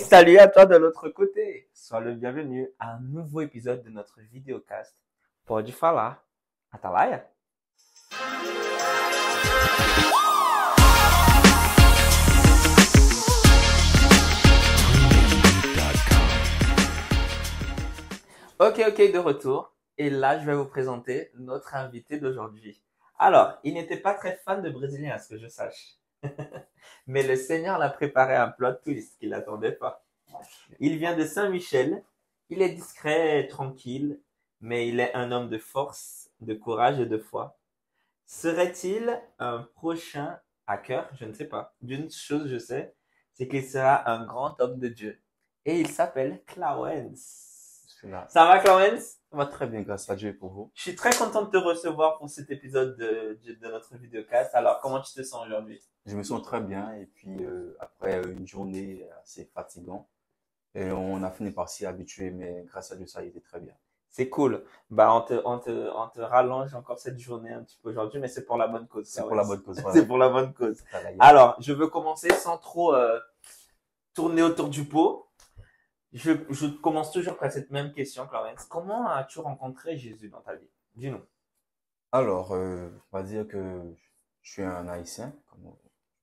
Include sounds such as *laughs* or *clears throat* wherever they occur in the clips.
Salut à toi de l'autre côté. Sois le bienvenu à un nouveau épisode de notre vidéocast. Pode falar. Atalaia? Ok, ok, de retour. Et là, je vais vous présenter notre invité d'aujourd'hui. Alors, il n'était pas très fan de Brésilien, à ce que je sache. *laughs* Mais le Seigneur l'a préparé un plot twist qu'il n'attendait pas. Il vient de Saint-Michel. Il est discret, tranquille, mais il est un homme de force, de courage et de foi. Serait-il un prochain hacker? Je ne sais pas. D'une chose, je sais, c'est qu'il sera un grand homme de Dieu. Et il s'appelle Clarence. Ça va, Clarence? Ça va très bien, grâce à Dieu et pour vous. Je suis très content de te recevoir pour cet épisode de, de notre vidéocast. Alors, comment tu te sens aujourd'hui? Je me sens très bien et puis euh, après une journée assez fatigante, et on a fini par s'y habituer, mais grâce à Dieu, ça a été très bien. C'est cool. Bah, on te, on te, on te rallonge encore cette journée un petit peu aujourd'hui, mais c'est pour la bonne cause. C'est pour la bonne cause. *laughs* c'est pour la bonne cause. Alors, je veux commencer sans trop euh, tourner autour du pot. Je, je commence toujours par cette même question, Clarence. Comment as-tu rencontré Jésus dans ta vie? Dis-nous. Alors, euh, on va dire que je suis un Haïtien, comme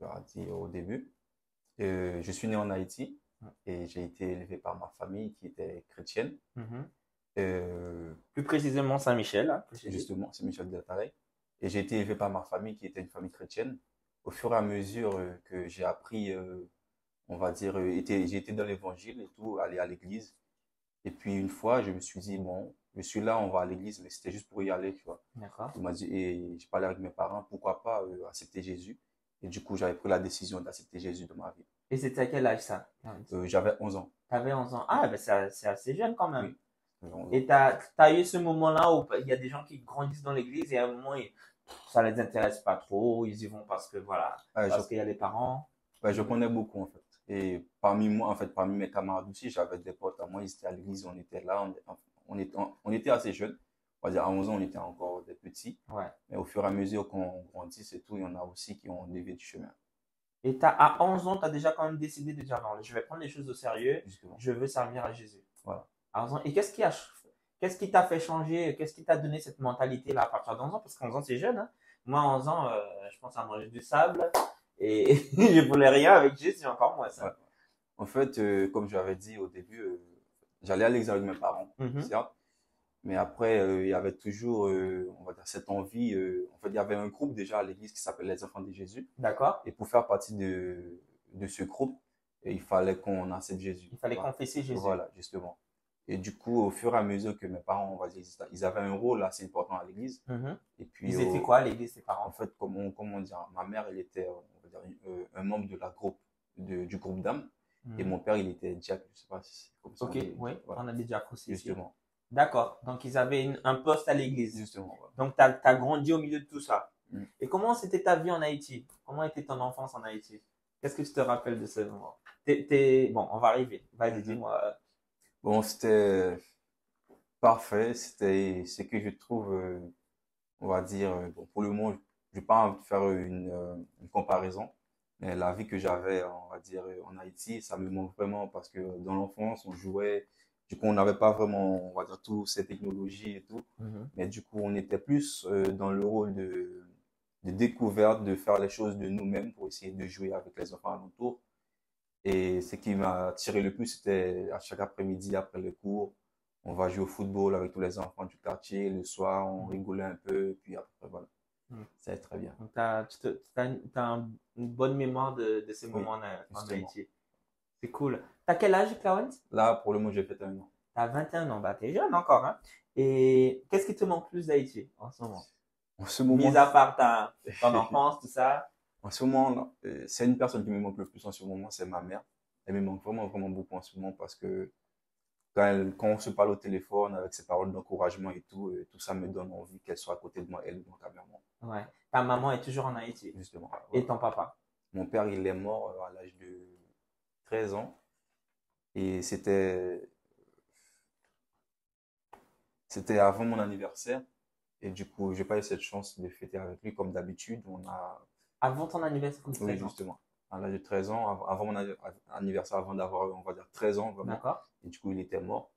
je l'ai dit au début. Euh, je suis né en Haïti et j'ai été élevé par ma famille qui était chrétienne. Mhm. Euh, Plus précisément Saint-Michel. Hein, justement, Saint-Michel de Tarek. Et j'ai été élevé par ma famille qui était une famille chrétienne. Au fur et à mesure euh, que j'ai appris euh, on va dire, j'ai été dans l'évangile et tout, aller à l'église. Et puis une fois, je me suis dit, bon, je suis là, on va à l'église, mais c'était juste pour y aller, tu vois. D'accord. Et j'ai parlé avec mes parents, pourquoi pas accepter Jésus. Et du coup, j'avais pris la décision d'accepter Jésus dans ma vie. Et c'était à quel âge ça? Euh, J'avais 11 ans. Tu avais 11 ans. Ah, ben c'est assez jeune quand même. Et tu as, as, eu ce moment-là où il y a des gens qui grandissent dans l'église et à un moment, ça les intéresse pas trop, ils y vont parce que voilà, parce qu'il y a les parents. Ouais, je connais beaucoup en fait. Et parmi moi, en fait, parmi mes camarades aussi, j'avais des potes à moi, ils étaient à l'église, on était là, on, on, était, on était assez jeunes. On va dire, à 11 ans, on était encore des petits. Ouais. Mais au fur et à mesure qu'on grandit, c'est tout, il y en a aussi qui ont dévié du chemin. Et as, à 11 ans, tu as déjà quand même décidé de dire, non, je vais prendre les choses au sérieux, Justement. je veux servir à Jésus. Voilà. À 11 ans. Et qu'est-ce qui a, qu'est-ce qui t'a fait changer, qu'est-ce qui t'a donné cette mentalité-là à partir de 11 ans? Parce qu'à 11 ans, c'est jeune, hein. Moi, à 11 ans, euh, je pense à manger du sable et *laughs* je voulais rien avec Jésus, encore moins ça. Ouais. En fait, euh, comme je l'avais dit au début, euh, j'allais à l'église avec mes parents, Mhm. certes. Mais après, euh, il y avait toujours, euh, on va dire, cette envie. euh, en fait, il y avait un groupe déjà à l'église qui s'appelle les Enfants de Jésus. D'accord. Et pour faire partie de, de ce groupe, il fallait qu'on accepte Jésus. Il fallait Voilà. confesser Jésus. Voilà, justement. Et du coup, au fur et à mesure que mes parents, on va dire, ils avaient un rôle assez important à l'église. Mhm. Et puis, Ils étaient quoi, à l'église, en parents? fait, comment, comment dire, ma mère, elle était, on va dire, un membre de la groupe, de- du groupe d'âme. Et Mhm. mon père, il était diacre, je sais pas si c'est comme ça. Ok, on oui, Voilà. on a déjà aussi. Justement. D'accord. Donc, ils avaient une- un poste à l'église. Justement. Donc, tu as, grandi au milieu de tout ça. Mm. Et comment c'était ta vie en Haïti? Comment était ton enfance en Haïti? Qu'est-ce que tu te rappelles de ce moment? Bon, on va arriver. Vas-y, Mhm. dis-moi. Bon, c'était parfait. C'était ce que je trouve, euh, on va dire, euh, bon, pour le moment, je vais pas faire une, euh, une comparaison. Mais la vie que j'avais, on va dire, en Haïti, ça me manque vraiment parce que dans l'enfance, on jouait. Du coup, on n'avait pas vraiment, on va dire, toutes ces technologies et tout. Mais du coup, on était plus euh, dans le rôle de, de découverte, de faire les choses de nous-mêmes pour essayer de jouer avec les enfants alentours. Et ce qui m'a attiré le plus, c'était à chaque après-midi, après le cours, on va jouer au football avec tous les enfants du quartier. Le soir, on rigolait un peu, puis après, voilà. Mm. Ça très bien. Tu as, une bonne mémoire de, de ces Oui, moments en. Haïti. C'est cool. T'as quel âge, Clarence Là, pour le moment, j'ai fait un an. T'as 21 ans. Bah, t'es jeune encore. Hein Et qu'est-ce qui te manque plus d'Haïti en ce moment? En ce moment, Mis à part ta, ton enfance, tout ça. *laughs* en ce moment, euh, c'est une personne qui me manque le plus en ce moment, c'est ma mère. Elle me manque vraiment, vraiment beaucoup en ce moment parce que quand, elle, quand on se parle au téléphone avec ses paroles d'encouragement et tout, euh, tout ça me donne envie qu'elle soit à côté de moi, elle, donc à maman, Ouais. Ta maman est toujours en Haïti? justement. Et ton papa? Mon père, il est mort euh, à l'âge de 13 ans. Et c'était, c'était avant mon anniversaire. Et du coup, j'ai pas eu cette chance de fêter avec lui comme d'habitude. On a, Avant ton anniversaire, comme oui, 13 ans. justement. à l'âge de 13 ans, av- avant mon anni- anniversaire, avant d'avoir, on va dire, 13 ans, vraiment. D'accord. Et du coup, il était mort.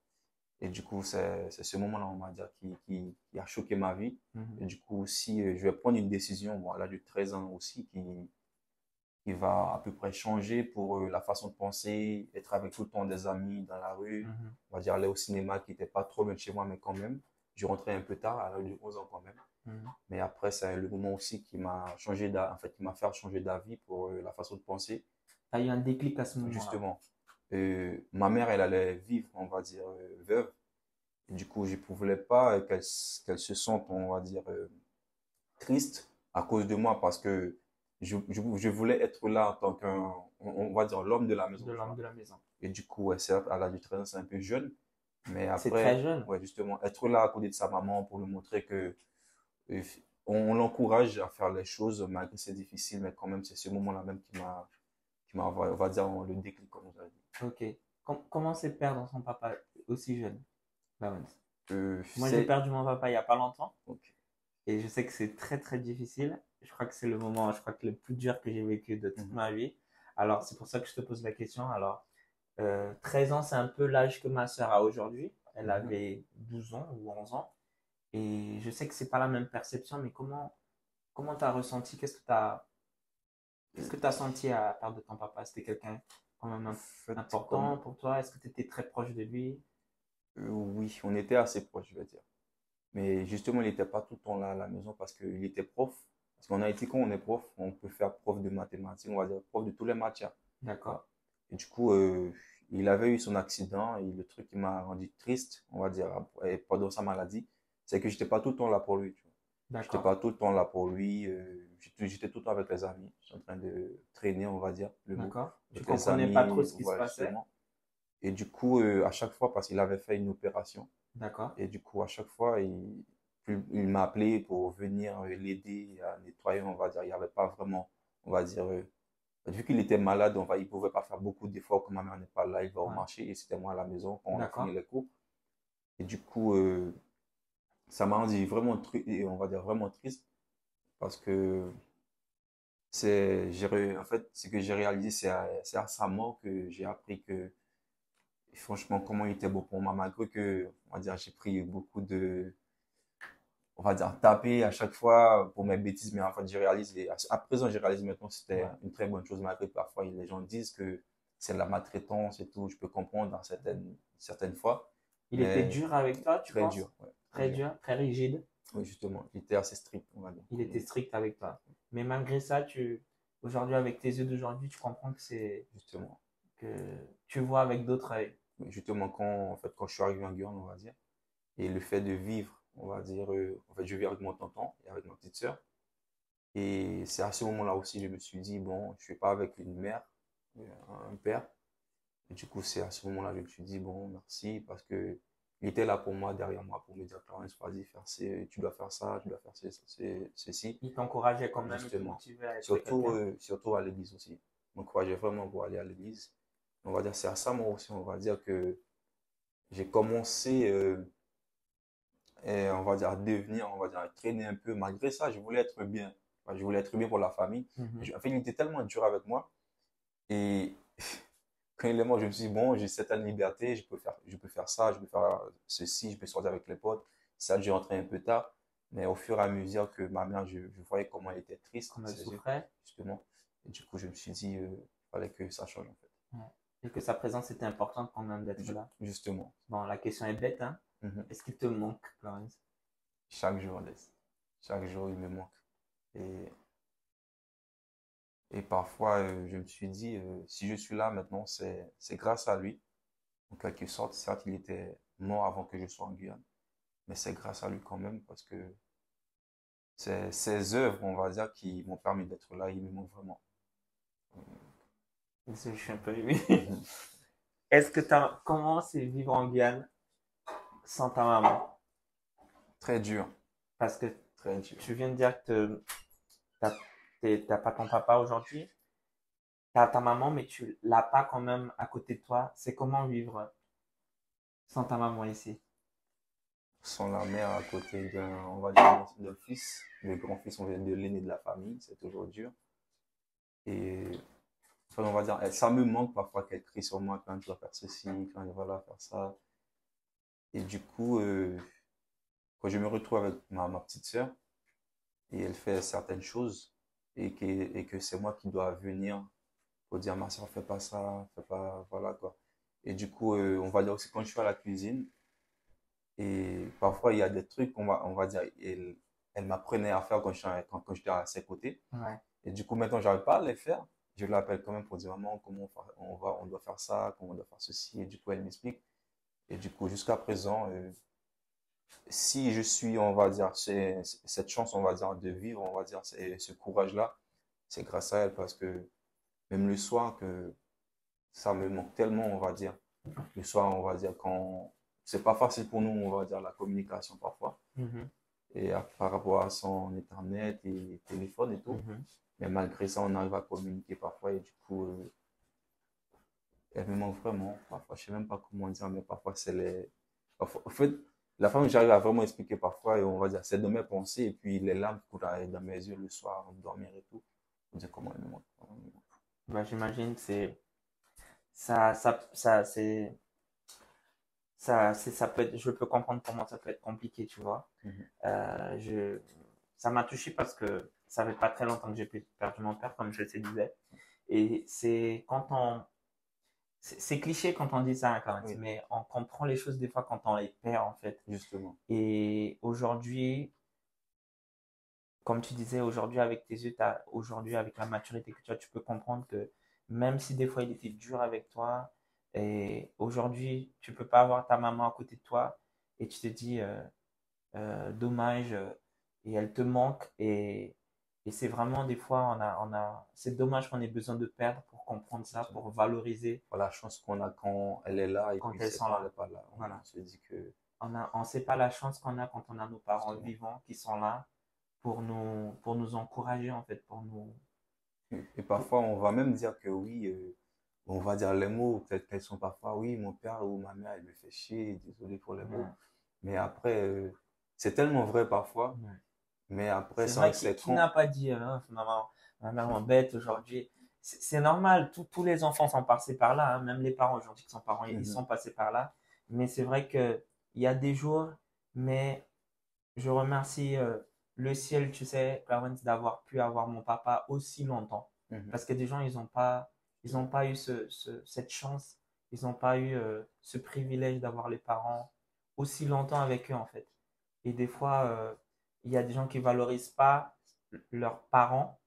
Et du coup, c'est ce moment-là, on va dire, qui, qui, qui a choqué ma vie. Mhm. Et du coup, euh, je vais prendre une décision, bon, à l'âge de 13 ans aussi, qui, qui va à peu près changer pour euh, la façon de penser, être avec tout le temps des amis dans la rue, Mhm. on va dire aller au cinéma qui n'était pas trop loin de chez moi, mais quand même. Je rentrais un peu tard, à l'âge de 11 ans quand même. Mhm. Mais après, c'est le moment aussi qui m'a changé en fait, qui m'a fait changer d'avis pour euh, la façon de penser. T'as eu un déclic à ce moment-là. Justement, Euh, ma mère, elle allait vivre, on va dire, euh, veuve. Et du coup, je ne voulais pas qu'elle qu'elle se sente, on va dire, euh, triste à cause de moi parce que je, je, je voulais être là en tant qu'un, on, on va dire, l'homme de la maison. De l'homme de la maison. Et du coup, ouais, certes, à l'âge de 13 ans, c'est un peu jeune. Mais C'est après, très jeune. ouais, justement, être là à côté de sa maman pour lui montrer que euh, on, on l'encourage à faire les choses malgré que c'est difficile, mais quand même, c'est ce moment-là même qui m'a, qui m'a, on va dire, le déclic, comme vous avez dit. Ok. Com- comment c'est perdre son papa aussi jeune Euh, Moi, c'est- j'ai perdu mon papa il n'y a pas longtemps. Et je sais que c'est très, très difficile. Je crois que c'est le moment, je crois que le plus dur que j'ai vécu de toute Mhm. ma vie. Alors, c'est pour ça que je te pose la question. Alors, euh, 13 ans, c'est un peu l'âge que ma sœur a aujourd'hui. Elle Mhm. avait 12 ans ou 11 ans. Et je sais que c'est pas la même perception, mais comment comment tu as ressenti? Qu'est-ce que tu as, qu'est-ce que senti à la perte de ton papa? C'était quelqu'un quand même important pour toi? Est-ce que tu étais très proche de lui? Euh, oui, on était assez proches, je vais dire. Mais justement, il n'était pas tout le temps là à la maison parce qu'il était prof. Parce qu'en Haïti, quand on est prof, on peut faire prof de mathématiques, on va dire prof de tous les matières. D'accord. Et du coup, euh, il avait eu son accident et le truc qui m'a rendu triste, on va dire, et pendant sa maladie, c'est que j'étais pas tout le temps là pour lui. J'étais pas tout le temps là pour lui. euh, j'étais tout le temps avec les amis. J'étais en train de traîner, on va dire. D'accord. Tu comprenais amis, pas trop ce qui voilà, se passait? justement. Et du coup, euh, à chaque fois, parce qu'il avait fait une opération, D'accord. et du coup, à chaque fois, il, il m'a appelé pour venir l'aider à nettoyer, on va dire. Il n'y avait pas vraiment, on va dire, euh, vu qu'il était malade, on va, il ne pouvait pas faire beaucoup d'efforts comme ma mère n'est pas là, il va au marché et c'était moi à la maison quand on a fini les cours. Et du coup, euh, ça m'a rendu vraiment, on va dire, vraiment triste parce que c'est, en fait, ce que j'ai réalisé, c'est à, c'est à sa mort que j'ai appris que, franchement, comment il était beau pour moi, malgré que, on va dire, j'ai pris beaucoup de, on va dire, taper à chaque fois pour mes bêtises, mais en fait, j'ai réalisé, à, à présent, j'ai réalisé maintenant que c'était Ouais. une très bonne chose, malgré que parfois, les gens disent que c'est de la maltraitance et tout, je peux comprendre dans certaines, certaines fois. Il Mais était dur avec toi, tu Très penses? dur, ouais, Très dur, très rigide. Oui, justement, il était assez strict, on va dire. Il était strict avec toi. Mais malgré ça, tu aujourd'hui, avec tes yeux d'aujourd'hui, tu comprends que c'est Justement. que tu vois avec d'autres. Oui, justement quand en fait quand je suis arrivé en Guyane on va dire et le fait de vivre on va dire euh, en fait je vis avec mon tonton et avec ma petite sœur. Et c'est à ce moment-là aussi je me suis dit bon je suis pas avec une mère un père. Et du coup c'est à ce moment-là je me suis dit bon merci parce que il était là pour moi derrière moi pour me dire Clarence vas-y faire tu dois faire ça tu dois faire ci, ci- ceci. Il t'encourageait quand même, Justement. à surtout euh, surtout à l'église aussi. Il m'encourageait vraiment pour aller à l'église. On va dire c'est à ça moi aussi on va dire que j'ai commencé euh, et on va dire devenir on va dire traîner un peu. Malgré ça je voulais être bien. Enfin, je voulais être bien pour la famille. Mhm. Je- en fait il était tellement dur avec moi. Et *laughs* quand il est mort je me suis dit bon j'ai certaines libertés je peux faire je peux faire ça je peux faire ceci je peux sortir avec les potes. Ça j'ai rentré un peu tard. Mais au fur et à mesure que ma mère je, je voyais comment elle était triste Comme elle souffrait. justement. Et du coup je me suis dit euh, il fallait que ça change en fait. Et que sa présence était importante quand même d'être là. justement. Bon, la question est bête, hein. Mhm. Est-ce qu'il te manque, Clarence? Chaque jour laisse chaque jour il me manque. Et et parfois euh, je me suis dit euh, si je suis là maintenant c'est c'est grâce à lui. En quelque sorte certes il était mort avant que je sois en Guyane mais c'est grâce à lui quand même parce que c'est ses œuvres on va dire qui m'ont permis d'être là. Il me manque vraiment. Je suis un peu ému. *laughs* Est-ce que t'as comment c'est vivre en Guyane? Sans ta maman très dur Parce que très dur tu viens de dire que t'es- t'as pas ton papa aujourd'hui. T'as ta maman, mais tu l'as pas quand même à côté de toi. C'est comment vivre sans ta maman ici? Sans la mère à côté d'un, on va dire, d'un fils, le grand-fils, on dire, de l'aîné de la famille, c'est toujours dur. Et on va dire, ça me manque parfois qu'elle crie sur moi quand je dois faire ceci, quand je là faire ça. Et du coup, euh, quand je me retrouve avec ma, ma petite sœur, et elle fait certaines choses, et que, et que c'est moi qui dois venir pour dire, ma soeur, fais pas ça, fais pas, voilà quoi. Et du coup, euh, on va dire aussi quand je suis à la cuisine, et parfois il y a des trucs, on va, on va dire, elle, elle m'apprenait à faire quand j'étais quand, quand à ses côtés. Ouais. Et du coup, maintenant, j'arrive pas à les faire. Je l'appelle quand même pour dire, maman, comment on, va, on doit faire ça, comment on doit faire ceci. Et du coup, elle m'explique. Et du coup, jusqu'à présent, euh, si je suis, on va dire, cette chance, on va dire, de vivre, on va dire, ce courage-là, c'est grâce à elle parce que même le soir, que ça me manque tellement, on va dire. Le soir, on va dire, quand c'est pas facile pour nous, on va dire, la communication parfois. Mhm. Et par rapport à son internet et téléphone et tout. Mhm. Mais malgré ça, on arrive à communiquer parfois et du coup, euh, elle me manque vraiment. Parfois, je sais même pas comment dire, mais parfois, c'est les. en fait, la femme, j'arrive à vraiment expliquer parfois, et on va dire, c'est de mes pensées, et puis les larmes coulent dans mes yeux le soir, dormir et tout. On dire comment elle me manque. Bah, j'imagine, c'est. Ça, ça, ça, c'est. Ça, c'est, ça peut être, je peux comprendre comment ça peut être compliqué, tu vois. Mhm. Euh, je, ça m'a touché parce que ça fait pas très longtemps que j'ai perdu mon père, comme je te disais. Et c'est quand on, c'est cliché quand on dit ça, quand même, mais on comprend les choses des fois quand on les perd, en fait. Justement. Et aujourd'hui, comme tu disais, aujourd'hui, avec tes yeux, aujourd'hui, avec la maturité que tu as, tu peux comprendre que même si des fois il était dur avec toi, et aujourd'hui, tu peux pas avoir ta maman à côté de toi, et tu te dis, euh, euh, dommage, euh, et elle te manque, et et c'est vraiment des fois, on a, on a, c'est dommage qu'on ait besoin de perdre pour comprendre ça, pour valoriser. la chance qu'on a quand elle est là et quand puis elles sont là. Elle est pas là. On Voilà. se dit que On a, on sait pas la chance qu'on a quand on a nos parents vivants qui sont là pour nous, pour nous encourager en fait, pour nous. Et parfois, on va même dire que oui, euh, on va dire les mots, peut-être qu'elles sont parfois, oui, mon père ou ma mère, elle me fait chier, désolé pour les mots. Ouais. Mais après, euh, c'est tellement vrai parfois. Ouais. Mais après, C'est vrai c'est qui, n'a pas dit, hein, ma mère m'embête aujourd'hui. C'est normal, tous tous les enfants sont passés par là, hein, même les parents aujourd'hui qui sont parents, ils Mhm. sont passés par là. Mais c'est vrai que il y a des jours, mais je remercie euh, le ciel, tu sais, Clarence, d'avoir pu avoir mon papa aussi longtemps. Mhm. Parce que des gens, ils n'ont pas, ils ont pas eu ce, ce- cette chance, ils n'ont pas eu euh, ce privilège d'avoir les parents aussi longtemps avec eux, en fait. Et des fois, euh, il y a des gens qui valorisent pas leurs parents,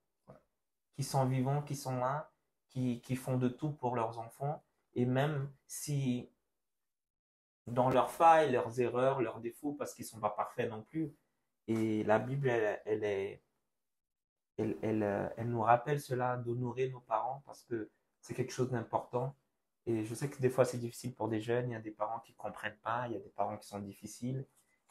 qui sont vivants, qui sont là, qui, qui font de tout pour leurs enfants. Et même si dans leurs failles, leurs erreurs, leurs défauts, parce qu'ils sont pas parfaits non plus. Et la Bible, elle, elle elle, elle, elle nous rappelle cela, d'honorer nos parents, parce que c'est quelque chose d'important. Et je sais que des fois, c'est difficile pour des jeunes. Il y a des parents qui comprennent pas. Il y a des parents qui sont difficiles.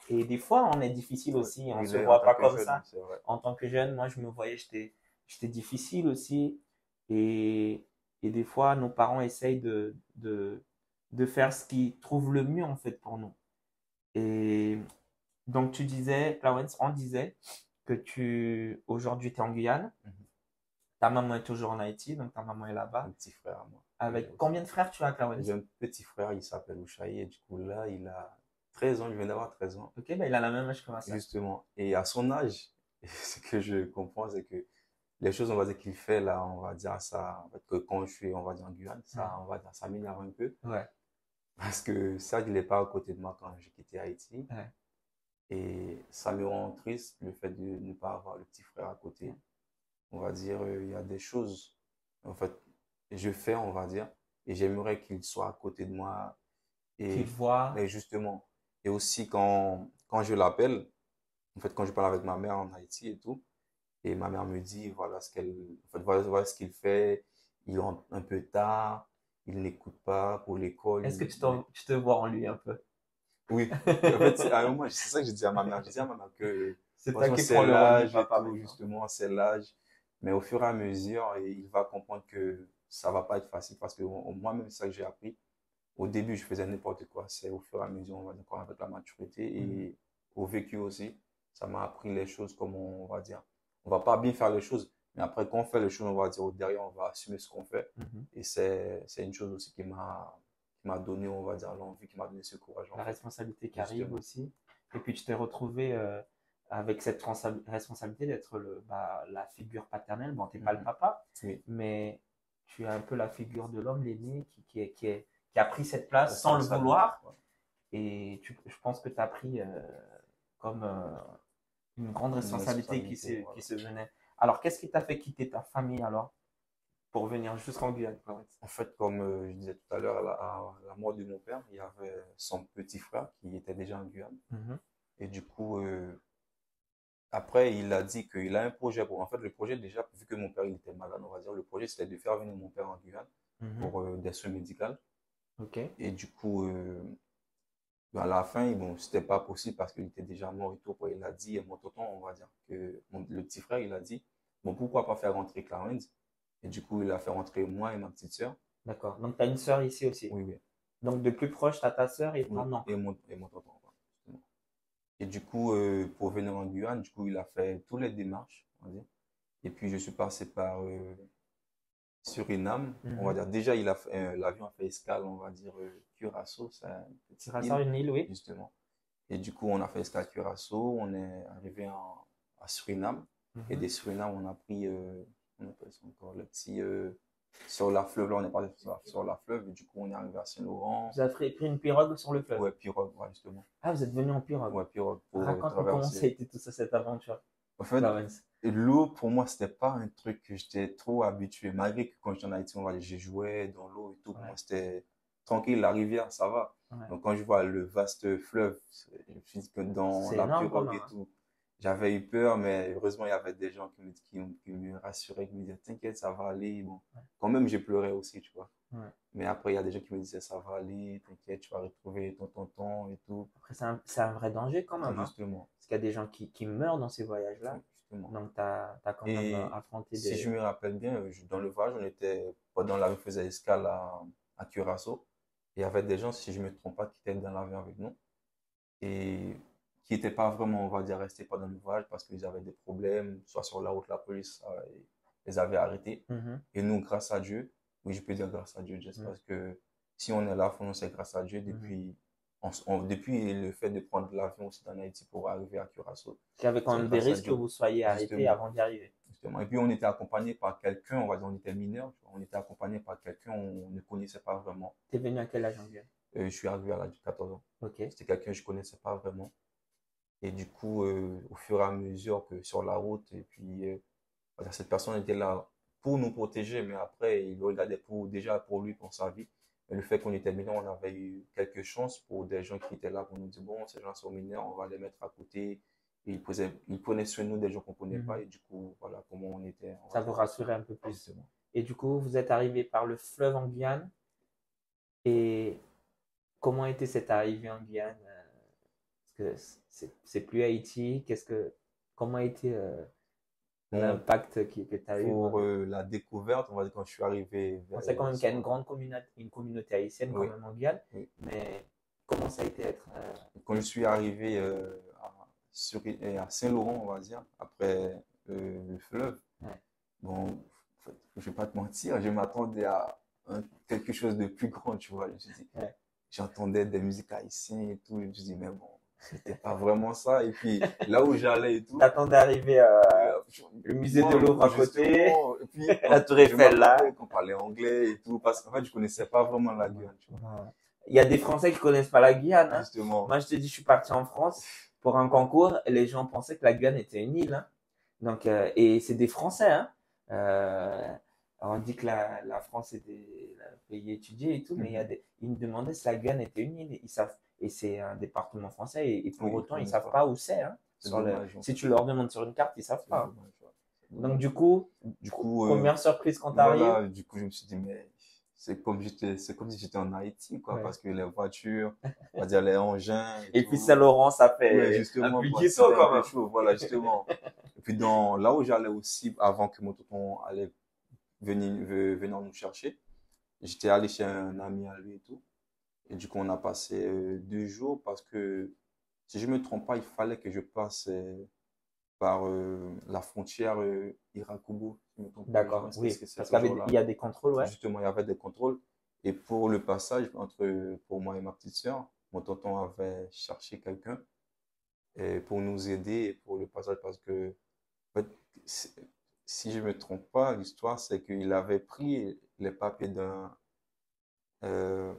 Et des fois, on est difficile aussi. On Oui, se voit pas comme jeune, ça. En tant que jeune, moi, je me voyais, j'étais, j'étais difficile aussi. Et, et des fois, nos parents essayent de, de, de faire ce qu'ils trouvent le mieux, en fait, pour nous. Et donc, tu disais, Clarence, on disait que tu, aujourd'hui, tu es en Guyane. Mhm. Ta maman est toujours en Haïti, donc ta maman est là-bas. Un petit frère à moi. Avec combien de frères tu as, Clarence? J'ai un petit frère, il s'appelle Ouchaï, et du coup, là, il a 13 ans, il vient d'avoir 13 ans. Ok, ben il a la même âge que moi, ça. Justement. Et à son âge, *laughs* ce que je comprends, c'est que les choses, on va dire qu'il fait là, on va dire ça, en fait, que quand je suis, on va dire en Guyane, ça, on va dire, ça m'énerve un peu. Ouais. Parce que ça, il n'est pas à côté de moi quand j'ai quitté Haïti. Ouais. Et ça me rend triste le fait de ne pas avoir le petit frère à côté. On va dire, euh, il y a des choses, en fait, je fais, on va dire, et j'aimerais qu'il soit à côté de moi. Et, Qu'il voit. et justement, et aussi quand, quand je l'appelle, en fait, quand je parle avec ma mère en Haïti et tout, et ma mère me dit, voilà ce qu'elle, en fait, voilà, voilà ce qu'il fait, il rentre un peu tard, il n'écoute pas pour l'école. Est-ce que tu, te vois en lui un peu? oui, *laughs* en fait, c'est moment, c'est ça que je dis à ma mère. Je dis à ma mère que C'est qui l'âge justement, c'est l'âge. Mais au fur et à mesure, il va comprendre que ça va pas être facile parce que moi-même, c'est ça que j'ai appris. Au début, je faisais n'importe quoi. C'est au fur et à mesure, on va dire, avec la maturité et Mhm. au vécu aussi, ça m'a appris les choses comme on va dire. On va pas bien faire les choses, Mais après, quand on fait les choses, on va dire derrière, on va assumer ce qu'on fait. Mhm. Et c'est, c'est une chose aussi qui m'a, m'a donné, on va dire, l'envie, qui m'a donné ce courage. La responsabilité qui arrive aussi. Et puis tu t'es retrouvé euh, avec cette responsabilité d'être bah, la figure paternelle. Bon, t'es pas le Mhm. papa, Oui. mais tu es un peu la figure de l'homme, l'aîné, qui, qui, est- qui, est- qui a pris cette place sans le vouloir. Et tu, je pense que tu as pris euh, comme euh, une grande responsabilité, qui, voilà. qui se venait. Alors, qu'est-ce qui t'a fait quitter ta famille alors pour venir jusqu'en Guyane En fait, comme euh, je disais tout à l'heure, à la, à la mort de mon père, il y avait son petit frère qui était déjà en Guyane. Mhm. Et du coup, après, il a dit qu'il a un projet. Pour... En fait, le projet, déjà, vu que mon père il était malade, on va dire, le projet, c'était de faire venir mon père en Guyane Mhm. pour des soins médicaux. Ok. Et du coup, euh, ben, à la fin, bon, c'était pas possible parce qu'il était déjà mort et tout. Il a dit, mon tonton, on va dire, que mon- le petit frère, il a dit, bon, pourquoi pas faire rentrer Clarence? Et du coup, il a fait rentrer moi et ma petite sœur. D'accord. Donc, tu as une sœur ici aussi? Oui, oui. Donc, de plus proche, tu as ta sœur et Oui, ah, non. et mon, et mon tonton. Et du coup, euh, pour venir en Guyane, du coup, il a fait toutes les démarches, on va dire. Et puis, je suis passé par euh, Suriname, on va Mhm. dire. Déjà, il a euh, l'avion a fait escale, on va dire, euh, Curaçao, c'est un Tu ça une île, oui. justement. Et du coup, on a fait escale Curaçao, on est arrivé en, à Suriname. Et Mhm. des Suriname, on a pris, euh, on appelle ça encore, le petit, euh, sur la fleuve, là, on est parti sur la, sur la fleuve, et du coup, on est arrivé à Saint-Laurent. Vous avez pris une pirogue sur le fleuve? Ouais, pirogue, ouais, justement. Ah, vous êtes venu en pirogue? Ouais, pirogue pour Raconte-moi comment ça a été tout ça, cette aventure. En fait. L'eau, pour moi, c'était pas un truc que j'étais trop habitué. Malgré que quand j'étais en Haïti, on va j'ai joué dans l'eau et tout. Pour Ouais. moi, c'était tranquille, la rivière, ça va. Ouais. Donc, quand je vois le vaste fleuve, je me suis dit que dans la énorme, pirogue et tout, j'avais eu peur, mais heureusement, il y avait des gens qui me, qui, qui me rassuraient, qui me disaient, t'inquiète, ça va aller. Bon, Ouais. quand même, j'ai pleuré aussi, tu vois. Ouais. Mais après, il y a des gens qui me disaient, ça va aller, t'inquiète, tu vas retrouver ton tonton et tout. Après, c'est un, un vrai danger quand même. hein. Justement. Parce qu'il y a des gens qui, qui meurent dans ces voyages-là. Donc, tu as, quand Et même euh, affronté des. Si je me rappelle bien, euh, dans le voyage, on était, pendant la faisait escale à, à Curaçao. Il y avait des gens, si je ne me trompe pas, qui étaient dans l'avion avec nous. Et qui n'étaient pas vraiment, on va dire, restés pendant le voyage parce qu'ils avaient des problèmes, soit sur la route, la police euh, les avait arrêtés. Mhm. Et nous, grâce à Dieu, oui, je peux dire grâce à Dieu, juste Mm. parce que si on est là, c'est grâce à Dieu depuis, on s- on- depuis le fait de prendre l'avion aussi en Haïti pour arriver à Curaçao. Il y avait quand même des risques que vous soyez arrêté avant d'y arriver. Justement. Et puis on était accompagné par quelqu'un, on va dire, on était mineur, on était accompagné par quelqu'un, on ne connaissait pas vraiment. Tu es venu à quel âge Euh, je suis arrivé à l'âge de 14 ans. C'était quelqu'un que je connaissais pas vraiment. Et du coup, euh, au fur et à mesure que sur la route, et puis euh, cette personne était là pour nous protéger, mais après, il regardait pour, déjà pour lui, pour sa vie. Mais le fait qu'on était mineurs, on avait eu quelques chances pour des gens qui étaient là pour nous dire, bon, ces gens sont mineurs, on va les mettre à côté. Et ils, posaient, ils prenaient sur nous des gens qu'on ne connaissait Mhm. pas, et du coup, voilà comment on était. on Ça vous rassurait un peu plus. Et du coup, vous êtes arrivé par le fleuve en Guyane. Et comment était cette arrivée en Guyane? Euh, Parce que c'est plus Haïti. Qu'est-ce que, comment a été euh, l'impact qui- que tu as eu pour euh, la découverte, on va dire quand je suis arrivé On vers sait quand même qu'il y a une grande communauté, une communauté haïtienne quand Oui. même en Guyane. Oui. Mais comment ça a été être euh, quand je suis arrivé euh, à, sur- euh, à Saint-Laurent, on va dire, après euh, le fleuve, Ouais. bon, en fait, je vais pas te mentir, je m'attendais à un- quelque chose de plus grand, tu vois. Je me suis dit, Ouais. j'entendais des musiques haïtiennes et tout, je me suis dit, mais bon, *laughs* c'était pas vraiment ça. Et puis là où j'allais et tout, T'attendais d'arriver à euh, le musée de Louvre à côté, et puis, *laughs* la Tour Eiffel là. qu'on parlait anglais et tout, parce qu'en fait, je connaissais pas vraiment la Guyane, tu vois. Il y a des Français qui connaissent pas la Guyane. hein. Justement. Moi, je te dis, je suis parti en France pour un concours et les gens pensaient que la Guyane était une île. hein. Donc, euh, et c'est des Français. Hein. Euh, on dit que la, la France est des, un pays étudié et tout, mais il y a des, ils me demandaient si la Guyane était une île. Ils savent, et c'est un département français et, et pour Oui, autant, ils connaissent savent pas. pas où c'est. Hein. Sur si tu leur demandes sur une carte, ils savent pas. Donc, du coup, Du coup, euh, première surprise quand t'arrives. voilà, du coup, je me suis dit, mais c'est comme j'étais, c'est comme si j'étais en Haïti, quoi, Ouais. parce que les voitures, *laughs* on va dire les engins. Et puis Saint-Laurent, ça fait Ouais, un justement, peu quoi, ghetto c'était un quand peu même. chaud, voilà, justement. Et puis, dans, là où j'allais aussi, avant que mon tonton allait venir, ve- venir nous chercher, j'étais allé chez un ami à lui et tout. Et du coup, on a passé euh, deux jours parce que, si je me trompe pas, il fallait que je passe euh, par euh, la frontière euh, pas. D'accord, oui. Parce qu'il y a des contrôles, ouais. Justement, il y avait des contrôles. Et pour le passage, entre, pour moi et ma petite sœur, mon tonton avait cherché quelqu'un pour nous aider pour le passage parce que, en fait, c'est- si je me trompe pas, l'histoire, c'est qu'il avait pris les papiers d'un euh,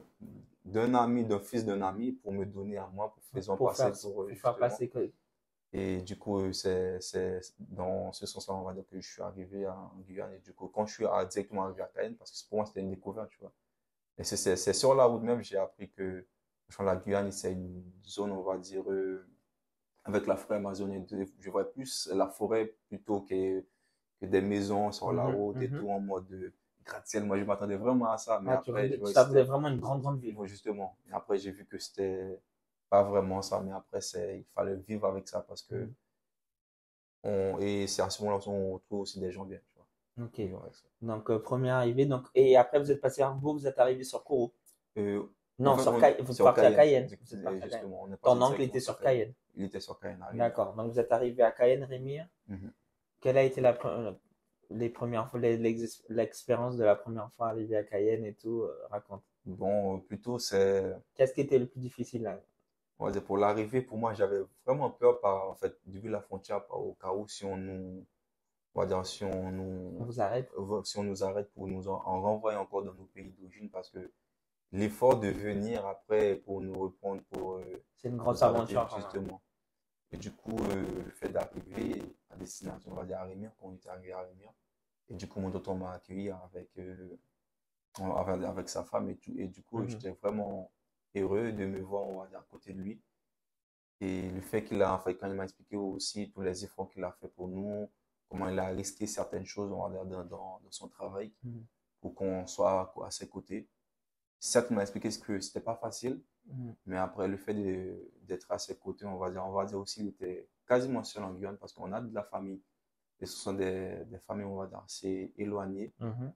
d'un ami, d'un fils d'un ami pour me donner à moi pour faisant Pour passer faire, pour, pour faire passer que. Et du coup, euh, c'est, dans ce sens-là, on va dire que je suis arrivé en Guyane. Et du coup, quand je suis à- directement arrivé à Cayenne, parce que pour moi, c'était une découverte, tu vois. Et c'est, sur la route même, j'ai appris que la Guyane, c'est une zone, on va dire, euh, avec la forêt amazonienne. Je vois plus la forêt plutôt que, que des maisons sur la Mhm, route et mhm. tout en mode gratte-ciel. Moi, je m'attendais vraiment à ça. Mais Ah, tu après, c'était- faisait vraiment une grande, grande ville. Ouais, justement. Et après, j'ai vu que c'était pas vraiment ça, mais après, il fallait vivre avec ça parce que Mhm. on, et c'est à ce moment-là qu'on retrouve aussi des gens bien, tu vois. Ok. Donc, euh, première arrivée. Donc, et après, vous êtes passé à Hambourg, vous êtes arrivé sur Kourou. Euh, Non, sur on- Cayenne. Vous êtes parti à Cayenne. Justement, on Ton oncle était sur Cayenne. Il était sur Cayenne. D'accord. Donc, vous êtes arrivé à Cayenne, Rémire. Mhm. Quelle a été la, pre- les premières fois, l'expérience de la première fois arrivé à Cayenne et tout? euh, raconte. Bon, euh, plutôt, c'est, Qu'est-ce qui était le plus difficile là? dire, pour l'arrivée, pour moi, j'avais vraiment peur par, en fait, vu la frontière, par- au cas où si on nous, on va dire, si on On nous, vous arrête? si on nous arrête pour nous en, en renvoyer encore dans nos pays d'origine parce que l'effort de venir après pour nous reprendre pour euh, C'est une grosse aventure. justement. Et du coup, euh, le fait d'arriver à destination, on va dire à Rémire, quand on était arrivé à Rémire, et du coup, mon tonton m'a accueilli avec, euh, avec, avec sa femme et tout. Et du coup, Mhm. j'étais vraiment heureux de me voir, on va dire, à côté de lui. Et le fait qu'il a, en fait, quand il m'a expliqué aussi tous les efforts qu'il a fait pour nous, comment il a risqué certaines choses, on va dire, dans, dans, dans son travail, Mhm. pour qu'on soit à ses côtés. Certes, il m'a expliqué que c'était pas facile, Mhm. mais après le fait d'être à ses côtés, on va dire, on va dire aussi, il était quasiment seul en Guyane parce qu'on a de la famille. Et ce sont des, des familles, on va dire, assez éloignées. Mhm.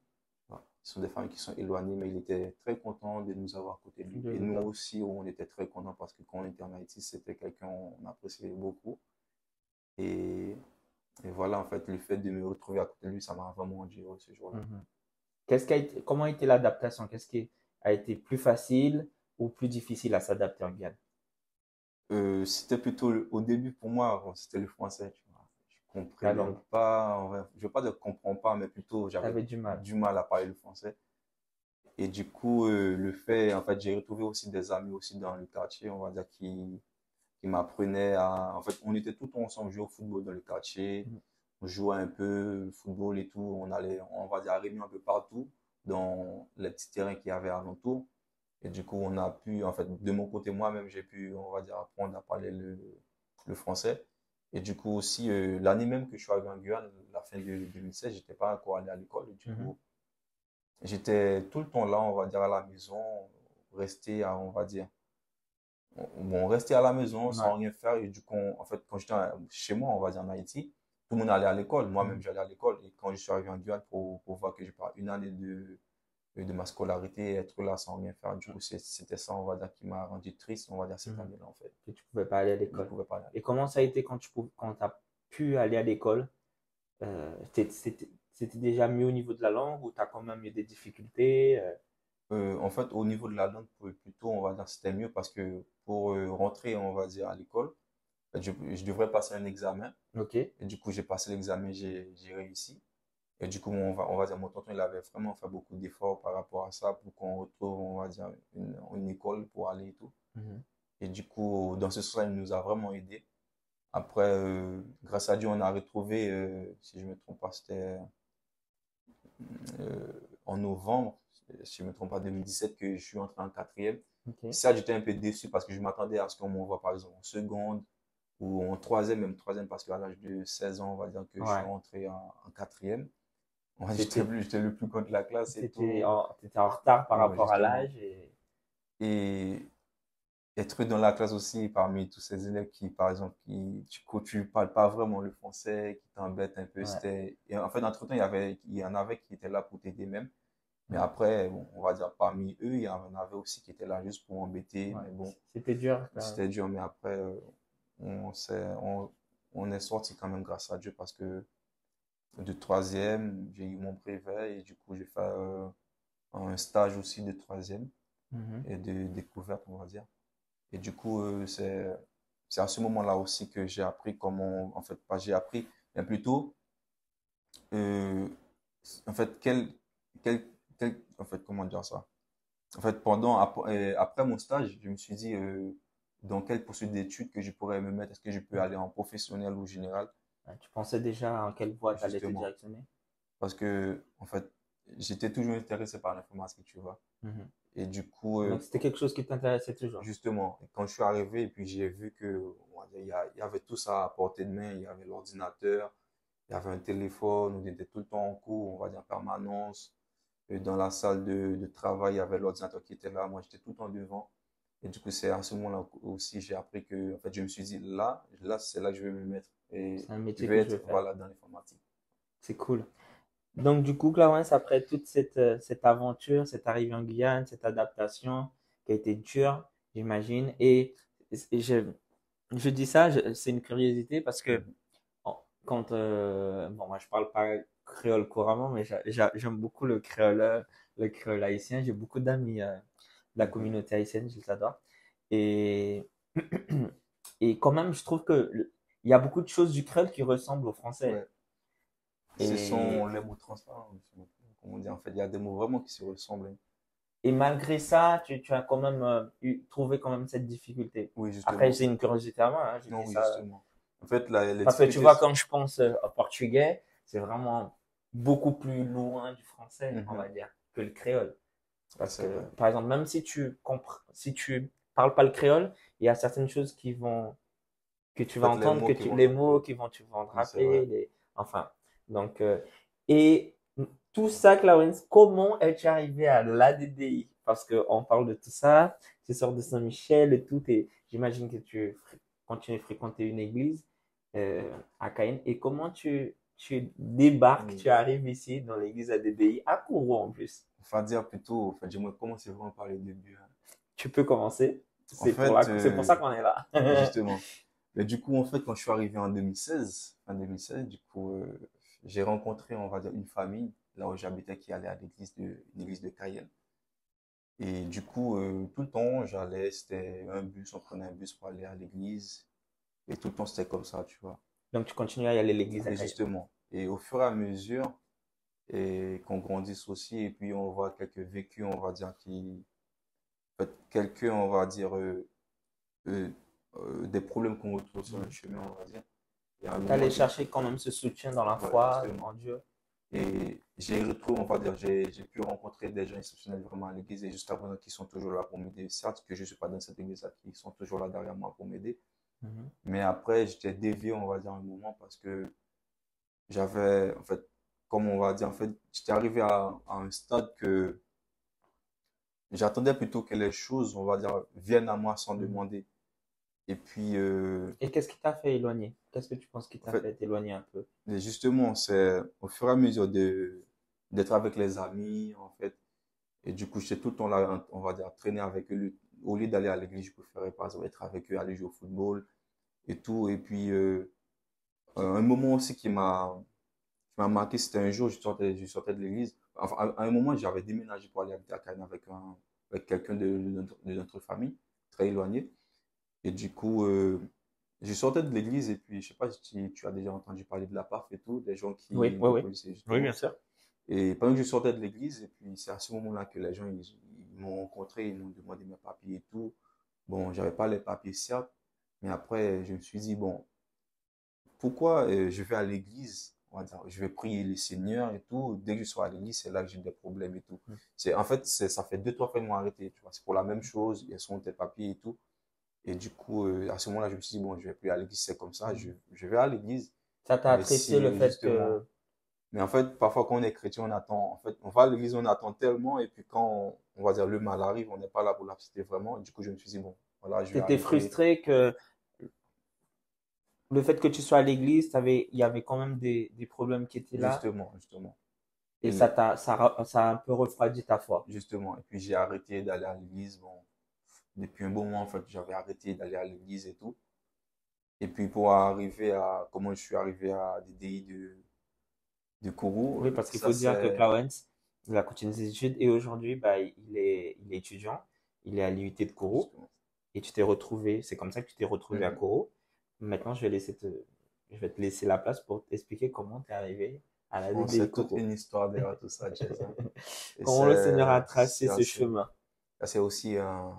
Voilà. Ce sont des familles qui sont éloignées, mais il était très content de nous avoir à côté de lui. Et nous aussi, on était très contents parce que quand on était en Haïti, c'était quelqu'un qu'on appréciait beaucoup. Et, et voilà, en fait, le fait de me retrouver à côté de lui, ça m'a vraiment heureux ce jour-là. Mhm. Qu'est-ce qui a été, comment a été l'adaptation? Qu'est-ce qui a été plus facile? Ou plus difficile à s'adapter en Guyane? Euh, c'était plutôt le- au début pour moi, c'était le français, tu vois. Je comprenais langue. pas, je veux pas comprends pas, mais plutôt j'avais du mal. du mal à parler le français. Et du coup, euh, le fait, en fait, j'ai retrouvé aussi des amis aussi dans le quartier, on va dire, qui, qui m'apprenaient à, en fait, on était tout ensemble, jouer au football dans le quartier, Mhm. on jouait un peu au football et tout, on allait, on va dire, à Réunion un peu partout, dans les petits terrains qu'il y avait alentour. Et du coup, on a pu, en fait, de mon côté, moi-même, j'ai pu, on va dire, apprendre à parler le, le français. Et du coup aussi, euh, l'année même que je suis arrivé en Guyane, la fin de 2016, j'étais pas encore allé à l'école. Et du Mhm. coup, j'étais tout le temps là, on va dire, à la maison, resté à, on va dire, bon, rester à la maison sans rien faire. Et du coup, on- en fait, quand j'étais chez moi, on va dire en Haïti, tout le monde allait à l'école. Moi-même, Mhm. j'allais à l'école. Et quand je suis arrivé en Guyane pour, pour voir que j'ai pas une année de, de ma scolarité, être là sans rien faire, du coup, c'était ça, on va dire, qui m'a rendu triste, on va dire, cette Mhm. année-là, en fait. Que tu pouvais pas aller à l'école. pouvais pas aller à Et comment ça a été quand tu pou- quand as pu aller à l'école? Euh, c'était, déjà mieux au niveau de la langue ou tu as quand même eu des difficultés? euh? Euh, en fait, au niveau de la langue, plutôt, on va dire, c'était mieux parce que pour euh, rentrer, on va dire, à l'école, je, je devrais passer un examen. Ok. Et du coup, j'ai passé l'examen, j'ai réussi. Et du coup, on va, on va dire, mon tonton, il avait vraiment fait beaucoup d'efforts par rapport à ça pour qu'on retrouve, on va dire, une, une école pour aller et tout. Mhm. Et du coup, dans ce sens-là, il nous a vraiment aidés. Après, euh, grâce à Dieu, on a retrouvé, euh, si je ne me trompe pas, c'était euh, en novembre, si je ne me trompe pas, 2017, que je suis entré en quatrième. Ok. Ça, j'étais un peu déçu parce que je m'attendais à ce qu'on m'envoie, par exemple, en seconde ou en troisième, même troisième, parce qu'à l'âge de 16 ans, on va dire que je suis rentré en, en quatrième. T'étais- J'étais plus- j'étais le plus con de la classe et tout. T'étais en, en retard par Ouais, rapport à l'âge et Et être dans la classe aussi parmi tous ces élèves qui, par exemple, qui, tu, que tu parles pas vraiment le français, qui t'embêtent un peu, Ouais. c'était, et en fait, entre-temps, il y avait, il y en avait qui étaient là pour t'aider même. Mais Ouais. après, bon, on va dire, parmi eux, il y en avait aussi qui étaient là juste pour embêter. ouais, Mais bon, c'était dur. quand même. c'était dur, mais après, euh, on s'est, on, on est sorti quand même grâce à Dieu parce que de troisième, j'ai eu mon brevet et du coup, j'ai fait euh, un stage aussi de troisième Mhm. et de découverte, on va dire. Et du coup, euh, c'est, c'est à ce moment-là aussi que j'ai appris comment, en fait, pas j'ai appris, mais plutôt, euh, en fait, quel, quel, quel, en fait, comment dire ça? En fait, pendant, ap- euh, après mon stage, je me suis dit, dans quelle poursuite d'études que je pourrais me mettre? Est-ce que je peux aller en professionnel ou général? Ouais, Tu pensais déjà en quelle voie tu allais te directionner? Parce que, en fait, j'étais toujours intéressé par l'informatique, tu vois. Mhm. Et du coup, euh, Donc, c'était quelque chose qui t'intéressait toujours? justement, quand je suis arrivé et puis j'ai vu que, il y, avait tout ça à portée de main, il y avait l'ordinateur, il y avait un téléphone, on était tout le temps en cours, on va dire en permanence. Et dans la salle de, de travail, il y avait l'ordinateur qui était là, moi j'étais tout le temps devant. Et du coup, c'est à ce moment-là aussi j'ai appris que, en fait, je me suis dit, là, là, c'est là que je vais me mettre. Et C'est un je métier vais que je vais être, faire. voilà, dans l'informatique. C'est cool. Donc, du coup, Clarence, après toute cette, euh, cette aventure, cette arrivée en Guyane, cette adaptation qui a été dure, j'imagine, et, et je, je dis ça, c'est une curiosité parce que Mhm. quand, euh, bon, moi je parle pas créole couramment, mais j'a- j'a- j'aime beaucoup le créole, le créole haïtien. J'ai beaucoup d'amis euh, la communauté haïtienne, je les adore. Et, *clears throat* et quand même, je trouve que le- il y a beaucoup de choses du créole qui ressemblent au français. Ouais. Et, Ce sont les mots transparents. Comment dire, en fait, il y a des mots vraiment qui se ressemblent. hein. et malgré ça, tu, tu as quand même euh, eu- trouvé quand même cette difficulté. Oui, justement. Après, c'est une curiosité à moi, hein, Non, dis oui, ça. justement. En fait, la, les Parce que tu vois, quand je pense euh, au portugais, c'est vraiment beaucoup plus loin du français, on Mhm. va dire, que le créole. Parce que, par exemple, même si tu comprends, si tu parles pas le créole, il y a certaines choses qui vont, que tu vas En fait, les entendre, mots que qui tu, vont les mots qui vont, tu c'est rappeler, les, enfin, donc, euh, et tout ça, Clarence, comment es-tu arrivé à l'ADDI? Parce que on parle de tout ça, tu sors de Saint-Michel et tout, et j'imagine que tu continues de fréquenter une église euh, à Cayenne. Et comment tu, tu débarques, tu arrives ici dans l'église ADDI, à Kourou en plus? Enfin, dire plutôt, en fait, j'aimerais commencer vraiment par les débuts. hein. Tu peux commencer. En C'est pour, la- c'est euh, pour ça qu'on est là. *laughs* Justement. Mais du coup, en fait, quand je suis arrivé en 2016, en 2016, du coup, euh, j'ai rencontré, on va dire, une famille, là où j'habitais, qui allait à l'église de, une église de Cayenne. Et du coup, euh, tout le temps, j'allais, c'était un bus, on prenait un bus pour aller à l'église. Et tout le temps, c'était comme ça, tu vois. Donc tu continues à y aller à l'église à Cayenne. justement. Et au fur et à mesure, et qu'on grandisse aussi, et puis on voit quelques vécus, on va dire, qui, quelques, on va dire, euh, euh, euh, des problèmes qu'on retrouve sur le chemin, on va dire. J'ai- chercher quand même ce soutien dans la Ouais, foi, en Dieu. Et j'ai retrouvé, on va dire, j'ai pu rencontrer des gens exceptionnels vraiment à l'église et jusqu'à présent qui sont toujours là pour m'aider. Certes que je ne suis pas dans cette église-là, qui sont toujours là derrière moi pour m'aider. Mhm. Mais après, j'étais dévié, on va dire, un moment parce que j'avais, en fait, comme on va dire, en fait, j'étais arrivé à, à un stade que j'attendais plutôt que les choses, on va dire, viennent à moi sans demander. Et puis, euh, Et qu'est-ce qui t'a fait éloigner? Qu'est-ce que tu penses qui t'a fait- fait t'éloigner un peu? Et justement, c'est au fur et à mesure de, d'être avec les amis, en fait. Et du coup, j'étais tout le temps là, on va dire, traîner avec eux. Au lieu d'aller à l'église, je préférais par exemple être avec eux, aller jouer au football et tout. Et puis, euh, un moment aussi qui m'a, m'a marqué, c'était un jour, je sortais, je sortais de l'église. Enfin, à, à un moment, j'avais déménagé pour aller habiter à Cannes avec un, avec quelqu'un de, de notre, de notre famille, très éloigné. Et du coup, euh, je sortais de l'église et puis, je sais pas si tu as déjà entendu parler de la PAF et tout, des gens qui, Oui, justement. sûr. Et pendant que je sortais de l'église, et puis c'est à ce moment-là que les gens, ils, ils m'ont rencontré, ils m'ont demandé mes papiers et tout. Bon, j'avais pas les papiers, certes, mais après, je me suis dit, bon, pourquoi euh, je vais à l'église, on va dire, je vais prier le Seigneur et tout. Dès que je suis à l'église, c'est là que j'ai des problèmes et tout. Mm. C'est, en fait, ça fait deux, trois fois qu'ils m'ont arrêté, tu vois. C'est pour la même chose, ils sont tes papiers et tout. Et du coup, euh, à ce moment-là, je me suis dit, bon, je vais plus à l'église, c'est comme ça, je, je vais à l'église. Ça t'a si, le fait que, Mais en fait, parfois, quand on est chrétien, on attend. En fait, on va à l'église, on attend tellement. Et puis, quand, on, on va dire, le mal arrive, on n'est pas là pour l'accepter vraiment. Et du coup, je me suis dit, bon, voilà, je vais t'étais frustré que le fait que tu sois à l'église, il y avait quand même des, des problèmes qui étaient là. Justement, justement. Et Et- ça t'a, ça, ça a un peu refroidi ta foi. Justement. Et puis, j'ai arrêté d'aller à l'église. Bon, depuis un bon moment, en fait, j'avais arrêté d'aller à l'église et tout. Et puis pour arriver à comment je suis arrivé à DDI de, de Kourou, Oui, parce qu'il faut dire que Clarence, il a continué ses études et aujourd'hui, bah, il est, il est étudiant. Il est à l'IUT de Kourou et tu t'es retrouvé, c'est comme ça que tu t'es retrouvé à Mhm. Kourou. Maintenant, je vais laisser te, je vais te laisser la place pour t'expliquer comment tu es arrivé à la Bon, c'est toute une histoire derrière tout ça. *laughs* Et Comment le Seigneur a tracé ce chemin? c'est aussi un,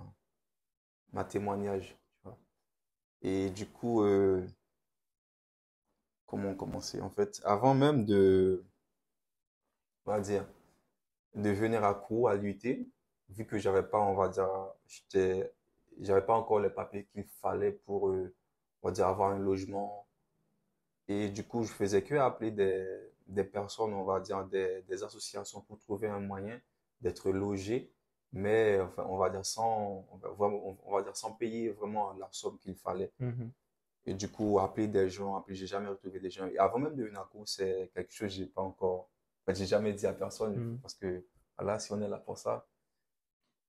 ma témoignage, tu vois. Et du coup, euh, comment commencer? En fait, avant même de, on va dire, de venir à Kourou, à l'UT, vu que j'avais pas, on va dire, j'étais, j'avais pas encore les papiers qu'il fallait pour, euh, on va dire, avoir un logement. Et du coup, je faisais que appeler des, des personnes, on va dire, des, des associations pour trouver un moyen d'être logé, mais enfin, on va dire sans, on va, vraiment- on va dire sans payer vraiment la somme qu'il fallait. Mhm. Et du coup, appeler des gens, appeler, j'ai jamais retrouvé des gens. Et avant même de venir à Kourou, c'est quelque chose que j'ai pas encore, j'ai jamais dit à personne, Mhm. parce que, voilà, si on est là pour ça.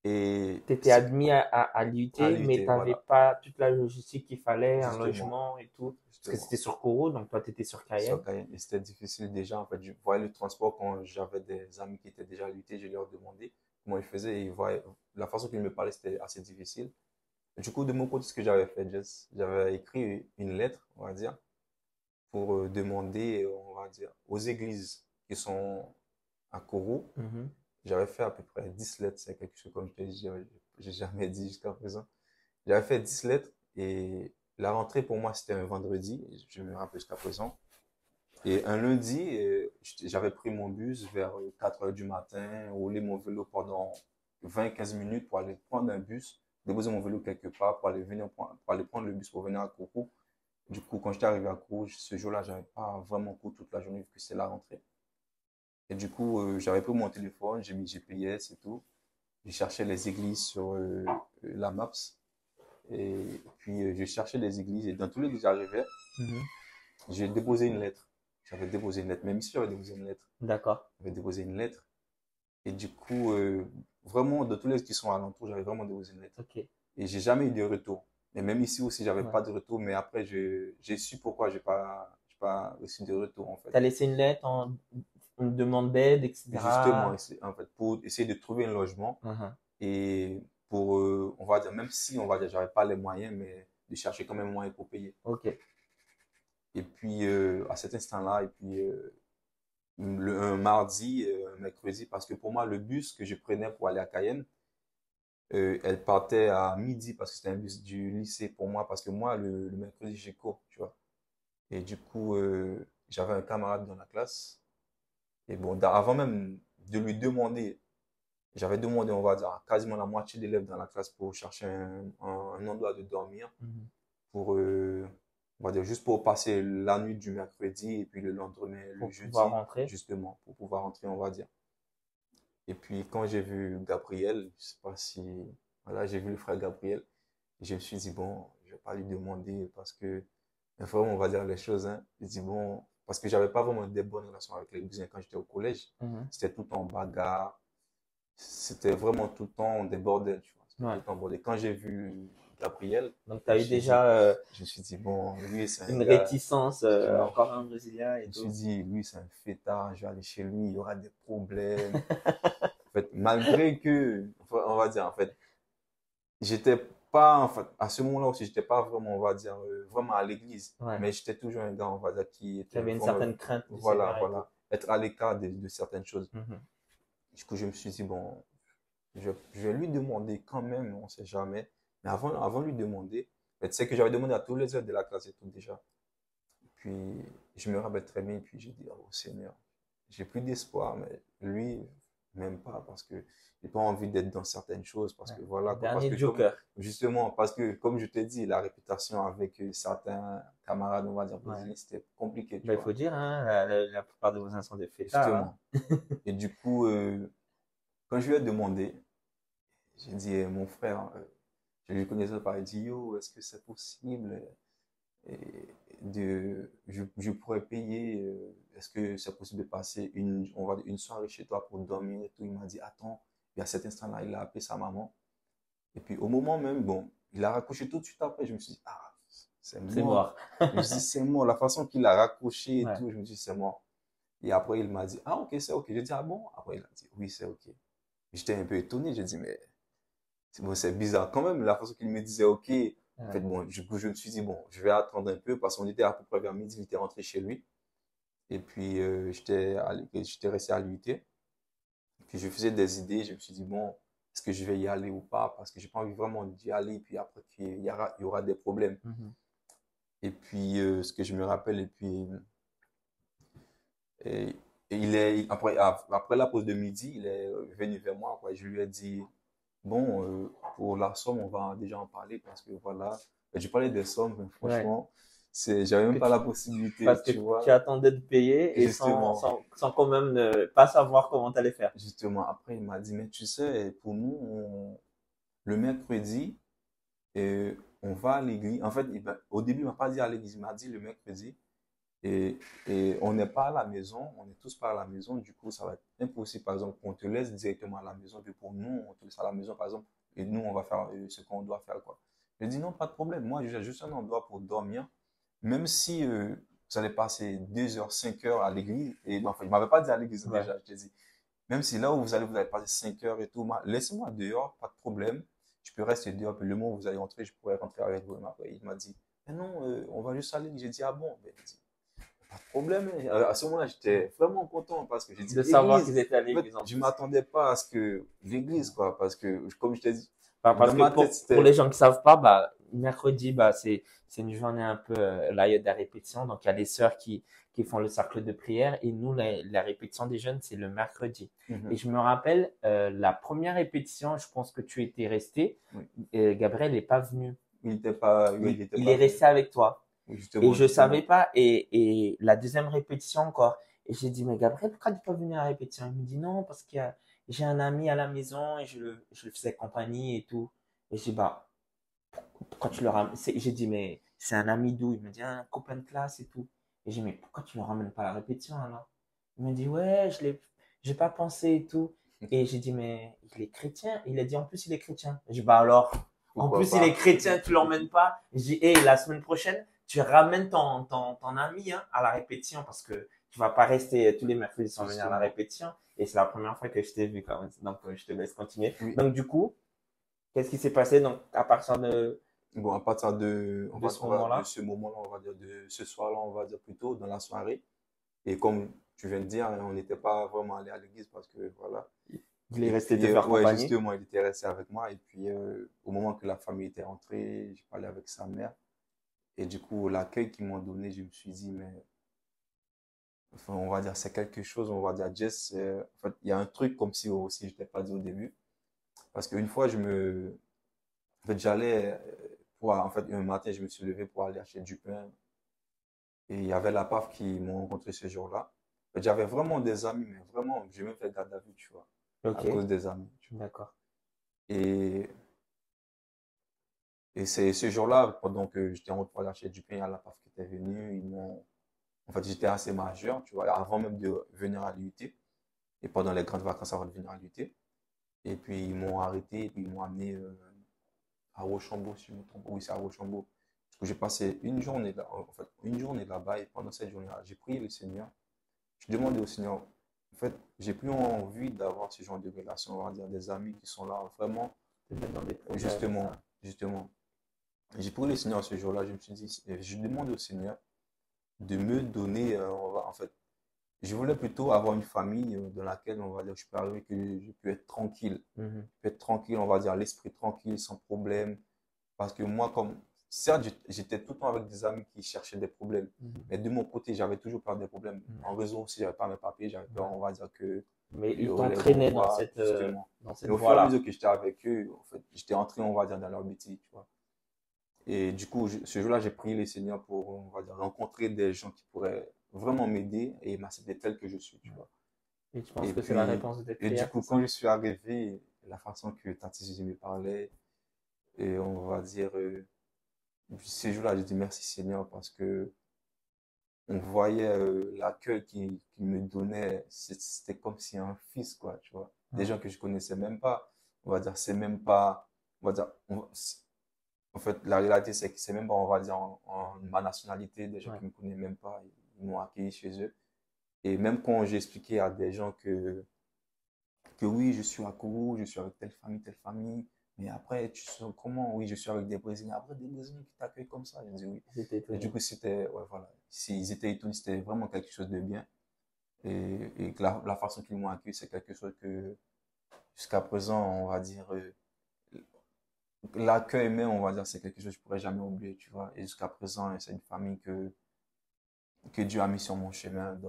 Et Tu étais admis à, à, à l'IUT, l'IUT, mais tu n'avais voilà. pas toute la logistique qu'il fallait, un logement et tout. Parce que c'était sur Kourou, donc toi, tu étais sur Cayenne. sur Cayenne. Et c'était difficile déjà. En fait, je voyais le transport quand j'avais des amis qui étaient déjà à l'UT, je leur demandais comment ils faisaient et ils voyaient, la façon qu'ils me parlaient, c'était assez difficile. Du coup, de mon côté, ce que j'avais fait, Jess, j'avais écrit une lettre, on va dire, pour euh, demander, on va dire, aux églises qui sont à Kourou. Mhm. J'avais fait à peu près 10 lettres, c'est quelque chose comme je t'ai dit, j'ai jamais dit jusqu'à présent. J'avais fait 10 lettres et la rentrée pour moi c'était un vendredi, je me rappelle jusqu'à présent. Et un lundi, euh, j'avais pris mon bus vers 4 heures du matin, roulé mon vélo pendant 20-15 minutes pour aller prendre un bus, déposer mon vélo quelque part pour aller venir pour aller prendre le bus pour venir à Kourou. Du coup, quand j'étais arrivé à Kourou, ce jour-là, j'avais pas vraiment cours toute la journée vu que c'était la rentrée. Et du coup, euh, j'avais pris mon téléphone, j'ai mis GPS et tout. J'ai cherché les églises sur euh, euh, la Maps. Et puis, euh, j'ai cherché les églises. Et dans tous les églises, j'arrivais, Mhm. j'ai déposé une lettre. J'avais déposé une lettre. Même ici, j'avais déposé une lettre. D'accord. J'avais déposé une lettre. Et du coup, vraiment, de tous les qui sont alentours, j'avais vraiment déposé une lettre. Ok. Et j'ai jamais eu de retour. Et même ici aussi, j'avais Ouais. pas de retour. Mais après, je- j'ai su pourquoi j'ai pas, pas reçu de retour, en fait. Tu as laissé une lettre, en, une demande d'aide, etc. Justement, en fait, pour essayer de trouver un logement. Mhm. Et pour, euh, on va dire, même si on va dire, j'avais pas les moyens, mais de chercher quand même moyen pour payer. Ok. Et puis, euh, à cet instant-là, et puis, euh, le, un mardi, un mercredi, parce que pour moi, le bus que je prenais pour aller à Cayenne, elle partait à midi parce que c'était un bus du lycée pour moi, parce que moi, le, le mercredi, j'ai cours, tu vois. Et du coup, j'avais un camarade dans la classe. Et bon, avant même de lui demander, j'avais demandé, on va dire, à quasiment la moitié d'élèves dans la classe pour chercher un, endroit de dormir, Mhm. pour, euh, on va dire, juste pour passer la nuit du mercredi et puis le lendemain, le Pour jeudi, pouvoir rentrer. justement, pour pouvoir rentrer, on va dire. Et puis, quand j'ai vu Gabriel, je sais pas si, voilà, j'ai vu le frère Gabriel, je me suis dit, bon, je vais pas lui demander parce que, vraiment, on va dire les choses, hein. Je dis, bon, parce que j'avais pas vraiment des bonnes relations avec les cousins quand j'étais au collège. Mhm. C'était tout le temps bagarre. C'était vraiment tout le temps des bordels, tu vois. Ouais. tout le temps bordel. Quand j'ai vu Gabriel, Donc, tu as eu déjà euh, je me suis dit, bon, lui, c'est un une gars- réticence, euh, encore un Brésilien et Je me suis dit, lui, c'est un fêtard, je vais aller chez lui, il y aura des problèmes. *laughs* en fait, malgré que, on va dire, en fait, j'étais pas, en fait, à ce moment-là aussi, j'étais pas vraiment, on va dire, euh, vraiment à l'église. Ouais. Mais j'étais toujours un gars, on va dire, qui était avais une vraiment- certaine crainte. voilà, voilà, être à l'écart de, de certaines choses. Mhm. Du coup, je me suis dit, bon, je, je vais lui demander quand même, on sait jamais. Mais avant, avant de lui demander, tu sais que j'avais demandé à tous les autres de la classe et tout déjà. Puis, je me rappelle très bien, puis j'ai dit, oh Seigneur, j'ai plus d'espoir, mais lui, même pas, parce que j'ai pas envie d'être dans certaines choses, parce que voilà, quoi, parce que joker. comme- justement, parce que, comme je t'ai dit, la réputation avec euh, certains camarades, on va dire, c'était compliqué, Bah, il faut dire, hein, la, la- la plupart de vos uns sont des fêtards. hein. Justement. Et du coup, euh, quand je lui ai demandé, j'ai dit, eh, mon frère, euh, je lui connaissais pas, il dit, yo, est-ce que c'est possible? De, je, je pourrais payer, euh, est-ce que c'est possible de passer une, on va dire, une soirée chez toi pour dormir et tout? Il m'a dit, attends, et à cet instant-là, il a appelé sa maman. Et puis au moment même, bon, il a raccroché tout de suite après, je me suis dit, ah, c'est C'est mort. mort. Je me suis dit, c'est mort. La façon qu'il a raccroché et Ouais. tout, je me dis, c'est mort. Et après, il m'a dit, ah, ok, c'est ok. J'ai dit, ah bon? Après, il a dit, oui, c'est ok. J'étais un peu étonné. J'ai dit, mais bon, c'est bizarre quand même, la façon qu'il me disait, ok. En fait, bon, du coup, je me suis dit, bon, je vais attendre un peu parce qu'on était à peu près vers midi, il était rentré chez lui. Et puis, euh, j'étais resté à l'UT. Puis, je faisais des idées. Je me suis dit, bon, est-ce que je vais y aller ou pas? Parce que j'ai pas envie vraiment d'y aller. Puis après, qu'il y aura, il y aura des problèmes. Mhm. Et puis, euh, ce que je me rappelle, et puis, et, et il est, après, après la pause de midi, il est venu vers moi. Quoi. Je lui ai dit, bon, euh, pour la somme, on va déjà en parler parce que voilà. Et Je parlais des sommes, mais franchement, c'est, j'avais même Que pas tu- la possibilité, Parce que tu vois. tu attendais de payer et sans, sans, sans quand même ne pas savoir comment t'allais faire. Justement, après, il m'a dit, mais tu sais, pour nous, on- le mercredi, euh, on va à l'église. En fait, il au début, il m'a pas dit à l'église, il m'a dit le mercredi. Et, et on n'est pas à la maison, on est tous pas à la maison. Du coup, ça va être impossible, par exemple, qu'on te laisse directement à la maison. Puis pour nous, on te laisse à la maison, par exemple, et nous, on va faire euh, ce qu'on doit faire, quoi. Je dis non, pas de problème. Moi, j'ai juste un endroit pour dormir. Même si euh, vous allez passer 2 heures, 5 heures à l'église, et enfin, il m'avait pas dit à l'église Ouais. déjà, je t'ai dit. Même si là où vous allez, vous allez passer 5 heures et tout, laissez-moi dehors, pas de problème. Je peux rester dehors, puis le moment où vous allez rentrer, je pourrais rentrer avec vous. Il m'a dit, mais non, euh, on va juste aller. J'ai dit, ah bon, ben, il dit, pas de problème. hein. À ce moment-là, j'étais vraiment content parce que j'ai dit, De savoir qu'ils étaient à En fait, l'église. en je plus. m'attendais pas à ce que l'église, quoi, parce que, comme je t'ai dit, Enfin, parce que pour, tête, c'était- pour les gens qui savent pas, bah, mercredi, bah, c'est, c'est une journée un peu, euh, là, il y a des répétitions. Donc, il y a les sœurs qui, qui font le cercle de prière. Et nous, la, la répétition des jeunes, c'est le mercredi. Mhm. Et je me rappelle, euh, la première répétition, je pense que tu étais resté. Oui. Gabriel n'est pas venu. il n'était pas, oui, Il, il était il pas- est resté avec toi. Justement, Et je justement. savais pas. Et, et la deuxième répétition encore. Et j'ai dit, mais Gabriel, pourquoi tu n'es pas venu à la répétition? Il me dit, non, parce que j'ai un ami à la maison et je le, je le faisais compagnie et tout. Et j'ai dit, bah, pourquoi tu le ramènes? J'ai dit, mais c'est un ami d'où? Il me dit, un copain de classe et tout. Et j'ai dit, mais pourquoi tu ne le ramènes pas à la répétition alors? Il me dit, ouais, je l'ai, j'ai pas pensé et tout. *laughs* Et j'ai dit, mais il est chrétien. Il a dit, en plus, il est chrétien. J'ai dit, bah alors, en plus, pas? il est chrétien, tu l'emmènes pas? Je dis, hé, la semaine prochaine, tu ramènes ton, ton, ton ami hein, à la répétition parce que tu vas pas rester tous les mercredis sans venir à la répétition. Et c'est la première fois que je t'ai vu quand même. Donc, euh, je te laisse continuer. Oui. Donc, du coup, qu'est-ce qui s'est passé? Donc, à partir de... Bon, à partir de, on De ce moment-là? de ce moment-là, on va dire, de ce soir-là, on va dire plutôt dans la soirée. Et comme tu viens de dire, on n'était pas vraiment allé à l'église parce que voilà. Il est resté te faire euh, ouais, compagnie. justement, il était resté avec moi. Et puis, euh, au moment que la famille était rentrée, j'ai parlé avec sa mère. Et du coup, l'accueil qu'ils m'ont donné, je me suis dit, mais, enfin, on va dire, c'est quelque chose, on va dire, Jess, en fait, il y a un truc comme si aussi, je t'ai pas dit au début. Parce qu'une fois, je me, en fait, j'allais, euh, pour, en fait, un matin, je me suis levé pour aller acheter du pain. Et il y avait la PAF qui m'ont rencontré ce jour-là. J'avais vraiment des amis, mais vraiment, j'ai même fait garde à vue, tu vois, à cause des amis. d'accord. Et, et c'est ce jour-là, pendant que j'étais en route pour aller acheter du y a la PAF qui était venue. Ils m'ont, en fait, j'étais assez majeur, tu vois, avant même de venir à l'UT. Et pendant les grandes vacances avant de venir à l'UT. Et puis, ils m'ont arrêté, et puis ils m'ont amené euh, à Rochambeau, si je me trompe. Oui, c'est à Rochambeau. Parce que j'ai passé une journée là, en fait, une journée là-bas, et pendant cette journée-là, j'ai prié le Seigneur. Je demandais au Seigneur, en fait, j'ai plus envie d'avoir ce genre de relation, on va dire, des amis qui sont là vraiment dans des Justement, justement. J'ai prié le Seigneur ce jour-là, je me suis dit, euh, je demande au Seigneur de me donner, euh, en fait, je voulais plutôt avoir une famille euh, dans laquelle, on va dire, je peux arriver, que je peux être tranquille, Mhm. je peux être tranquille, on va dire, l'esprit tranquille, sans problème. Parce que moi, comme, certes, j'étais- tout le temps avec des amis qui cherchaient des problèmes, Mhm. mais de mon côté, j'avais toujours peur des problèmes. Mhm. En réseau aussi, j'avais pas mes papiers, j'avais peur, on va dire, que Mais ils t'entraînaient dans cette, euh, dans cette Et au fur et à mesure que j'étais avec eux, en fait, j'étais entré, on va dire, dans leur métier, tu vois. Et du coup, je- ce jour-là, j'ai prié les Seigneurs pour, on va dire, rencontrer des gens qui pourraient vraiment m'aider et m'accepter tel que je suis, tu vois. Et tu penses Et que c'est la réponse de tes Et du coup, quand je suis arrivé, la façon que Tati Zizi me parlait, et on va dire, euh, ces jours-là, j'ai dit merci Seigneur parce que on voyait euh, l'accueil qu'il qu'il me donnait, c'était comme si un fils, quoi, tu vois. Des gens que je connaissais même pas. On va dire, c'est même pas, on va dire, on- c'est- En fait, la réalité, c'est que c'est même pas, on va dire, en, en ma nationalité, des gens Ouais. qui me connaissent même pas, ils m'ont accueilli chez eux. Et même quand j'ai expliqué à des gens que, que oui, je suis à Kourou, je suis avec telle famille, telle famille, mais après, tu sais comment? Oui, je suis avec des Brésiliens. Après, des Brésiliens qui t'accueillent comme ça. Je dis oui. Et du coup, c'était, ouais, voilà. S'ils étaient étonnés, c'était vraiment quelque chose de bien. Et, et que la, la façon qu'ils m'ont accueilli, c'est quelque chose que, jusqu'à présent, on va dire, euh, l'accueil même, on va dire, c'est quelque chose que je pourrais jamais oublier, tu vois. Et jusqu'à présent, c'est une famille que, que Dieu a mis sur mon chemin,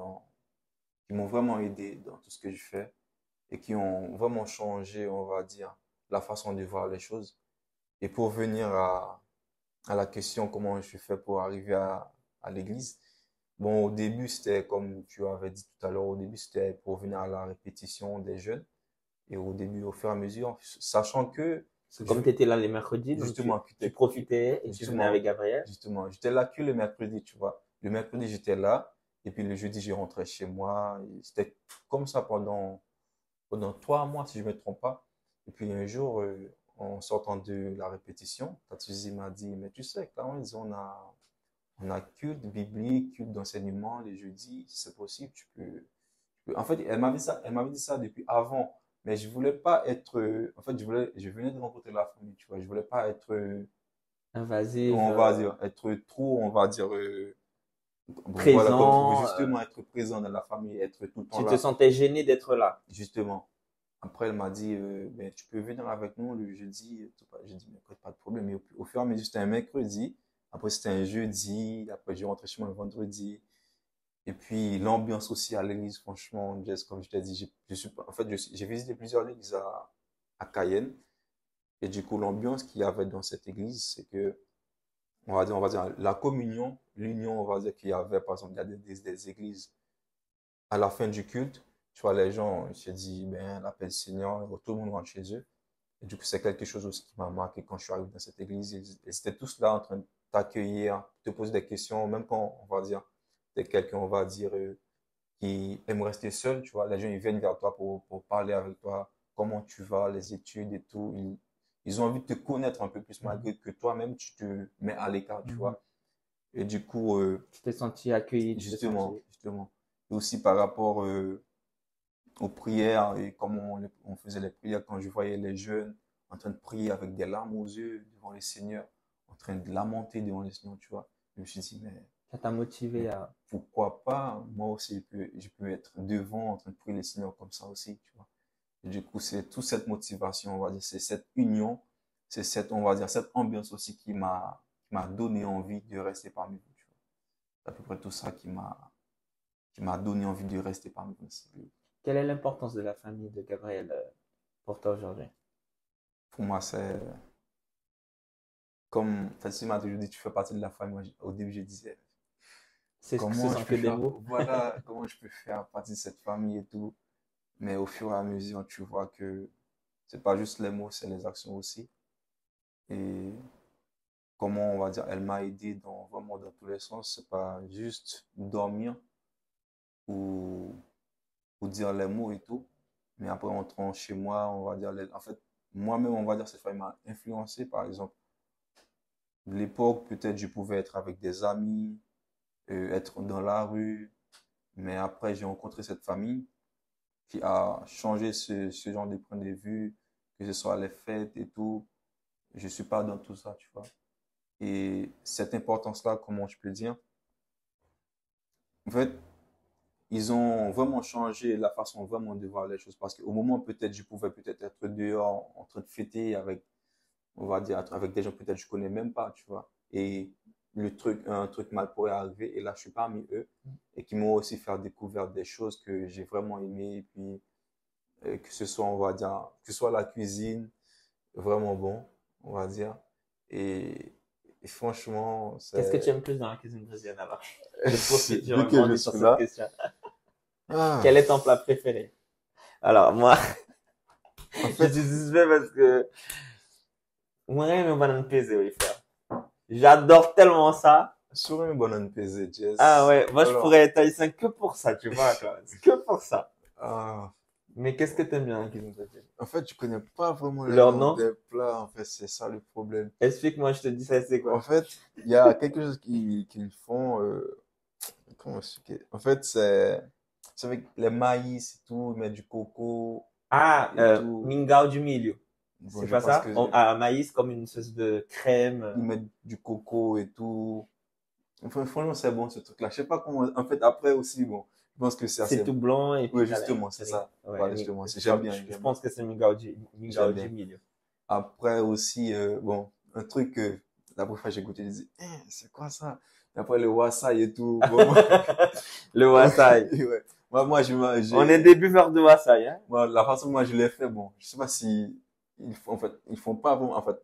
qui m'ont vraiment aidé dans tout ce que je fais et qui ont vraiment changé, on va dire, la façon de voir les choses. Et pour venir à, la question comment je fais pour arriver à, à l'église, bon, au début, c'était comme tu avais dit tout à l'heure, au début, c'était pour venir à la répétition des jeunes. Et au début, au fur et à mesure, sachant que, comme tu étais là les mercredis, tu, profitais et tu venais avec Gabriel. Justement, j'étais là que le mercredi, tu vois. Le mercredi, j'étais là. Et puis le jeudi, j'ai rentré chez moi. C'était comme ça pendant, pendant trois mois, si je ne me trompe pas. Et puis un jour, euh, en sortant de la répétition, Tatuzi m'a dit, mais tu sais, quand on a, on a culte biblique, culte d'enseignement les jeudis, c'est possible, tu peux, tu peux- En fait, elle m'avait dit ça, elle m'avait dit ça depuis avant. Mais je voulais pas être, euh, en fait, je voulais, je venais de rencontrer la famille, tu vois. Je voulais pas être, euh, Invasif. on euh, va dire être trop, on va dire euh, Présent, voilà, comme- justement être présent dans la famille, être tout le temps Tu là. te sentais gêné d'être là. Justement. Après, elle m'a dit, euh, ben, tu peux venir avec nous le jeudi. J'ai dit, mais pas de problème. Et au, au fur et à mesure, c'était un mercredi. Après, c'était un jeudi. Après, j'ai rentré chez moi un vendredi. Et puis, l'ambiance aussi à l'église, franchement, Jess, comme je t'ai dit, je suis, en fait, j'ai visité plusieurs églises à, à Cayenne. Et du coup, l'ambiance qu'il y avait dans cette église, c'est que, on va dire, on va dire, la communion, l'union, on va dire qu'il y avait, par exemple, il y a des, des, églises à la fin du culte, tu vois, les gens se disent, ben, l'appel Seigneur, tout le monde rentre chez eux. Et du coup, c'est quelque chose aussi qui m'a marqué quand je suis arrivé dans cette église. Ils, ils étaient tous là en train de t'accueillir, te poser des questions, même quand, on va dire, quelqu'un, on va dire, euh, qui aime rester seul, tu vois, les gens, ils viennent vers toi pour, pour parler avec toi, comment tu vas, les études et tout. Ils, ils ont envie de te connaître un peu plus, malgré que toi-même, tu te mets à l'écart, tu Mhm. vois. Et du coup, euh, Tu t'es senti accueilli. Justement, senti- justement. Et aussi par rapport euh, aux prières et comment on, les- on faisait les prières quand je voyais les jeunes en train de prier avec des larmes aux yeux devant le Seigneur, en train de lamenter devant le Seigneur, tu vois. Je me suis dit, mais Ça t'a motivé à. pourquoi pas, moi aussi, je peux, je peux être devant en train de prier le Seigneur comme ça aussi, tu vois. Et du coup, c'est toute cette motivation, on va dire, c'est cette union, c'est cette, on va dire, cette ambiance aussi qui m'a, m'a donné envie de rester parmi vous, tu vois. C'est à peu près tout ça qui m'a, qui m'a donné envie de rester parmi vous. Quelle est l'importance de la famille de Gabriel euh, pour toi aujourd'hui? Pour moi, c'est, comme Fatima m'a toujours dit, tu fais partie de la famille. Au début, je disais, C'est ce comment ce je sont que peux des mots. *laughs* voilà, comment je peux faire partie de cette famille et tout. Mais au fur et à mesure, tu vois que c'est pas juste les mots, c'est les actions aussi. Et comment on va dire, elle m'a aidé dans vraiment dans tous les sens. C'est pas juste dormir ou, ou dire les mots et tout. Mais après, en rentrant chez moi, on va dire, les- en fait, moi-même, on va dire, cette famille m'a influencé, par exemple. L'époque, peut-être je pouvais être avec des amis, être dans la rue, mais après, j'ai rencontré cette famille qui a changé ce, ce genre de point de vue, que ce soit les fêtes et tout. Je suis pas dans tout ça, tu vois. Et cette importance-là, comment je peux dire, en fait, ils ont vraiment changé la façon vraiment de voir les choses. Parce qu'au moment, peut-être, je pouvais peut-être être dehors en train de fêter avec, on va dire, avec des gens peut-être que je connais même pas, tu vois. Et le truc, un truc mal pourrait arriver, et là, je suis parmi eux, et qui m'ont aussi fait découvrir des choses que j'ai vraiment aimées, et puis, euh, que ce soit, on va dire, que ce soit la cuisine, vraiment bon, on va dire. Et, et franchement, Qu'est-ce que tu aimes plus dans la cuisine brésilienne alors? *laughs* Je je je. Ah, Quel est ton plat préféré? Alors, moi, en *laughs* je fait, suis suspect parce que moi, j'aime les bananes pesées, oui, frère. J'adore tellement ça. sur une bonne pesée, Jess. Ah ouais, moi, je Alors, pourrais être haïtien que pour ça, tu vois, quoi. *laughs* Que pour ça. Ah, Mais qu'est-ce que t'aimes bien en cuisine En fait, je connais pas vraiment les Leur noms nom? des plats. En fait, c'est ça le problème. Explique-moi, je te dis ça, c'est En quoi? fait, il y a quelque chose qui- qu'ils font. euh, comment expliquer? En fait, c'est c'est avec les maïs et tout, ils mettent du coco Ah, euh, mingao du milieu. Bon, C'est pas ça? que On, ah, maïs comme une espèce de crème. euh, ils mettent du coco et tout. Enfin, franchement, c'est bon ce truc-là. Je sais pas comment. En fait, après aussi, bon, je pense que c'est C'est assez. tout blanc et puis Oui, justement, c'est ça. Ouais, justement, c'est- je- j'aime bien, Je, pense que c'est mingao du, mingao J'aime du bien. milieu. Après aussi, euh, bon, un truc que la première fois que j'ai goûté, je dis, Eh, c'est quoi ça? Et après le wassail et tout. Bon, *laughs* Le *laughs* ouais. Moi, moi, je, On est des buveurs de wassail, hein? la façon dont moi je l'ai fait, bon, je sais pas si ils font, en fait, ils font pas vraiment, en fait,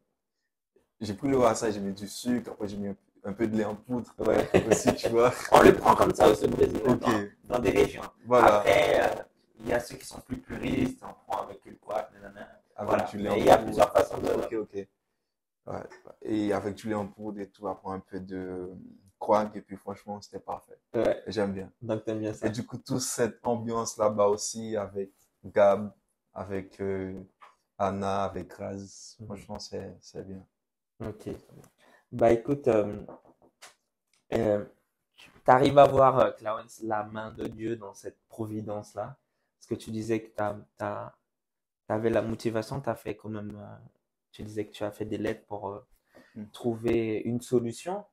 j'ai pris le wassail, j'ai mis du sucre, après j'ai mis un, un peu de lait en poudre Ouais. *laughs* aussi, tu vois. On le prend comme ça aussi au Brésil, Ok, dans, dans des régions. voilà. Après, euh, il y a ceux qui sont plus puristes, on prend avec le quoi, nanana. Avec Voilà. du lait en il y a poudre. plusieurs façons de. Ok, ok. Ouais. Et avec du lait en poudre et tout, après un peu de quark, et puis franchement, c'était parfait. Ouais. J'aime bien. Donc t'aimes bien ça. Et du coup, toute cette ambiance là-bas aussi, avec Gab, avec euh, Anna, avec Raz, Mhm. franchement, c'est c'est bien. Ok. Bah écoute, euh, euh, tu arrives à voir, euh, Clarence, la main de Dieu dans cette providence-là? Parce que tu disais que tu avais la motivation, tu as fait quand même, euh, tu disais que tu as fait des lettres pour euh, Mm. trouver une solution.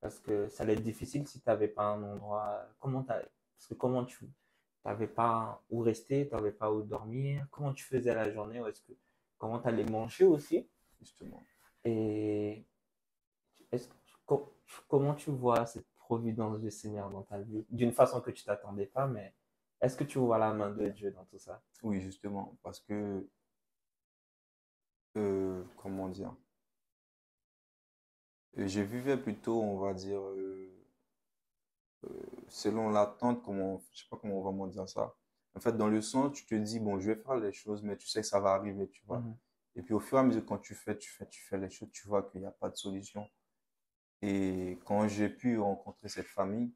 Parce que ça allait être difficile si tu n'avais pas un endroit. Comment t'as- parce que comment tu n'avais pas où rester, tu n'avais pas où dormir, comment tu faisais la journée, ou est-ce que, comment tu allais manger aussi. Justement. Et est-ce que, co- comment tu vois cette providence du Seigneur dans ta vie? D'une façon que tu t'attendais pas, mais est-ce que tu vois la main de Dieu dans tout ça? Oui, justement, parce que, euh, comment dire, euh, je vivais plutôt, on va dire, euh, euh, selon l'attente, comment, je sais pas comment on va dire ça. En fait, dans le sens, tu te dis, bon, je vais faire les choses, mais tu sais que ça va arriver, tu vois. Mhm. Et puis au fur et à mesure, quand tu fais, tu fais, tu fais les choses, tu vois qu'il n'y a pas de solution. Et quand j'ai pu rencontrer cette famille,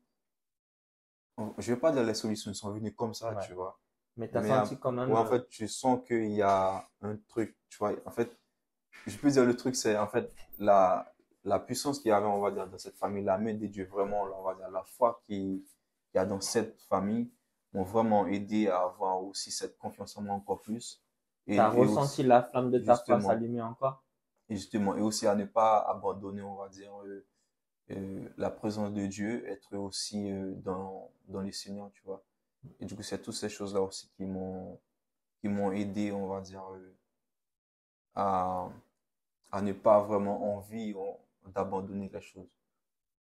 on- je vais pas dire les solutions sont venues comme ça, Ouais. tu vois. Mais tu as Mais senti quand même. Ouais, en fait, tu sens qu'il y a un truc, tu vois. En fait, je peux dire le truc, c'est en fait la, la puissance qu'il y avait, on va dire, dans cette famille, la main de Dieu, vraiment, on va dire, la foi qu'il y a dans cette famille, m'ont vraiment aidé à avoir aussi cette confiance en moi encore plus. Et, T'as et ressenti aussi- la flamme de ta foi s'allumer encore? et justement, et aussi à ne pas abandonner, on va dire, euh, euh, la présence de Dieu, être aussi euh, dans, dans les Seigneurs, tu vois. Et du coup, c'est toutes ces choses-là aussi qui m'ont, qui m'ont aidé, on va dire, euh, à, à ne pas vraiment envie on- d'abandonner les choses.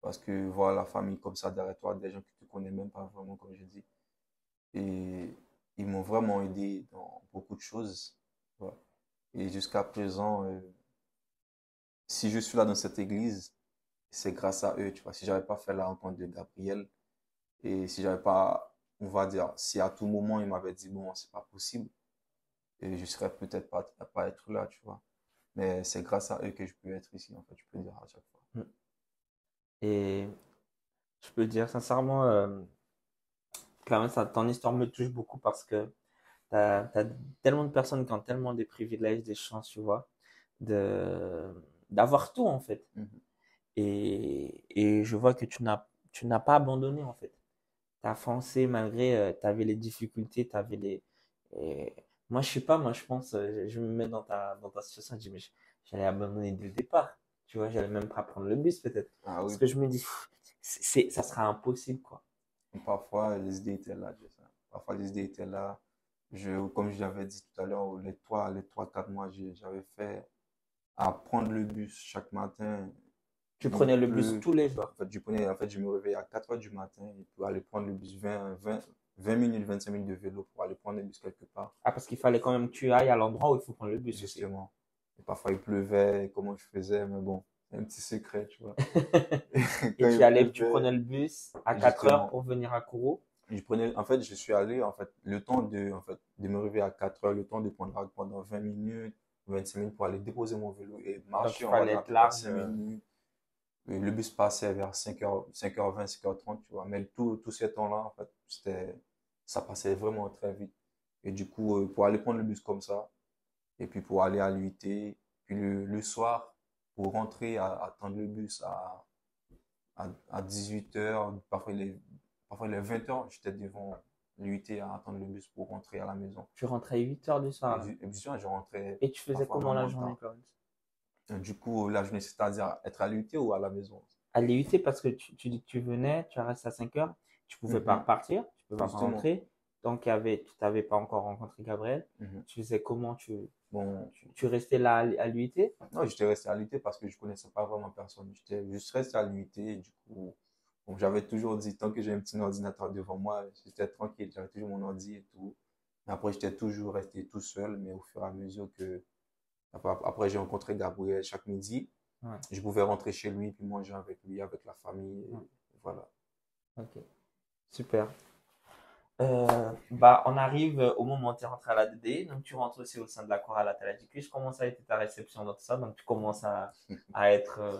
Parce que voir la famille comme ça derrière toi, des gens que tu connais même pas vraiment, comme je dis. Et ils m'ont vraiment aidé dans beaucoup de choses. Et jusqu'à présent, euh, si je suis là dans cette église, c'est grâce à eux, tu vois. Si j'avais pas fait la rencontre de Gabriel, et si j'avais pas, on va dire, si à tout moment il m'avait dit, bon, c'est pas possible, et je serais peut-être pas, pas être là, tu vois. Mais c'est grâce à eux que je peux être ici, en fait, je peux dire à chaque fois. Et je peux dire sincèrement, euh, Ça- ton histoire me touche beaucoup parce que tu as, tellement de personnes qui ont tellement des privilèges, des chances, tu vois, d'avoir tout en fait. Mhm. Et, et je vois que tu n'as, pas abandonné en fait. Tu as foncé malgré, tu avais les difficultés, tu avais les. et moi, je sais pas, moi je pense, euh, je me mets dans ta, dans ta situation, je dis, mais j'allais abandonner dès le départ. Tu vois, j'allais même pas prendre le bus peut-être. Ah Parce que je me dis, c'est- ça sera impossible, quoi. Parfois les idées étaient là, sais. Parfois les idées étaient là. Je, comme je l'avais dit tout à l'heure, les trois, les trois, quatre mois, j'avais fait à prendre le bus chaque matin. Tu prenais le bus pleut. tous les jours. En fait, je prenais, en fait, je me réveillais à 4 heures du matin pour aller prendre le bus 20, 20, 20 minutes, 25 minutes de vélo pour aller prendre le bus quelque part. Ah, parce qu'il fallait quand même que tu ailles à l'endroit où il faut prendre le bus. Justement. Et parfois, il pleuvait, comment je faisais, mais bon, un petit secret, tu vois. *laughs* Et tu allais, tu prenais le bus à 4 Justement. heures pour venir à Kourou? Je prenais, en fait, je suis allé, en fait, le temps de, en fait, de me réveiller à 4 heures, le temps de prendre la pendant 20 minutes, 25 minutes pour aller déposer mon vélo et marcher, il on va fallait être à large, 5 euh. minutes. Et le bus passait vers 5h, 5h20, 5h30, tu vois. Mais tout, tout ce temps-là, en fait, c'était, ça passait vraiment très vite. Et du coup, euh, pour aller prendre le bus comme ça, et puis pour aller à l'UIT, puis le, le soir, pour rentrer, à, attendre le bus à, à, à 18h, parfois il est, parfois il est 20h, j'étais devant l'UIT à attendre le bus pour rentrer à la maison. Tu rentrais à 8 heures du soir. Et, du- soir, je rentrais. Et tu faisais comment la journée. Clarence Euh, Du coup, la journée, c'est-à-dire être à l'UIT ou à la maison? À l'IUT parce que tu, tu dis que tu venais, tu restes à 5 heures, tu pouvais pas Mhm. repartir, tu pouvais pas rentrer. Donc, y avait, tu n'avais pas encore rencontré Gabriel. Mhm. Tu faisais comment tu, Bon, tu, tu restais là à l'UIT non, j'étais resté à l'UIT parce que je connaissais pas vraiment personne. J'étais juste resté à l'UIT et du coup, bon, j'avais toujours dit, tant que j'ai un petit ordinateur devant moi, j'étais tranquille, j'avais toujours mon ordi et tout. Mais après, j'étais toujours resté tout seul, mais au fur et à mesure que, après, j'ai rencontré Gabriel chaque midi. Ouais. Je pouvais rentrer chez lui puis manger avec lui, avec la famille. et Ouais. Voilà. Ok, super. Euh, bah, on arrive au moment où tu es rentré à la DD, donc tu rentres aussi au sein de la chorale à. Comment ça a été ta réception dans tout ça? Donc tu commences à, *laughs* à être euh,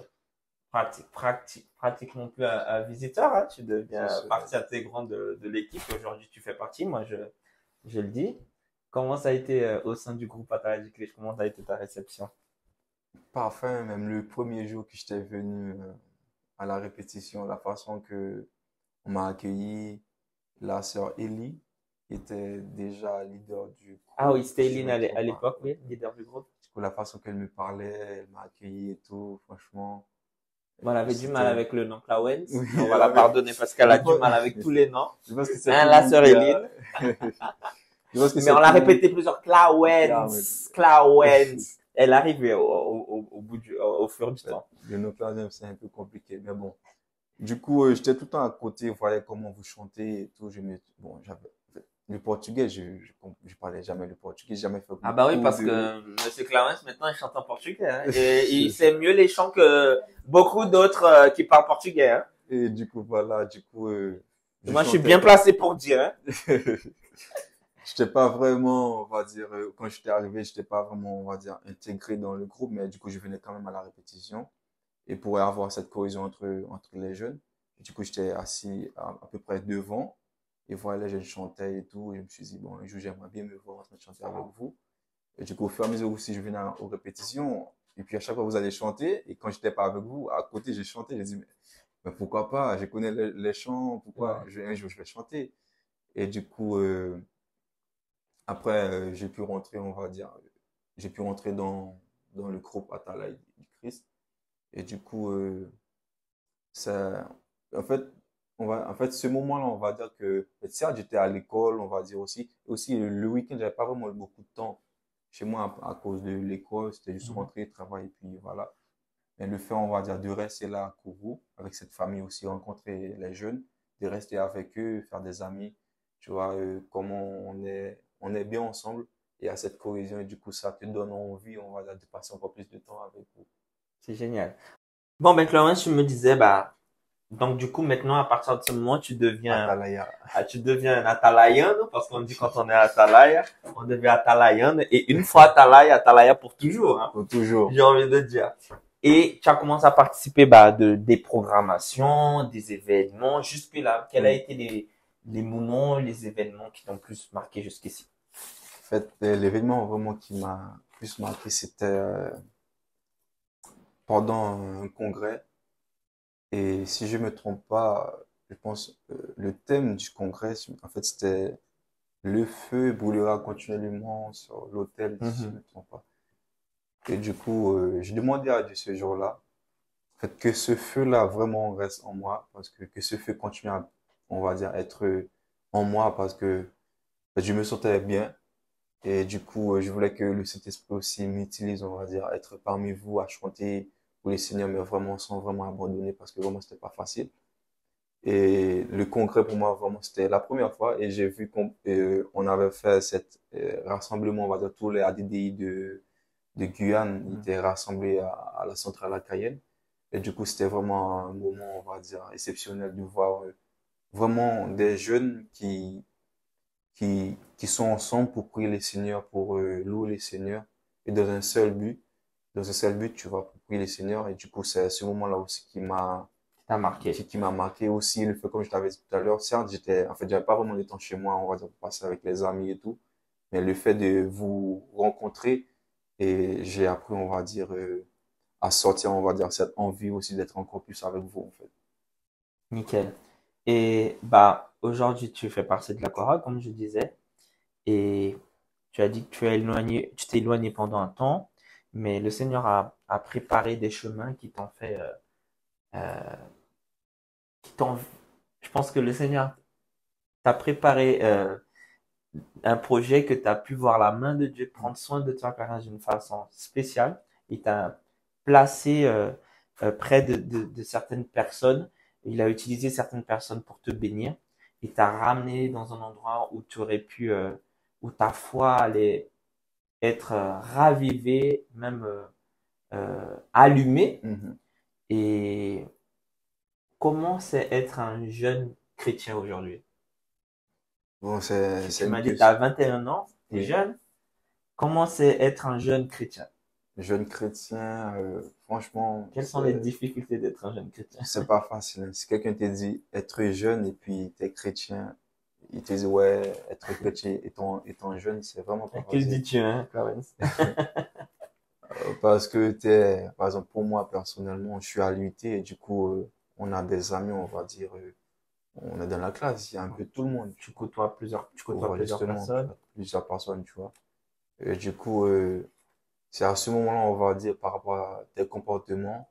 pratique, pratique, pratiquement plus un, un visiteur, hein. Tu deviens partie intégrante de, de l'équipe. Aujourd'hui, tu fais partie, moi je, je le dis. Comment ça a été euh, au sein du groupe à? Comment ça a été ta réception? Parfait, même le premier jour que j'étais venu à la répétition, la façon que on m'a accueilli, la sœur Ellie, était déjà leader du groupe. Ah oui, c'était me à l'époque, oui, leader du groupe. Du coup, la façon qu'elle me parlait, elle m'a accueilli et tout, franchement. Moi, elle avait du mal avec le nom Clawens. Oui, on va la pardonner parce qu'elle a du mal avec tous les noms. Je pense que c'est Hein, la sœur Eline. *laughs* Je pense que Mais on l'a répété plusieurs Clawens, Clawens. Clawens. Elle arrive au, au, au, bout du, au, au fur du temps. Le nom Claudien, c'est un peu compliqué, mais bon. Du coup, euh, j'étais tout le temps à côté, voyez comment vous chantez et tout. Je me, bon, j'avais, le portugais, je, je, je parlais jamais le portugais, j'ai jamais fait Ah bah oui, parce de- que Monsieur Clawens, maintenant, il chante en portugais. Hein, et *laughs* il sait mieux les chants que beaucoup d'autres euh, qui parlent portugais. Hein. Et du coup, voilà, du coup, euh, Moi, je suis bien pas. placé pour dire. Hein. *laughs* J'étais pas vraiment, on va dire, quand j'étais arrivé, j'étais pas vraiment, on va dire, intégré dans le groupe, mais du coup, je venais quand même à la répétition. Et pour avoir cette cohésion entre, entre les jeunes, du coup, j'étais assis à, à peu près devant. Et voilà, les jeunes chantaient et tout. Et je me suis dit, bon, un jour, j'aimerais bien me voir en train de chanter avec vous. Et du coup, au fur et à mesure aussi, je venais aux répétitions. Et puis, à chaque fois, vous allez chanter. Et quand j'étais pas avec vous, à côté, j'ai chanté. J'ai dit, mais, mais pourquoi pas? Je connais les, les chants. Pourquoi? Je- un jour, je vais chanter? Et du coup, euh, après, euh, j'ai pu rentrer, on va dire, j'ai pu rentrer dans, dans le groupe Atalay du Christ. Et du coup, euh, ça, en fait, on va, en fait, ce moment-là, on va dire que, certes, j'étais à l'école, on va dire aussi, aussi le week-end, j'avais pas vraiment beaucoup de temps chez moi à, à cause de l'école, c'était juste Mhm. rentrer, travailler, puis voilà. Mais le fait, on va dire, de rester là à Kourou, avec cette famille aussi, rencontrer les jeunes, de rester avec eux, faire des amis, tu vois, euh, comment on est, on est bien ensemble, et à cette cohésion, et du coup, ça te donne envie, on va dire, de passer encore plus de temps avec vous. C'est génial. Bon, ben, Clarence, tu me disais, bah, donc, du coup, maintenant, à partir de ce moment, tu deviens, Atalaya. ah, tu deviens un Atalayan, parce qu'on dit quand on est Atalaya, on devient Atalayan, et une fois Atalaya, Atalaya pour toujours, hein, Pour toujours. j'ai envie de dire. Et tu as commencé à participer, bah, de, des programmations, des événements, jusque-là. Quels ont été les, les moments, les événements qui t'ont plus marqué jusqu'ici? En fait, euh, l'événement vraiment qui m'a plus marqué, c'était euh, pendant un congrès. Et si je me trompe pas, je pense euh, le thème du congrès, en fait, c'était le feu brûlera continuellement sur l'autel, si je Mhm. me trompe pas. Et du coup, euh, j'ai demandé à Dieu ce jour-là, en fait, que ce feu-là vraiment reste en moi, parce que, que ce feu continue à, on va dire, être en moi, parce que je me sentais bien. Et du coup, euh, je voulais que le Saint-Esprit aussi m'utilise, on va dire, être parmi vous, à chanter pour les Seigneurs, mais vraiment sans vraiment abandonner, parce que vraiment, c'était pas facile. Et le congrès, pour moi, vraiment, c'était la première fois, et j'ai vu qu'on euh, on avait fait cet euh, rassemblement, on va dire, tous les ADDI de, de Guyane, Mhm. étaient rassemblés à, à la centrale à Cayenne. Et du coup, c'était vraiment un moment, on va dire, exceptionnel de voir euh, vraiment des jeunes qui, qui, qui sont ensemble pour prier les Seigneurs, pour louer les Seigneurs, et dans un seul but, dans un seul but, tu vois, pour prier les Seigneurs. Et du coup, c'est ce moment-là aussi qui m'a, marqué? qui, qui m'a marqué aussi. Le fait, comme je t'avais dit tout à l'heure, certes, j'étais, en fait, j'avais pas vraiment de temps chez moi, on va dire, pour passer avec les amis et tout. mais le fait de vous rencontrer, et j'ai appris, on va dire, euh, à sortir, on va dire, cette envie aussi d'être encore plus avec vous, en fait. Nickel. Et bah aujourd'hui tu fais partie de la chorale, comme je disais, et tu as dit que tu as éloigné, tu t'es éloigné pendant un temps, mais le Seigneur a, a préparé des chemins qui t'ont fait, euh, euh, qui t'ont, je pense que le Seigneur t'a préparé euh, un projet que tu as pu voir la main de Dieu prendre soin de toi d'une façon spéciale. Il t'a placé euh, euh, près de, de, de certaines personnes. Il a utilisé certaines personnes pour te bénir. Il t'a ramené dans un endroit où tu aurais pu, euh, où ta foi allait être euh, ravivée, même euh, euh, allumée. Mhm. Et comment c'est être un jeune chrétien aujourd'hui? Bon, c'est, Tu, tu m'as dit tu as 21 ans, tu es Oui. jeune. Comment c'est être un jeune chrétien? Jeune chrétien, euh, franchement, Quelles sont les difficultés d'être un jeune chrétien? c'est pas facile. hein. Si quelqu'un te dit être jeune et puis t'es chrétien, il te dit ouais, être chrétien étant, étant jeune, c'est vraiment pas Que facile. dis-tu, hein, Clarence? *laughs* Euh, Parce que t'es, par exemple, pour moi, personnellement, je suis à l'UT et du coup, euh, on a des amis, on va dire, euh, on est dans la classe, il y a un peu tout le monde. Tu côtoies plusieurs, tu côtoies Ouais, plusieurs personnes. plusieurs personnes, tu vois. Et du coup, euh, c'est à ce moment-là, on va dire, par rapport à tes comportements,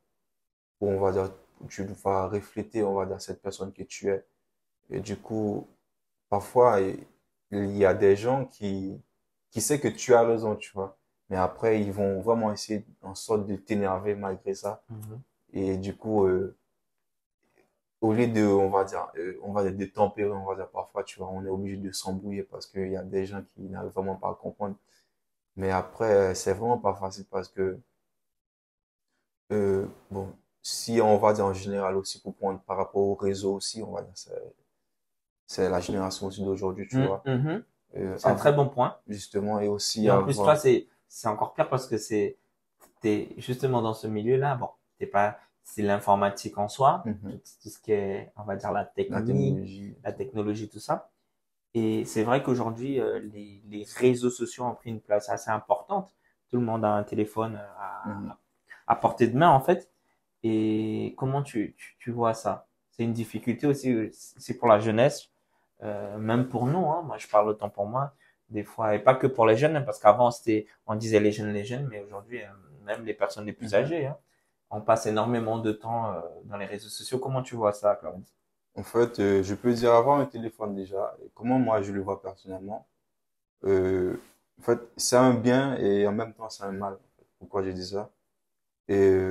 où on va dire, tu vas refléter, on va dire, cette personne que tu es. Et du coup, parfois, il y a des gens qui, qui savent que tu as raison, tu vois. Mais après, ils vont vraiment essayer en sorte de t'énerver malgré ça. Mhm. Et du coup, euh, au lieu de, on va dire, euh, on va dire de tempérer, on va dire parfois, tu vois, on est obligé de s'embrouiller parce qu'il y a des gens qui n'arrivent vraiment pas à comprendre. Mais après, c'est vraiment pas facile parce que, euh, bon, si on va dire en général aussi pour prendre par rapport au réseau aussi, on va dire, c'est, la génération aussi d'aujourd'hui, tu Mhm, vois. Euh, C'est un très bon point. justement, et aussi Et en plus, toi, c'est, c'est encore pire parce que c'est, t'es justement dans ce milieu-là. Bon, t'es pas, c'est l'informatique en soi, Mhm. tout, tout ce qui est, on va dire, la technologie. la technologie, tout ça. Et c'est vrai qu'aujourd'hui, euh, les, les réseaux sociaux ont pris une place assez importante. Tout le monde a un téléphone à, Mhm. à portée de main, en fait. Et comment tu, tu, tu vois ça? C'est une difficulté aussi, euh, c'est pour la jeunesse, euh, même pour nous, hein. Moi, je parle autant pour moi, des fois, et pas que pour les jeunes, hein, parce qu'avant, c'était, on disait les jeunes, les jeunes, mais aujourd'hui, euh, même les personnes les plus Mhm. âgées, hein, on passe énormément de temps, euh, dans les réseaux sociaux. Comment tu vois ça, Clarence? En fait, euh, je peux dire avoir un téléphone déjà. Et Comment moi je le vois personnellement? En fait, c'est un bien et en même temps c'est un mal. Pourquoi je dis ça? Et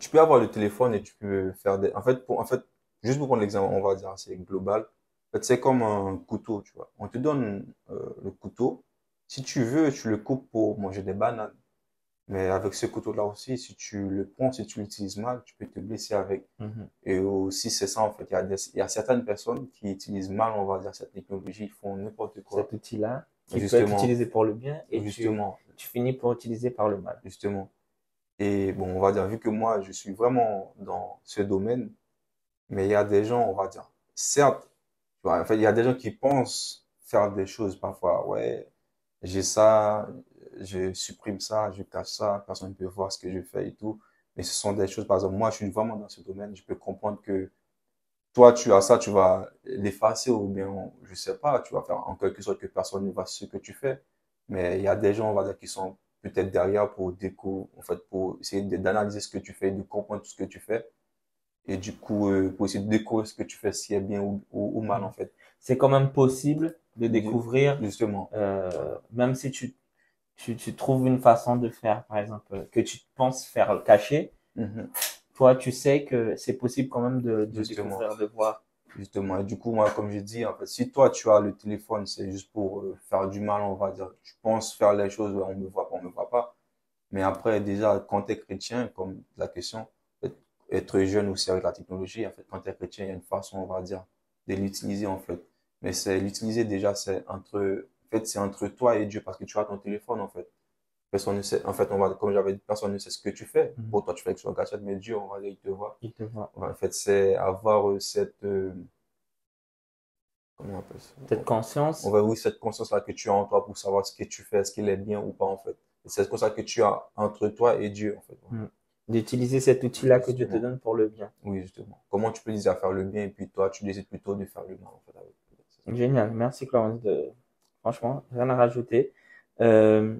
tu peux avoir le téléphone et tu peux faire des. En fait, pour, en fait, juste pour prendre l'exemple, on va dire c'est global. En fait, c'est comme un couteau, tu vois. On te donne euh, le couteau. Si tu veux, tu le coupes pour manger des bananes. Mais avec ce couteau-là aussi, si tu le prends, si tu l'utilises mal, tu peux te blesser avec. Mhm. Et aussi, c'est ça, en fait. Il y a des, il y a certaines personnes qui utilisent mal, on va dire, cette technologie, ils font n'importe quoi. cet outil-là qui peut être utilisé pour le bien et tu, justement, tu finis par utiliser par le mal. justement. Et bon, on va dire, vu que moi, je suis vraiment dans ce domaine, mais il y a des gens, on va dire, certes, en fait, il y a des gens qui pensent faire des choses parfois, ouais, j'ai ça, je supprime ça, je cache ça, personne ne peut voir ce que je fais et tout. Mais ce sont des choses, par exemple, moi, je suis vraiment dans ce domaine, je peux comprendre que toi, tu as ça, tu vas l'effacer ou bien, je sais pas, tu vas faire en quelque sorte que personne ne voit ce que tu fais. Mais il y a des gens, on va dire, qui sont peut-être derrière pour en fait, pour essayer d'analyser ce que tu fais, de comprendre tout ce que tu fais. Et du coup, euh, pour essayer de découvrir ce que tu fais, si est bien ou, ou, ou mal, en fait. C'est quand même possible de découvrir, Justement. euh, même si tu, tu, tu trouves une façon de faire, par exemple, que tu penses faire cacher, Mhm. toi, tu sais que c'est possible quand même de, de Justement. découvrir, de voir. Justement. Et du coup, moi, comme je dis, en fait, si toi, tu as le téléphone, c'est juste pour euh, faire du mal, on va dire. Tu penses faire les choses, on me voit pas, on me voit pas. Mais après, déjà, quand tu es chrétien, comme la question, être jeune aussi avec la technologie, en fait, quand tu es chrétien, il y a une façon, on va dire, de l'utiliser, en fait. Mais c'est l'utiliser déjà, c'est entre, en fait, c'est entre toi et Dieu, parce que tu as ton téléphone, en fait. Personne ne sait, en fait, on va, comme j'avais dit, personne ne sait ce que tu fais. Mhm. Pour toi, tu fais que sur la cachette, mais Dieu, on va dire, il te voit. Il te voit. Ouais, En fait, c'est avoir euh, cette, euh, comment on appelle ça? Cette conscience. On va, oui, cette conscience-là que tu as en toi pour savoir ce que tu fais, est-ce qu'il est bien ou pas, en fait. C'est comme ça que tu as entre toi et Dieu, en fait. Mm. D'utiliser cet outil-là que Dieu te donne pour le bien. Oui, justement. Comment tu peux déjà faire le bien et puis toi, tu décides plutôt de faire le mal, en fait. Génial. Merci, Clarence. De... Franchement, rien à rajouter. Euh,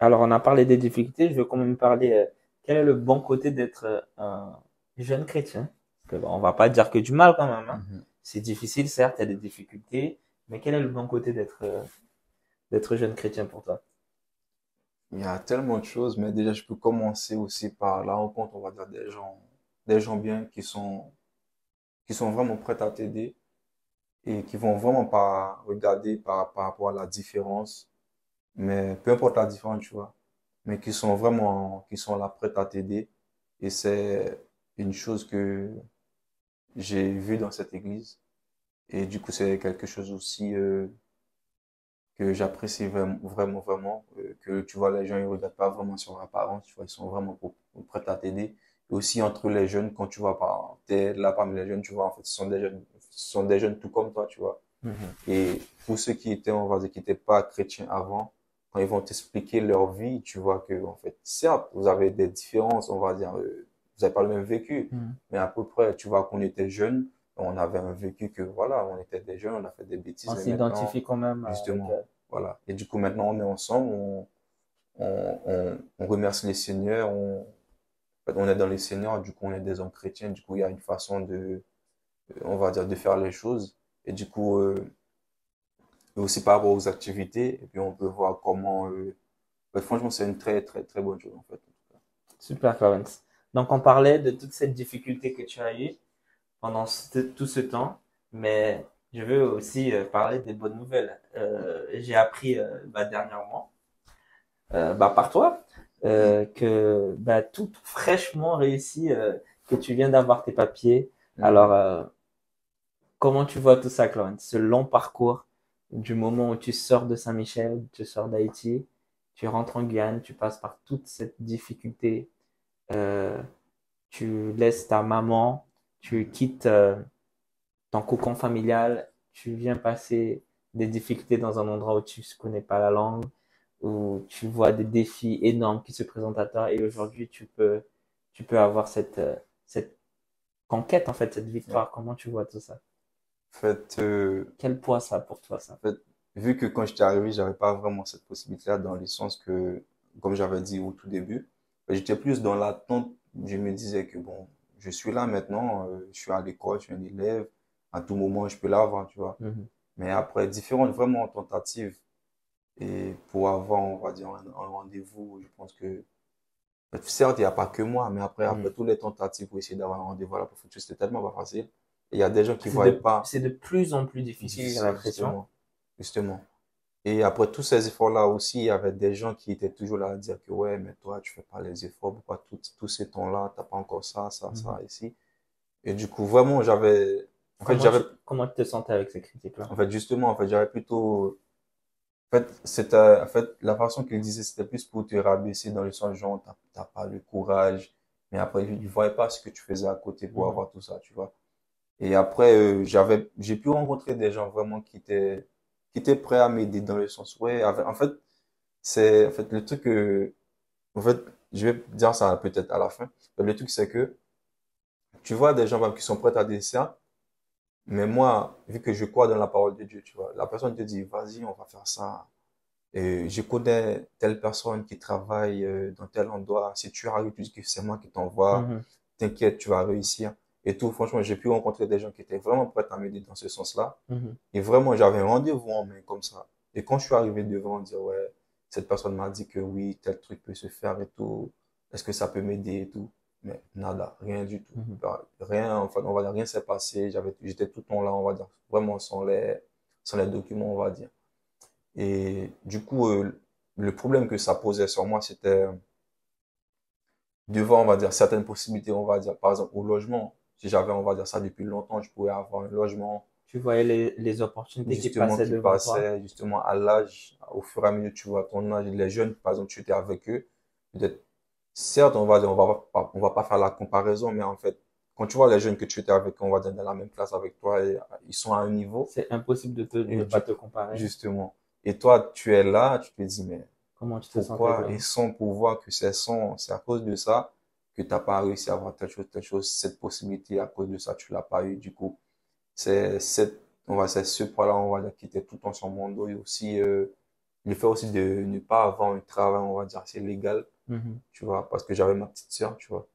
alors, on a parlé des difficultés. Je veux quand même parler. euh, quel est le bon côté d'être euh, un jeune chrétien? Parce que, on va pas dire que du mal quand même. hein. Mhm. C'est difficile, certes, il y a des difficultés. Mais quel est le bon côté d'être d'être jeune chrétien pour toi? Il y a tellement de choses, mais déjà, je peux commencer aussi par la rencontre, on va dire, des gens, des gens bien qui sont, qui sont vraiment prêts à t'aider et qui vont vraiment pas regarder par, par rapport à la différence, mais peu importe la différence, tu vois, mais qui sont vraiment, qui sont là prêts à t'aider. Et c'est une chose que j'ai vue dans cette église. Et du coup, c'est quelque chose aussi, euh, que j'apprécie vraiment, vraiment, vraiment, euh, que tu vois, les gens, ils regardent pas vraiment sur l'apparence, tu vois, ils sont vraiment prêts à t'aider. Et aussi entre les jeunes, quand tu vois, pas, t'es là parmi les jeunes, tu vois, en fait, ce sont des jeunes, ce sont des jeunes tout comme toi, tu vois. Et pour ceux qui étaient, on va dire, qui n'étaient pas chrétiens avant, quand ils vont t'expliquer leur vie, tu vois que, en fait, certes, vous avez des différences, on va dire, euh, vous n'avez pas le même vécu, Mhm. mais à peu près, tu vois qu'on était jeunes, on avait un vécu que, voilà, on était des jeunes, on a fait des bêtises, On s'identifie quand même avec, justement, euh, voilà. Et du coup, maintenant, on est ensemble, on, on, on, remercie les seigneurs, on, on est dans les seigneurs, du coup, on est des hommes chrétiens, du coup, il y a une façon de, on va dire, de faire les choses. Et du coup, euh, aussi par rapport aux activités, et puis on peut voir comment, euh, ouais, franchement, c'est une très, très, très bonne chose, en fait. Super, Clarence. Donc, on parlait de toute cette difficulté que tu as eue pendant tout ce temps, mais je veux aussi euh, parler des bonnes nouvelles. Euh, j'ai appris euh, bah, dernièrement, bah, par toi, que bah, tout fraîchement réussi, que tu viens d'avoir tes papiers. Alors, euh, comment tu vois tout ça, Clarence? Ce long parcours du moment où tu sors de Saint-Michel, tu sors d'Haïti, tu rentres en Guyane, tu passes par toute cette difficulté, tu laisses ta maman, tu quittes ton cocon familial, tu viens passer des difficultés dans un endroit où tu ne connais pas la langue, où tu vois des défis énormes qui se présentent à toi, et aujourd'hui tu peux, tu peux avoir cette, euh, cette conquête, en fait, cette victoire. Comment tu vois tout ça? En fait, euh, Quel poids ça a pour toi, ça? vu que quand j'étais arrivé, j'avais pas vraiment cette possibilité-là dans le sens que, comme j'avais dit au tout début, j'étais plus dans l'attente. Je me disais que bon, je suis là maintenant, euh, je suis à l'école, je suis un élève, à tout moment je peux l'avoir, tu vois. Mhm. Mais après différentes vraiment tentatives et pour avoir, on va dire, un, un rendez-vous, je pense que certes, il n'y a pas que moi, mais après, après Mhm. toutes les tentatives pour essayer d'avoir un rendez-vous à la préfecture, c'était tellement pas facile. Et il y a des gens qui C'est voyaient de, pas. c'est de plus en plus difficile, j'ai l'impression. Justement, justement. Et après tous ces efforts-là aussi, il y avait des gens qui étaient toujours là à dire que ouais, mais toi, tu fais pas les efforts, pourquoi tout, tous ces temps-là, t'as pas encore ça, ça, ça, ici? Et du coup, vraiment, j'avais, en fait, Comment tu, comment tu te sentais avec ces critiques-là? en fait, justement, en fait, j'avais plutôt, en fait, c'était, en fait, la façon qu'il disait, c'était plus pour te rabaisser dans le sens genre, t'as, pas le courage. Mais après, il voyait pas ce que tu faisais à côté pour Mhm. avoir tout ça, tu vois. Et après, euh, j'avais, j'ai pu rencontrer des gens vraiment qui étaient, qui étaient prêts à m'aider dans le sens, ouais, en fait, c'est, en fait, le truc que, en fait, je vais dire ça peut-être à la fin. Le truc, c'est que, tu vois des gens qui sont prêts à dire ça, mais moi, vu que je crois dans la parole de Dieu, tu vois, la personne te dit, vas-y, on va faire ça. Et je connais telle personne qui travaille euh, dans tel endroit. Si tu arrives, tu dis que c'est moi qui t'envoie. Mhm. T'inquiète, tu vas réussir. Et tout, franchement, j'ai pu rencontrer des gens qui étaient vraiment prêts à m'aider dans ce sens-là. Mhm. Et vraiment, j'avais un rendez-vous en main comme ça. Et quand je suis arrivé devant, dire, ouais, cette personne m'a dit que oui, tel truc peut se faire et tout. Est-ce que ça peut m'aider et tout? Mais nada, rien du tout. Mhm. Bah, Rien, enfin, on va dire, rien s'est passé. J'avais, j'étais tout le temps là, on va dire, vraiment sans les, sans les documents, on va dire. Et du coup, euh, le problème que ça posait sur moi, c'était devant, on va dire, certaines possibilités, on va dire, par exemple, au logement. Si j'avais, on va dire ça depuis longtemps, je pouvais avoir un logement Tu voyais les, les opportunités qui justement passaient qui devant toi. passaient justement à l'âge, au fur et à mesure, tu vois ton âge, les jeunes, par exemple, tu étais avec eux, peut-être, certes, on va dire, on va pas, on va pas faire la comparaison, mais en fait, quand tu vois les jeunes que tu étais avec, on va dire, dans la même classe avec toi, et, ils sont à un niveau. C'est impossible de te, ne pas te comparer. Justement. Et toi, tu es là, tu te dis, mais comment tu te pourquoi Et sans pouvoir que c'est son, c'est à cause de ça que tu n'as pas réussi à avoir telle chose, telle chose, cette possibilité, à cause de ça, tu l'as pas eu. Du coup, c'est cette, on va, c'est ce point-là, on va dire, qui était tout en son monde. Et aussi, euh, le fait aussi de ne pas avoir un travail, on va dire, assez légal, Mhm. tu vois, parce que j'avais ma petite sœur, tu vois.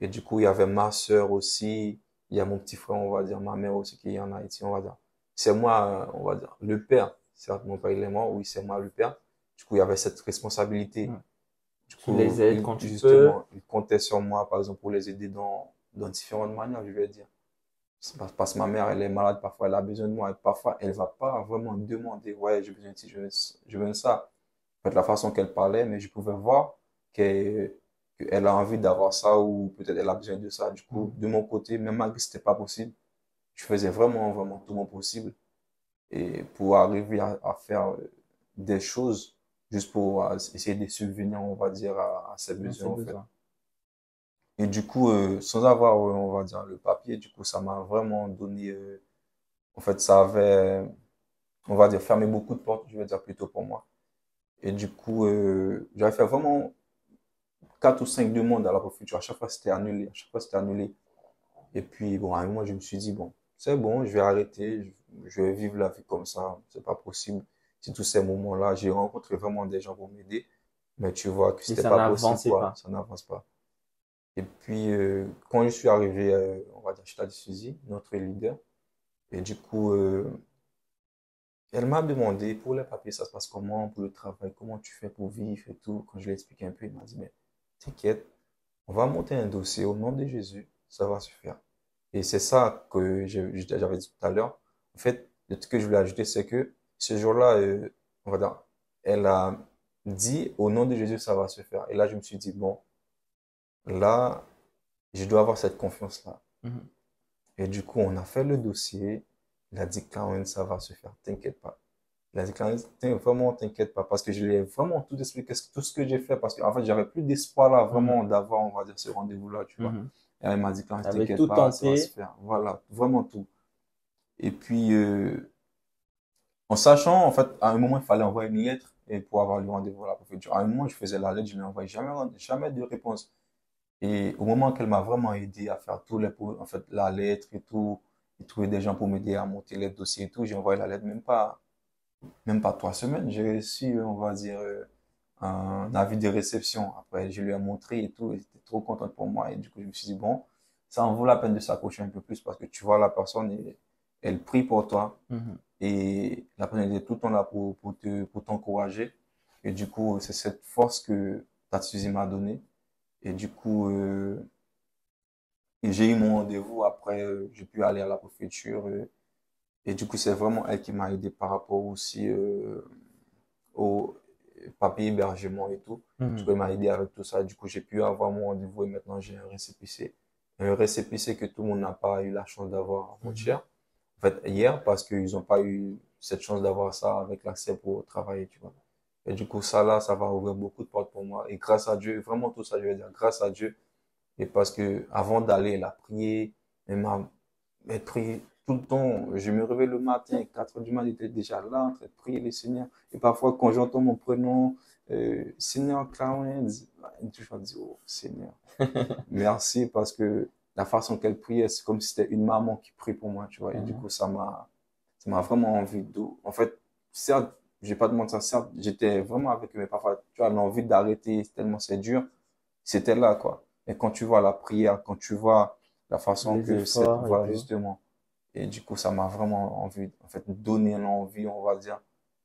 Et du coup, il y avait ma sœur aussi, il y a mon petit frère, on va dire, ma mère aussi qui est en Haïti, on va dire. C'est moi, on va dire, le père. Certes, mon père, il est mort, oui, c'est moi le père. Du coup, il y avait cette responsabilité. Ouais. Du Tu les aides quand tu justement, ils comptaient sur moi, par exemple, pour les aider dans, dans différentes manières, je vais dire. Parce- Parce que ma mère, elle est malade, parfois elle a besoin de moi, et parfois elle va pas vraiment demander, ouais, j'ai besoin de ci, je veux, je veux ça. En fait, la façon qu'elle parlait, mais je pouvais voir qu'elle a envie d'avoir ça ou peut-être elle a besoin de ça. Du coup, de mon côté, même malgré que c'était pas possible, je faisais vraiment, vraiment tout mon possible et pour arriver à, à faire euh, des choses juste pour euh, essayer de subvenir, on va dire, à, à ses besoins, en fait. Et du coup, euh, sans avoir, euh, on va dire, le papier, du coup, ça m'a vraiment donné, euh, en fait, ça avait, on va dire, fermé beaucoup de portes, je vais dire plutôt pour moi. Et du coup, j'avais fait vraiment quatre ou cinq demandes à la préfecture. À chaque fois, c'était annulé. À chaque fois, c'était annulé. Et puis, bon, à un moment, je me suis dit, bon, c'est bon, je vais arrêter. Je, vais vivre la vie comme ça. C'est pas possible. C'est tous ces moments-là. J'ai rencontré vraiment des gens pour m'aider. Mais tu vois que c'était pas possible, quoi. pas. Ça n'avance pas. Et puis, euh, quand je suis arrivé, euh, on va dire, chez Tadi Suzy, notre leader, et du coup, euh, elle m'a demandé pour les papiers, ça se passe comment, pour le travail, comment tu fais pour vivre et tout? Quand je lui ai expliqué un peu, il m'a dit, mais t'inquiète, on va monter un dossier au nom de Jésus, ça va se faire. Et c'est ça que j'avais dit tout à l'heure. En fait, le truc que je voulais ajouter, c'est que ce jour-là, euh, dire, elle a dit au nom de Jésus, ça va se faire. Et là, je me suis dit, bon, là, je dois avoir cette confiance-là. Mhm. Et du coup, on a fait le dossier. Il a dit, Clarence, ça va se faire, t'inquiète pas. Il a vraiment, t'inquiète pas, parce que je lui ai vraiment tout expliqué, tout ce que j'ai fait, parce qu'en fait, j'avais plus d'espoir là, vraiment, d'avoir, on va dire, ce rendez-vous-là, tu vois. Mhm. Et elle m'a dit, Clarence, t'inquiète pas, ça va tenté. se faire. Voilà, vraiment tout. Et puis, euh, en sachant, en fait, à un moment, il fallait envoyer une lettre et pour avoir le rendez-vous à la préfecture. À un moment, je faisais la lettre, je n'envoyais jamais, jamais de réponse. Et au moment qu'elle m'a vraiment aidé à faire tout les, en fait, la lettre et tout, et trouver des gens pour m'aider à monter les dossiers et tout, j'ai envoyé la lettre même pas, même pas trois semaines. J'ai reçu, on va dire, euh, un avis de réception. Après, je lui ai montré et tout, elle était trop contente pour moi. Et du coup, je me suis dit, bon, ça en vaut la peine de s'accrocher un peu plus parce que tu vois la personne elle prie pour toi. Mhm. Et la personne était tout le temps là pour, pour te, pour t'encourager. Et du coup, c'est cette force que Tatsuzi m'a donnée. Et du coup, euh, j'ai eu mon rendez-vous. Après, euh, j'ai pu aller à la préfecture. euh, et du coup, c'est vraiment elle qui m'a aidé par rapport aussi euh, au papier hébergement et tout. Mhm. Du coup, elle m'a aidé avec tout ça. Du coup, j'ai pu avoir mon rendez-vous et maintenant j'ai un récépissé. Un récépissé que tout le monde n'a pas eu la chance d'avoir Mhm. avant-hier. En fait, hier, parce qu'ils n'ont pas eu cette chance d'avoir ça avec l'accès pour travailler, tu vois. Et du coup, ça là, ça va ouvrir beaucoup de portes pour moi. Et grâce à Dieu, vraiment tout ça, je veux dire, grâce à Dieu. Et parce que avant d'aller, elle a prié, elle m'a prié tout le temps. Je me réveille le matin, 4 heures du matin, j'étais déjà là, en train de prier le Seigneur. Et parfois, quand j'entends mon prénom, euh, Seigneur Clarence, je me dis, oh Seigneur, *laughs* merci parce que la façon qu'elle priait, c'est comme si c'était une maman qui prie pour moi, tu vois. Et du Mhm. coup, ça m'a, ça m'a vraiment envie de, en fait, certes, j'ai pas de mentir, certes, j'étais vraiment avec eux, mais parfois, tu as l'envie d'arrêter tellement c'est dur. C'était là, quoi. Et quand tu vois la prière, quand tu vois la façon Les que et voilà, justement. Et du coup, ça m'a vraiment envie, en fait, donné l'envie, on va dire,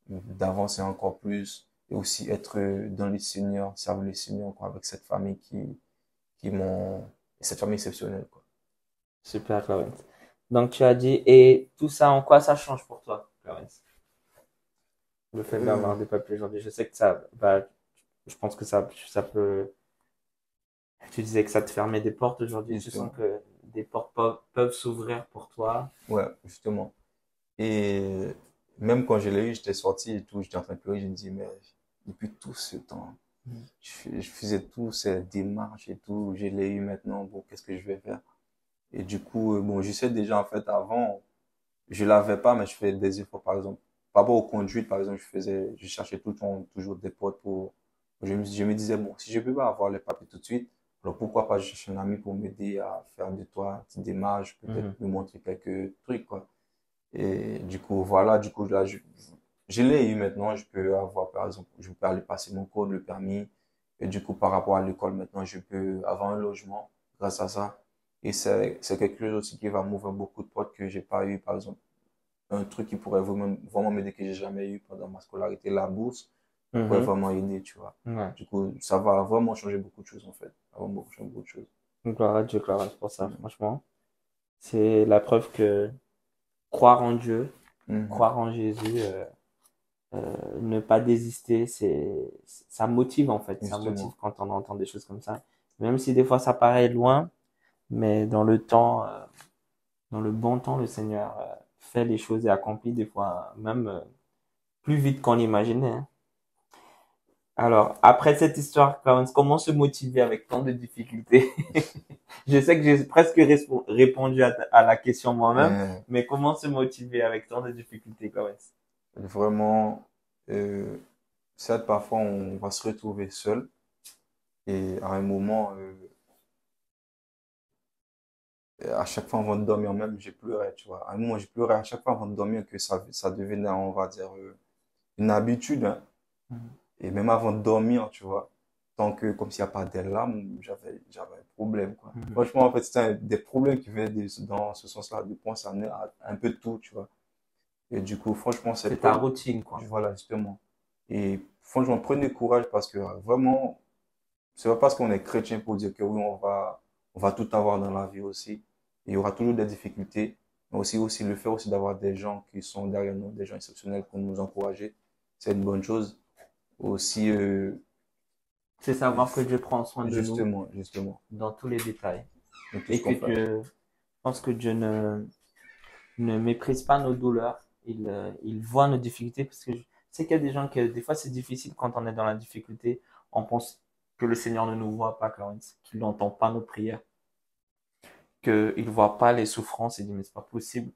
d'avancer encore plus et aussi être dans les seigneurs, servir les seigneurs, quoi, avec cette famille qui, qui m'ont, et cette famille exceptionnelle, quoi. Super, Clarence. Donc, tu as dit, et tout ça, en quoi ça change pour toi, Clarence? Le fait d'avoir Euh. des papiers aujourd'hui. Je sais que ça, bah, je pense que ça, ça peut, tu disais que ça te fermait des portes aujourd'hui. Justement. sens que des portes peuvent, s'ouvrir pour toi. Ouais, justement. Et même quand je l'ai eu, j'étais sorti et tout, j'étais en train de pleurer, je me dis, mais depuis tout ce temps, Mhm. je, fais- je faisais toutes ces démarches et tout, je l'ai eu maintenant, bon, qu'est-ce que je vais faire? Et du coup, euh, bon, j'essaie déjà, en fait, avant, je l'avais pas, mais je fais des efforts, par exemple. Par rapport aux conduites, par exemple, je faisais, je cherchais tout le temps toujours des potes pour, je me, je me disais, bon, si je peux pas avoir les papiers tout de suite, alors pourquoi pas chercher un ami pour m'aider à faire de toi une petite démarche, peut-être Mhm. me montrer quelques trucs, quoi. Et du coup, voilà, du coup, là, je, je l'ai eu maintenant, je peux avoir, par exemple, je peux aller passer mon code, le permis. Et du coup, par rapport à l'école, maintenant, je peux avoir un logement grâce à ça. Et c'est, quelque chose aussi qui va m'ouvrir beaucoup de portes que j'ai pas eu, par exemple. Un truc qui pourrait vraiment, vraiment m'aider que j'ai jamais eu pendant ma scolarité, la bourse, pourrait Mhm. vraiment aider, tu vois. Ouais. Du coup, ça va vraiment changer beaucoup de choses, en fait. Vraiment changer beaucoup de choses. Gloire à Dieu, à Dieu pour ça, franchement. C'est la preuve que croire en Dieu, Mhm. croire en Jésus, euh, euh, ne pas désister, c'est, ça motive en fait. Ça motive quand on entend des choses comme ça. Même si des fois ça paraît loin, mais dans le temps, euh, dans le bon temps, le Seigneur fait les choses et accomplit des fois même plus vite qu'on imaginait. hein. Alors, après cette histoire, comment se motiver avec tant de difficultés? *laughs* Je sais que j'ai presque répondu à, la question moi-même, Mais mais comment se motiver avec tant de difficultés, Clarence? vraiment, euh, certes, parfois, on va se retrouver seul. Et à un moment, euh, à chaque fois avant de dormir, même, j'ai pleuré, tu vois. À un moment, j'ai pleuré à chaque fois avant de dormir que ça, ça devenait, on va dire, euh, une habitude. hein. Mhm. Et même avant de dormir, tu vois, tant que, comme s'il n'y a pas des larmes, j'avais, j'avais un problème, quoi. Mhm. Franchement, en fait, c'était des problèmes qui venaient dans ce sens-là, de concerner à- un peu tout, tu vois. Et du coup, franchement, C'est ta routine, quoi. voilà, justement. Et franchement, prenez courage parce que euh, vraiment, c'est pas parce qu'on est chrétien pour dire que oui, on va, on va tout avoir dans la vie aussi. Il y aura toujours des difficultés, mais aussi, aussi le fait aussi d'avoir des gens qui sont derrière nous, des gens exceptionnels pour nous encourager, c'est une bonne chose. Aussi, euh, C'est savoir que Dieu prend soin de nous justement, justement. dans tous les détails. Donc, Et que. Dieu, je pense que Dieu ne, ne méprise pas nos douleurs. Il, euh, il voit nos difficultés parce que je sais qu'il y a des gens que des fois c'est difficile quand on est dans la difficulté. On pense que le Seigneur ne nous voit pas, Clarence, qu'il n'entend pas nos prières, qu'il ne voit pas les souffrances. Il dit, mais c'est pas possible.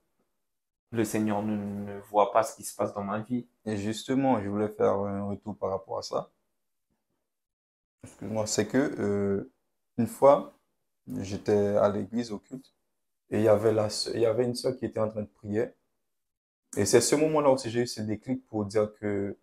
Le Seigneur ne, ne voit pas ce qui se passe dans ma vie. Et justement, je voulais faire un retour par rapport à ça. Excuse-moi, c'est que euh, une fois, j'étais à l'église au culte et il y avait la, il y avait une sœur qui était en train de prier. Et c'est ce moment-là aussi j'ai eu ce déclic pour dire que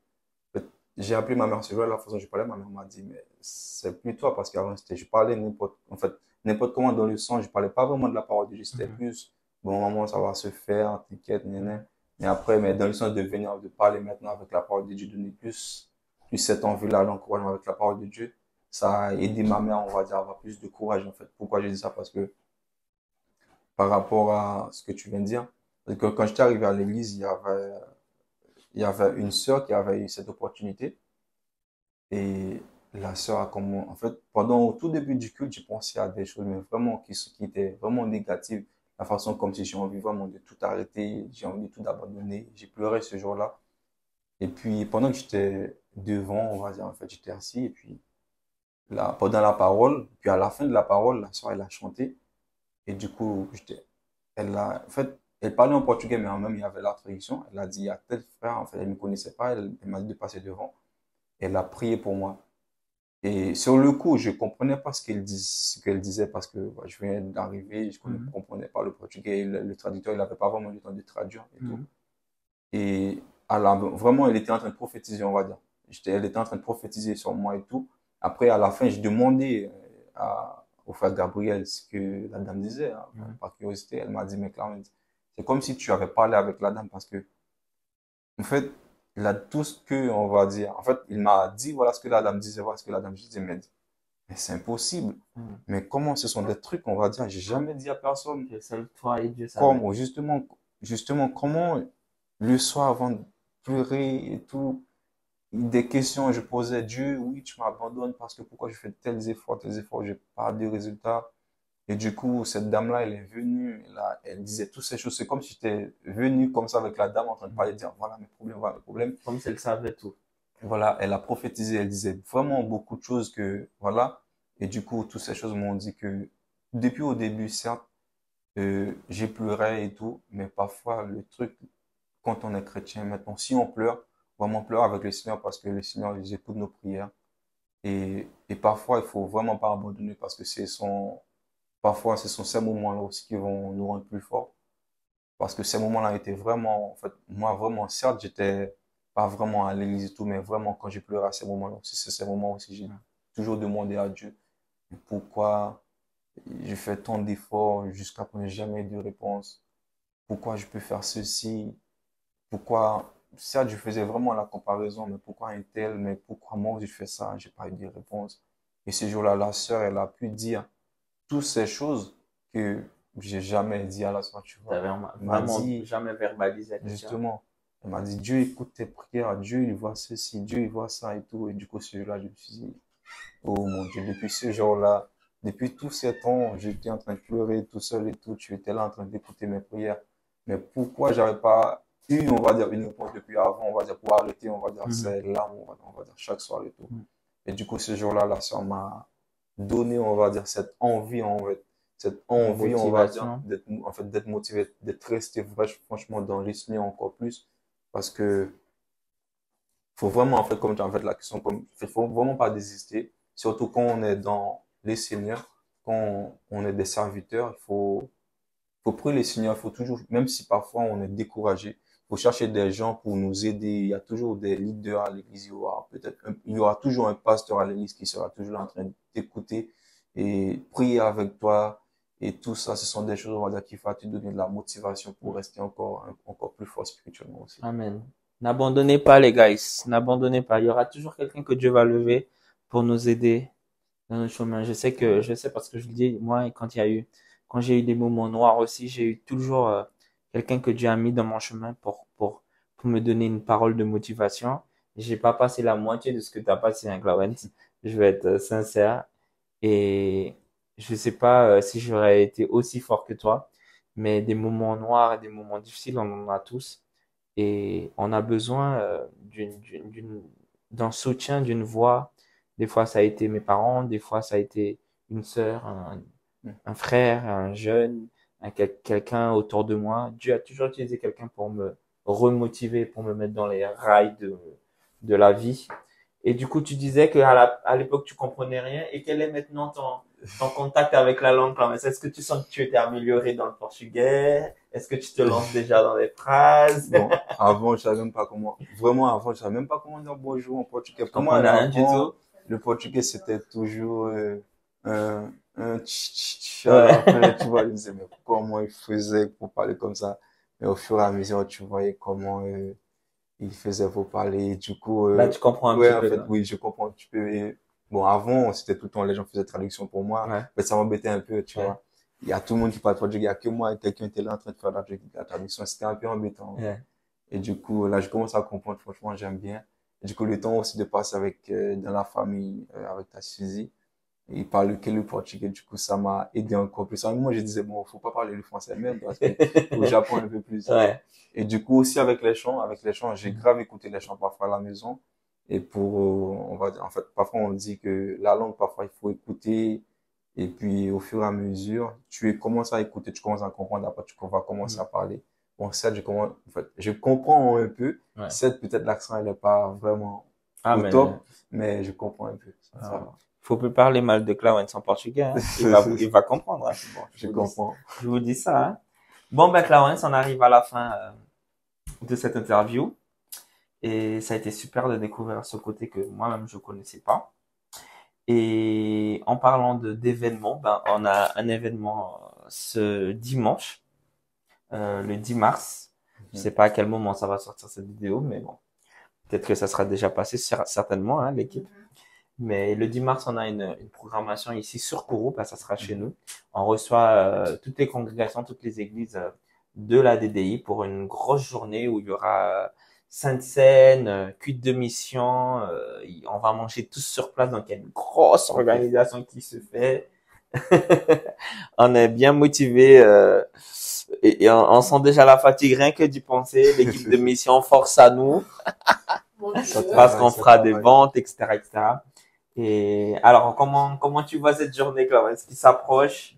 j'ai appelé ma mère. C'est vrai, la façon dont je parlais, ma mère m'a dit, mais c'est plus toi parce qu'avant je parlais n'importe, en fait, n'importe comment dans le sens, je parlais pas vraiment de la parole de Dieu, c'était Mhm. plus, bon, maman, ça va se faire, t'inquiète, néné. Mais après, mais dans le sens de venir, de parler maintenant avec la parole de Dieu, donner plus, cette envie-là, l'encouragement avec la parole de Dieu, ça a aidé ma mère, on va dire, à avoir plus de courage, en fait. Pourquoi je dis ça? Parce que, par rapport à ce que tu viens de dire, parce que quand j'étais arrivé à l'église, il y avait, il y avait une sœur qui avait eu cette opportunité. Et la sœur a comment, en fait, pendant tout début du culte, j'ai pensé à des choses, mais vraiment qui, qui étaient vraiment négatives. La façon comme si j'ai envie vraiment de tout arrêter, j'ai envie de tout abandonner. J'ai pleuré ce jour-là. Et puis, pendant que j'étais devant, on va dire, en fait, j'étais assis, et puis, là, pendant la parole, puis à la fin de la parole, la sœur, elle a chanté. Et du coup, j'étais, elle a, en fait, elle parlait en portugais, mais en même, il y avait la traduction. Elle a dit à tel frère, en fait, elle ne me connaissait pas, elle m'a dit de passer devant. Elle a prié pour moi. Et sur le coup, je comprenais pas ce qu'elle dis, ce qu'elle disait parce que bah, je venais d'arriver, je ne Mhm. comprenais pas le portugais, le, le traducteur, il n'avait pas vraiment le temps de traduire et tout. Mhm. Et à la- vraiment, elle était en train de prophétiser, on va dire. Elle était en train de prophétiser sur moi et tout. Après, à la fin, j'ai demandé euh, à, au frère Gabriel ce que la dame disait. hein. Mhm. Par curiosité, elle m'a dit, mais Clarence, c'est comme si tu avais parlé avec la dame parce que, en fait, là, tout ce que, on va dire, en fait, il m'a dit, voilà ce que la dame disait, voilà ce que la dame disait, mais, mais c'est impossible. Mhm. Mais comment ce sont des trucs, on va dire, j'ai jamais dit à personne. Que seul toi et Dieu. Comment, justement, justement, comment le soir avant de pleurer et tout, des questions, je posais Dieu, oui, tu m'abandonnes parce que pourquoi je fais tels efforts, tels efforts, j'ai pas de résultats. Et du coup, cette dame-là, elle est venue, là, elle disait toutes ces choses. C'est comme si j'étais venu comme ça avec la dame en train de parler, dire voilà mes problèmes, voilà mes problèmes. Comme si elle savait tout. Voilà, elle a prophétisé, elle disait vraiment beaucoup de choses que, voilà. Et du coup, toutes ces choses m'ont dit que, depuis au début, certes, euh, j'ai pleuré et tout, mais parfois le truc, quand on est chrétien, maintenant, si on pleure, vraiment pleure avec le Seigneur parce que le Seigneur, il écoute nos prières. Et, et parfois, il faut vraiment pas abandonner parce que c'est son, parfois, ce sont ces moments-là aussi qui vont nous rendre plus forts. Parce que ces moments-là étaient vraiment, en fait, moi, vraiment, certes, j'étais pas vraiment à l'église et tout, mais vraiment, quand j'ai pleuré à ces moments-là c'est ces moments aussi, j'ai toujours demandé à Dieu pourquoi je fais tant d'efforts jusqu'à que j'ai jamais de réponse. Pourquoi je peux faire ceci? Pourquoi, certes, je faisais vraiment la comparaison, mais pourquoi un tel, mais pourquoi moi je fais ça? J'ai pas eu de réponse. Et ce jour-là, la sœur, elle a pu dire toutes ces choses que j'ai jamais dit à la soirée, tu vois. vraiment dit, jamais verbalisé. Justement. Elle m'a dit, Dieu écoute tes prières, Dieu il voit ceci, Dieu il voit ça et tout. Et du coup, ce jour-là, je me suis dit, oh mon Dieu, depuis ce jour-là, depuis tous ces temps, j'étais en train de pleurer tout seul et tout, tu étais là en train d'écouter mes prières. Mais pourquoi j'avais pas eu, on va dire, une réponse depuis avant, on va dire, pour arrêter, on va dire, mhm. c'est là, on va, dire, chaque soir et tout. Mhm. Et du coup, ce jour-là, la soeur m'a donner, on va dire, cette envie, en fait, cette envie, on va dire, d'être, en fait, d'être motivé, d'être resté franchement dans l'esprit encore plus, parce que faut vraiment, en fait, comme tu as en fait la question, comme, faut vraiment pas désister, surtout quand on est dans les seigneurs, quand on, est des serviteurs, il faut, faut prier les seigneurs, il faut toujours, même si parfois on est découragé, faut chercher des gens pour nous aider. Il y a toujours des leaders à l'église. Il y aura peut-être, il y aura toujours un pasteur à l'église qui sera toujours là en train d'écouter et prier avec toi. Et tout ça, ce sont des choses, on va qui vont te donner de la motivation pour rester encore, encore plus fort spirituellement aussi. Amen. N'abandonnez pas, les guys. N'abandonnez pas. Il y aura toujours quelqu'un que Dieu va lever pour nous aider dans notre chemin. Je sais que, je sais parce que je le dis, moi, quand il y a eu, quand j'ai eu des moments noirs aussi, j'ai eu toujours, euh, quelqu'un que Dieu a mis dans mon chemin pour, pour, me donner une parole de motivation. J'ai pas passé la moitié de ce que tu as passé, hein, Clarence. Je vais être euh, sincère. Et je sais pas euh, si j'aurais été aussi fort que toi, mais des moments noirs et des moments difficiles, on en a tous. Et on a besoin euh, d'un soutien, d'une voix. Des fois, ça a été mes parents, des fois, ça a été une sœur, un frère, un jeune, quelqu'un autour de moi. Dieu a toujours utilisé quelqu'un pour me remotiver, pour me mettre dans les rails de, de la vie. Et du coup, tu disais que à l'époque, tu comprenais rien. Et quel est maintenant ton, ton contact avec la langue Est-ce que tu sens que tu étais amélioré dans le portugais? Est-ce que tu te lances *laughs* déjà dans les phrases? Bon, avant, je savais même pas comment. Vraiment, avant, je savais même pas comment dire bonjour en portugais. Moi, rien du tout. Le portugais, c'était toujours euh, un, un tch, Après, *laughs* tu vois, il me disait, mais comment il faisait pour parler comme ça? Mais au fur et à mesure, tu voyais comment euh, il faisait pour parler. Du coup, euh, là, tu comprends un ouais, petit en fait, oui, je comprends un petit peu. bon, avant, c'était tout le temps, les gens faisaient traduction pour moi. Mais ça m'embêtait un peu, tu vois. Il y a tout le monde qui parle portugais, il y a que moi, quelqu'un était là en train de faire la, traduction. C'était un peu embêtant. Et du coup, là, je commence à comprendre, franchement, j'aime bien. Et du coup, le temps aussi de passer avec, euh, dans la famille, avec ta Suzy il parle que le portugais, du coup, ça m'a aidé encore plus. Moi, je disais, bon, faut pas parler le français même, parce que j'apprends un peu plus. Ouais. Et du coup, aussi avec les chants, avec les chants, j'ai grave écouté les chants parfois à la maison. Et pour, on va dire, en fait, parfois on dit que la langue, parfois, il faut écouter. Et puis, au fur et à mesure, tu commences à écouter, tu commences à comprendre, après, tu vas commencer à parler. Bon, certes, je commence, en fait, je comprends un peu. Ouais. Certes, peut-être l'accent, il n'est pas vraiment ah, au top, mais je comprends un peu. Ça, ah faut plus parler mal de Clarence en portugais. Hein. *laughs* Il, va, il va comprendre. Hein. Bon, je, je comprends. je vous dis ça. Hein. Bon, ben Clarence, on arrive à la fin euh, de cette interview. Et ça a été super de découvrir ce côté que moi-même je connaissais pas. Et en parlant de d'événements, ben, on a un événement euh, ce dimanche, euh, le 10 mars. Je sais pas à quel moment ça va sortir cette vidéo, mais bon, peut-être que ça sera déjà passé certainement, hein, l'équipe. Mais le 10 mars, on a une, une programmation ici sur Kourou, ça sera chez mhm. nous. On reçoit euh, toutes les congrégations, toutes les églises euh, de la DDI pour une grosse journée où il y aura euh, Sainte Seine, cuite de mission. on va manger tous sur place, donc il y a une grosse organisation qui se fait. *laughs* on est bien motivé et, on, on, sent déjà la fatigue rien que d'y penser. L'équipe de *laughs* mission force à nous parce qu'on fera des ventes, etc., etc. Et alors, comment, comment tu vois cette journée, Est-ce qui s'approche?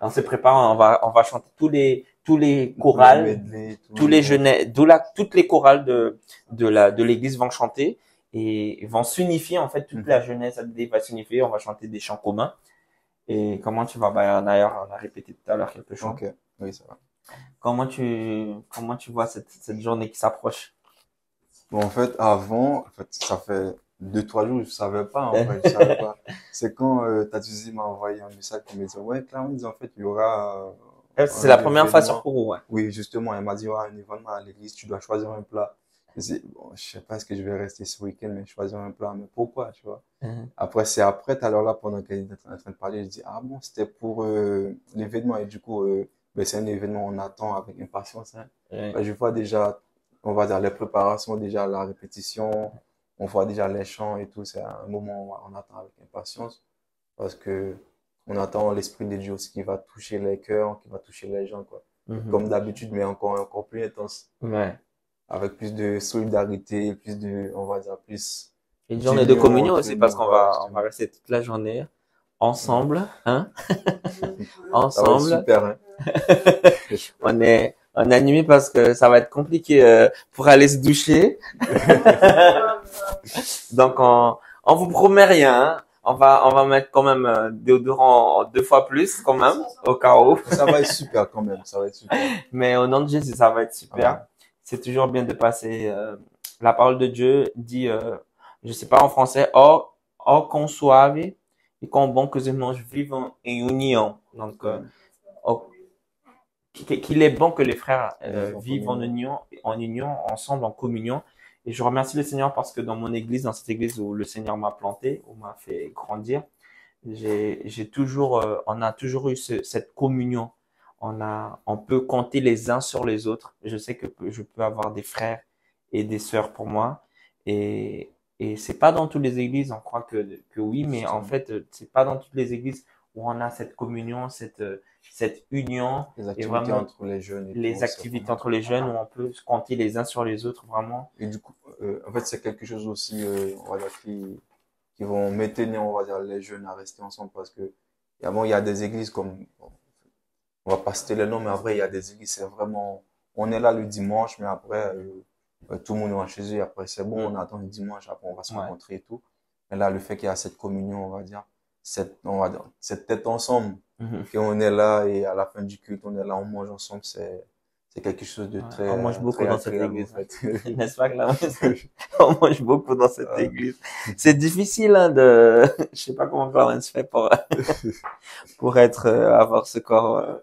On s'est préparé, on va, on va chanter tous les, tous les chorales, medley, tous les jeunesse, d'où la, toutes les chorales de, de la, de l'église vont chanter et vont s'unifier. En fait, toute Mhm. la jeunesse ADD va s'unifier. On va chanter des chants communs. Et comment tu vas, bah, d'ailleurs, on a répété tout à l'heure quelques chants. Ok, oui, ça va. Comment tu, comment tu vois cette, cette journée qui s'approche? Bon, en fait, avant, en fait, ça fait deux, trois jours, je savais pas, en *laughs* fait, je savais pas. C'est quand euh, Tatuzi m'a envoyé un message qui me dit, ouais, Clarence, en fait, il y aura, euh, C'est la première fois sur Kourou, ouais. Oui, justement, elle m'a dit, il y aura un événement à l'église, tu dois choisir un plat. Je bon, je sais pas est-ce que je vais rester ce week-end, mais choisir un plat, mais pourquoi, tu vois? Mhm. Après, c'est après, tout à l'heure là, pendant qu'elle était en train de parler, je dis, ah bon, c'était pour euh, l'événement, et du coup, euh, ben, c'est un événement, on attend avec impatience, hein. Ben, je vois déjà, on va dire, les préparations, déjà la répétition, on voit déjà les chants et tout, c'est un moment où on attend avec impatience, parce que on attend l'Esprit de Dieu aussi qui va toucher les cœurs, qui va toucher les gens, quoi. Mhm. Comme d'habitude, mais encore, encore plus intense, Ouais. avec plus de solidarité, plus de, on va dire, plus, Une journée de communion aussi parce qu'on va, on va rester toute la journée ensemble, hein, *laughs* ensemble. super, hein. *laughs* On est, on est animé parce que ça va être compliqué euh, pour aller se doucher. *laughs* *laughs* Donc on, on vous promet rien. hein. On va, on va mettre quand même euh, déodorant deux fois plus quand même au cas où. Ça va être super quand même, ça va être super. *laughs* Mais au nom de Jésus, ça va être super. Ouais. C'est toujours bien de passer. euh, la parole de Dieu dit, euh, je sais pas en français, or, or qu'on suave et qu'on bon que nous vivons en union. Donc, euh, oh, qu'il est bon que les frères euh, Vivent en union, en union, ensemble, en communion. Et je remercie le Seigneur parce que dans mon église, dans cette église où le Seigneur m'a planté, où m'a fait grandir, j'ai, toujours, euh, on a toujours eu ce- cette communion. On a, on peut compter les uns sur les autres. Je sais que je peux avoir des frères et des sœurs pour moi. Et, et c'est pas dans toutes les églises, on croit que, que oui, mais en fait, euh, c'est pas dans toutes les églises où on a cette communion, cette, euh, cette union, Les activités vraiment, entre les jeunes et les tout, activités vraiment- entre les jeunes où on peut se compter les uns sur les autres, vraiment. Et du coup, euh, en fait, c'est quelque chose aussi, euh, on va dire, qui, qui vont maintenir, on va dire, les jeunes à rester ensemble parce que, et avant, il y a des églises comme, on va pas citer les noms, mais après, il y a des églises, c'est vraiment, on est là le dimanche, mais après, euh, tout le monde va chez eux, après, c'est bon, Mm. on attend le dimanche, après, on va se Ouais. rencontrer et tout. Mais là, le fait qu'il y a cette communion, on va dire, cette, on va dire, cette tête ensemble, Mhm. qu'on est là et à la fin du culte, on est là, on mange ensemble, c'est, c'est quelque chose de très, *laughs* *laughs* on mange beaucoup dans cette église. N'est-ce pas? On mange beaucoup dans cette église. C'est difficile, hein, de, *laughs* je sais pas comment Clarence fait pour, pour être, euh, avoir ce corps euh,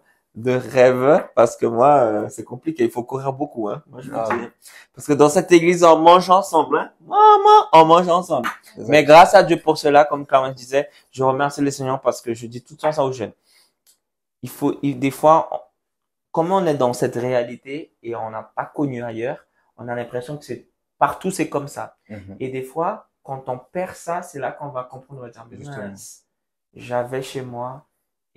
de rêve, parce que moi, euh, c'est compliqué. Il faut courir beaucoup, hein. Moi, je Ah. dis. Parce que dans cette église, on mange ensemble, hein. Maman, on mange ensemble. Mais grâce à Dieu pour cela, comme Clarence disait, je remercie le Seigneur parce que je dis tout le temps ça aux jeunes. Il faut, il- des fois, on- comme on est dans cette réalité et on n'a pas connu ailleurs, on a l'impression que c'est partout c'est comme ça. Mhm. Et des fois, quand on perd ça, c'est là qu'on va comprendre, Justement. mince, j'avais chez moi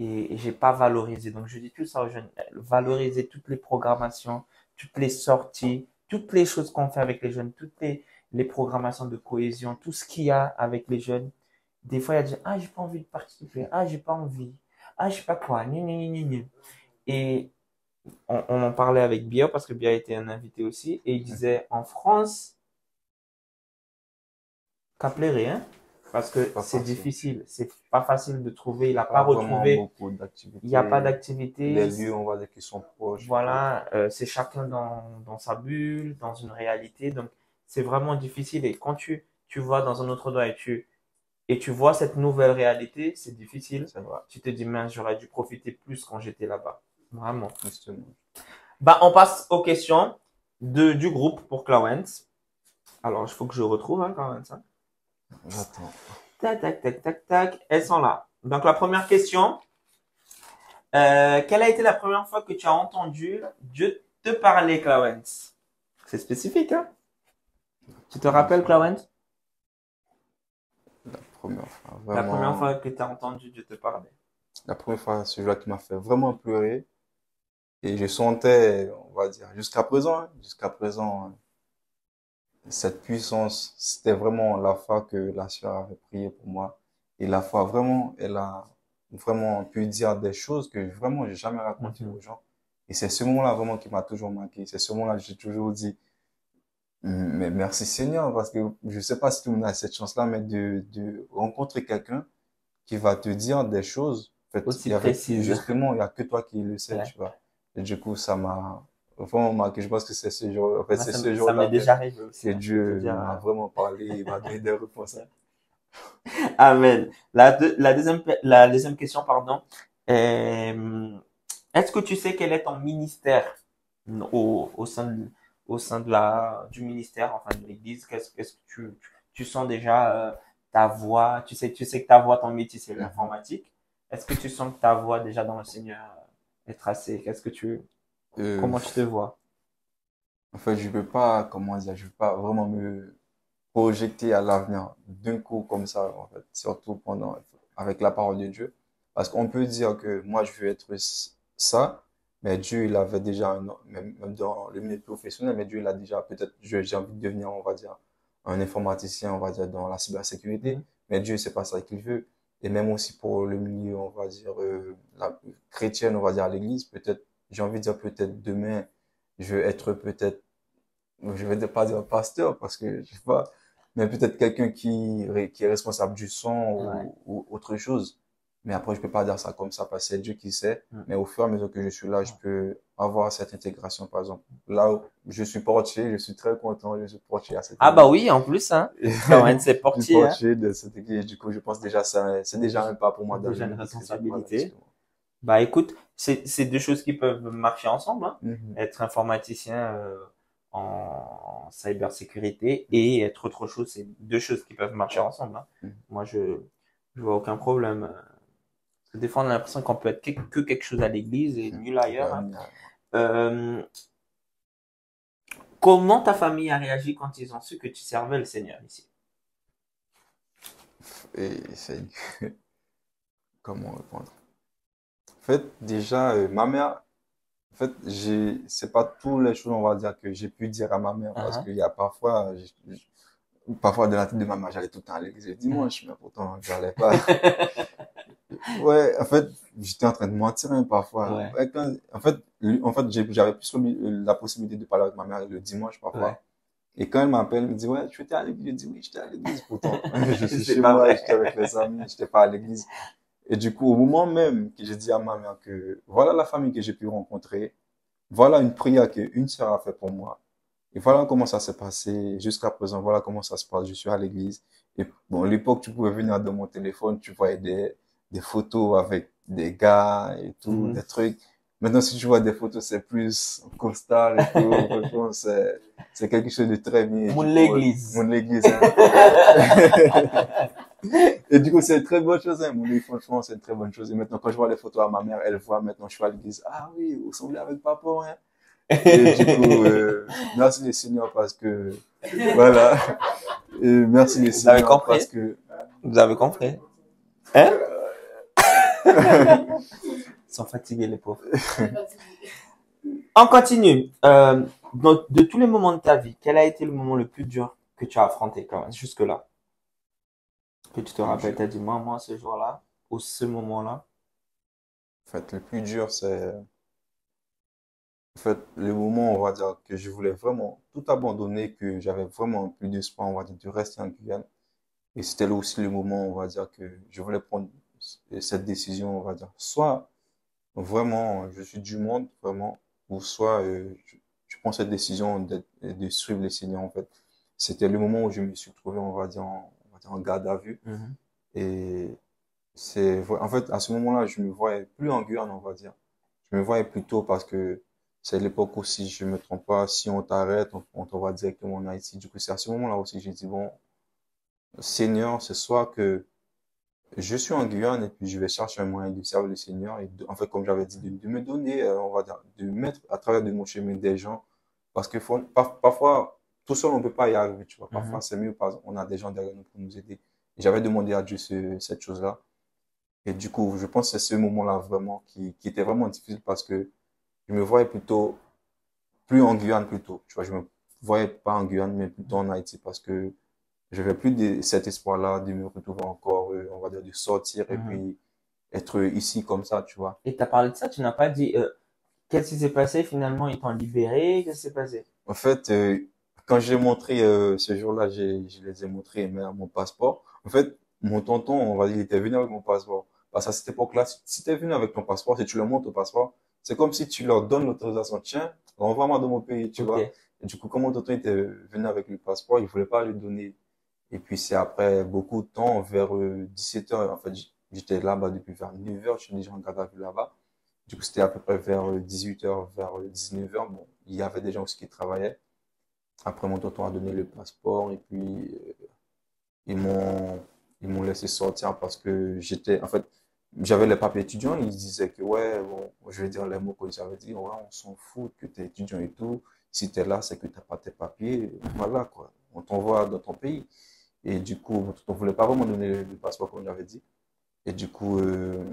et, et j'ai pas valorisé. Donc je dis tout ça aux jeunes, valoriser toutes les programmations, toutes les sorties, toutes les choses qu'on fait avec les jeunes, toutes les, les programmations de cohésion, tout ce qu'il y a avec les jeunes. Des fois, il y a dit, ah, j'ai pas envie de participer, ah, j'ai pas envie, ah, je sais pas quoi, ni, ni, ni, ni. Et on, en parlait avec Bia parce que Bia était un invité aussi et il disait en France, qu'appeler hein, parce que c'est difficile, c'est pas facile de trouver, il a Pas pas retrouvé, il n'y a pas d'activité. Les lieux, on va dire, qui sont proches. Voilà, euh, c'est chacun dans, dans sa bulle, dans une réalité. Donc, c'est vraiment difficile. Et quand tu, tu vois dans un autre doigt et tu, et tu vois cette nouvelle réalité, c'est difficile. Tu te dis, mince, j'aurais dû profiter plus quand j'étais là-bas. Vraiment. justement. Bah, on passe aux questions de, du groupe pour Clarence. Alors, il faut que je retrouve, hein, Clarence. hein. J'attends. Tac, tac, tac, tac, tac. Elles sont là. Donc, la première question. Euh, quelle a été la première fois que tu as entendu Dieu te parler, Clarence? C'est spécifique, hein? Tu te rappelles, Clarence? La première fois, La vraiment. première fois que tu as entendu Dieu te parler. La première fois, celui-là qui m'a fait vraiment pleurer. Et je sentais, on va dire, jusqu'à présent, hein, jusqu'à présent, hein, cette puissance, c'était vraiment la fois que la sœur avait prié pour moi. Et la fois, vraiment, elle a vraiment pu dire des choses que vraiment j'ai jamais racontées aux gens. Et c'est ce moment-là vraiment qui m'a toujours marqué. C'est ce moment-là que j'ai toujours dit, mais merci Seigneur, parce que je sais pas si tout le monde a cette chance-là, mais de, de rencontrer quelqu'un qui va te dire des choses. En fait, Aussi il y avait- précises. Justement, il y a que toi qui le sais, Ouais. tu vois. Et du coup, ça m'a vraiment marqué. Je pense que c'est ce jour, en fait, Moi, c'est ce m- ça jour-là m'est déjà arrivé aussi. que hein. Dieu m'a vraiment parlé, il m'a donné des réponses. *laughs* Amen. La, deux- la deuxième, la deuxième question, pardon. Euh, Est-ce que tu sais quel est ton ministère? Au, au sein de, au sein de la, du ministère, enfin de l'église? Qu'est-ce, que tu, tu sens déjà euh, ta voix? Tu sais, tu sais que ta voix, ton métier, c'est l'informatique. Est-ce que tu sens que ta voix déjà dans le Seigneur est tracée? Qu'est-ce que tu, Euh, comment tu te vois? En fait, je peux pas, comment dire, je peux pas vraiment me projeter à l'avenir d'un coup comme ça, en fait, surtout pendant, avec la parole de Dieu. Parce qu'on peut dire que moi, je veux être ça, mais Dieu, il avait déjà, un, même, dans le milieu professionnel, mais Dieu, il a déjà peut-être, j'ai envie de devenir, on va dire, un informaticien, on va dire, dans la cybersécurité, Mhm. mais Dieu, c'est pas ça qu'il veut. Et même aussi pour le milieu, on va dire, euh, la, chrétienne, on va dire, à l'église, peut-être, j'ai envie de dire peut-être demain, je veux être peut-être, je vais pas dire pasteur parce que je sais pas, mais peut-être quelqu'un qui, qui est responsable du son Ouais. ou, ou autre chose. Mais après, je peux pas dire ça comme ça parce que c'est Dieu qui sait. Mais au fur et à mesure que je suis là, je peux avoir cette intégration, par exemple. Là où je suis portier, je suis très content, je suis portier à cette Ah bah oui, en plus, hein. *laughs* Quand c'est portier, hein. portier de cette église. Du coup, je pense déjà ça, c'est déjà un pas pour moi Déjà une responsabilité. Voilà. Bah écoute, c'est, deux choses qui peuvent marcher ensemble, hein. Mhm. être informaticien euh, en cybersécurité et être autre chose, c'est deux choses qui peuvent marcher ensemble. hein. Mhm. Moi, je je vois aucun problème. Des fois, on a l'impression qu'on peut être que, que quelque chose à l'église et nul ailleurs. hein. Euh, comment ta famille a réagi quand ils ont su que tu servais le Seigneur ici? Et *laughs* comment répondre? En fait, déjà, euh, ma mère, en fait, j'ai, c'est pas toutes les choses, on va dire, que j'ai pu dire à ma mère, parce Uh-huh. qu'il y a parfois, parfois dans la tête de ma mère, j'allais tout le temps à l'église le dimanche, mais pourtant, j'allais pas. *laughs* Ouais, en fait, j'étais en train de mentir, hein, parfois. Ouais. Ouais, quand- en fait, en fait, j'avais plus la possibilité de parler avec ma mère le dimanche, parfois. Ouais. Et quand elle m'appelle, elle me dit, ouais, tu étais à l'église? Je dis, oui, j'étais à l'église. Pourtant, *laughs* *laughs* je suis chez moi, j'étais avec les amis, j'étais pas à l'église. Et du coup, au moment même que j'ai dit à ma mère que voilà la famille que j'ai pu rencontrer, voilà une prière qu'une sœur a fait pour moi. Et voilà comment ça s'est passé jusqu'à présent. Voilà comment ça se passe. Je suis à l'église. Et bon, à l'époque, tu pouvais venir dans mon téléphone, tu voyais des, des photos avec des gars et tout, Mhm. des trucs. Maintenant, si tu vois des photos, c'est plus costal et tout. *laughs* Franchement, c'est, c'est quelque chose de très bien. Mon l'église. Mon l'église. hein. *laughs* Et du coup, c'est une très bonne chose, hein. Mon franchement, c'est une très bonne chose. Et maintenant, quand je vois les photos à ma mère, elle voit maintenant, je suis à l'église. Ah oui, vous semblez avec papa, hein. Et du coup, euh, *laughs* merci les seigneurs parce que, voilà. Et merci les Vous avez compris? parce que, Vous avez compris? Hein? Sont fatigués, les pauvres. *laughs* On continue. Euh, donc, de tous les moments de ta vie, quel a été le moment le plus dur que tu as affronté quand même, jusque-là? Que tu te rappelles, t'as dit, moi, moi, ce jour-là, ou ce moment-là? en fait, le plus dur, c'est, en fait, le moment, on va dire, que je voulais vraiment tout abandonner, que j'avais vraiment plus d'espoir, on va dire, de rester en Guyane. Et c'était là aussi le moment, on va dire, que je voulais prendre cette décision, on va dire. Soit vraiment, je suis du monde, vraiment, ou soit euh, je, je prends cette décision de, de suivre les Seigneurs, en fait. C'était le moment où je me suis trouvé, on va dire, en, on va dire, en garde à vue. Et c'est, en fait, à ce moment-là, je me voyais plus en Guyane, on va dire. Je me voyais plutôt parce que c'est l'époque aussi, je me trompe pas, si on t'arrête, on, on t'envoie directement en Haïti. Du coup, c'est à ce moment-là aussi, j'ai dit, bon, Seigneur, c'est soit que je suis en Guyane et puis je vais chercher un moyen de servir le Seigneur et de- en fait, comme j'avais dit, de, de me donner, euh, on va dire, de mettre à travers de mon chemin des gens parce que faut- par- parfois, tout seul, on peut pas y arriver, tu vois. Parfois, Mhm. c'est mieux, par exemple, on a des gens derrière nous pour nous aider. J'avais demandé à Dieu ce- cette chose-là. Et du coup, je pense que c'est ce moment-là vraiment qui, qui était vraiment difficile parce que je me voyais plutôt plus en Guyane plutôt. Tu vois, je me voyais pas en Guyane, mais plutôt en Haïti parce que j'avais plus de, cet espoir-là de me retrouver encore, euh, on va dire, de sortir et Mhm. puis être ici comme ça, tu vois. Et t'as parlé de ça, tu n'as pas dit euh, qu'est-ce qui s'est passé finalement, ils t'ont libéré, qu'est-ce qui s'est passé? En fait, euh, quand j'ai montré ce jour-là, je les ai montré mais, mon passeport. En fait, mon tonton, on va dire, il était venu avec mon passeport. Parce qu'à cette époque-là, si, si t'es venu avec ton passeport, si tu leur montres ton passeport, c'est comme si tu leur donnes l'autorisation. Tiens, renvoie-moi dans mon pays, tu vois. Et du coup, comme mon tonton était venu avec le passeport, il voulait pas le donner. Et puis, c'est après beaucoup de temps, vers 17 heures, en fait, j'étais là-bas depuis vers 9 heures, je suis déjà en garde à vue là-bas. Du coup, c'était à peu près vers 18 heures, vers 19 heures. Bon, il y avait des gens aussi qui travaillaient. Après, mon tonton a donné le passeport et puis euh, ils m'ont ils m'ont laissé sortir parce que j'étais en fait j'avais les papiers étudiants. Ils disaient que ouais bon, je vais dire les mots qu'ils avaient dit. Ouais, on s'en fout que t'es étudiant et tout. Si t'es là, c'est que t'as pas tes papiers. Voilà quoi. On t'envoie dans ton pays. Et du coup, mon tonton voulait pas vraiment donner le passeport comme il avait dit. Et du coup, euh,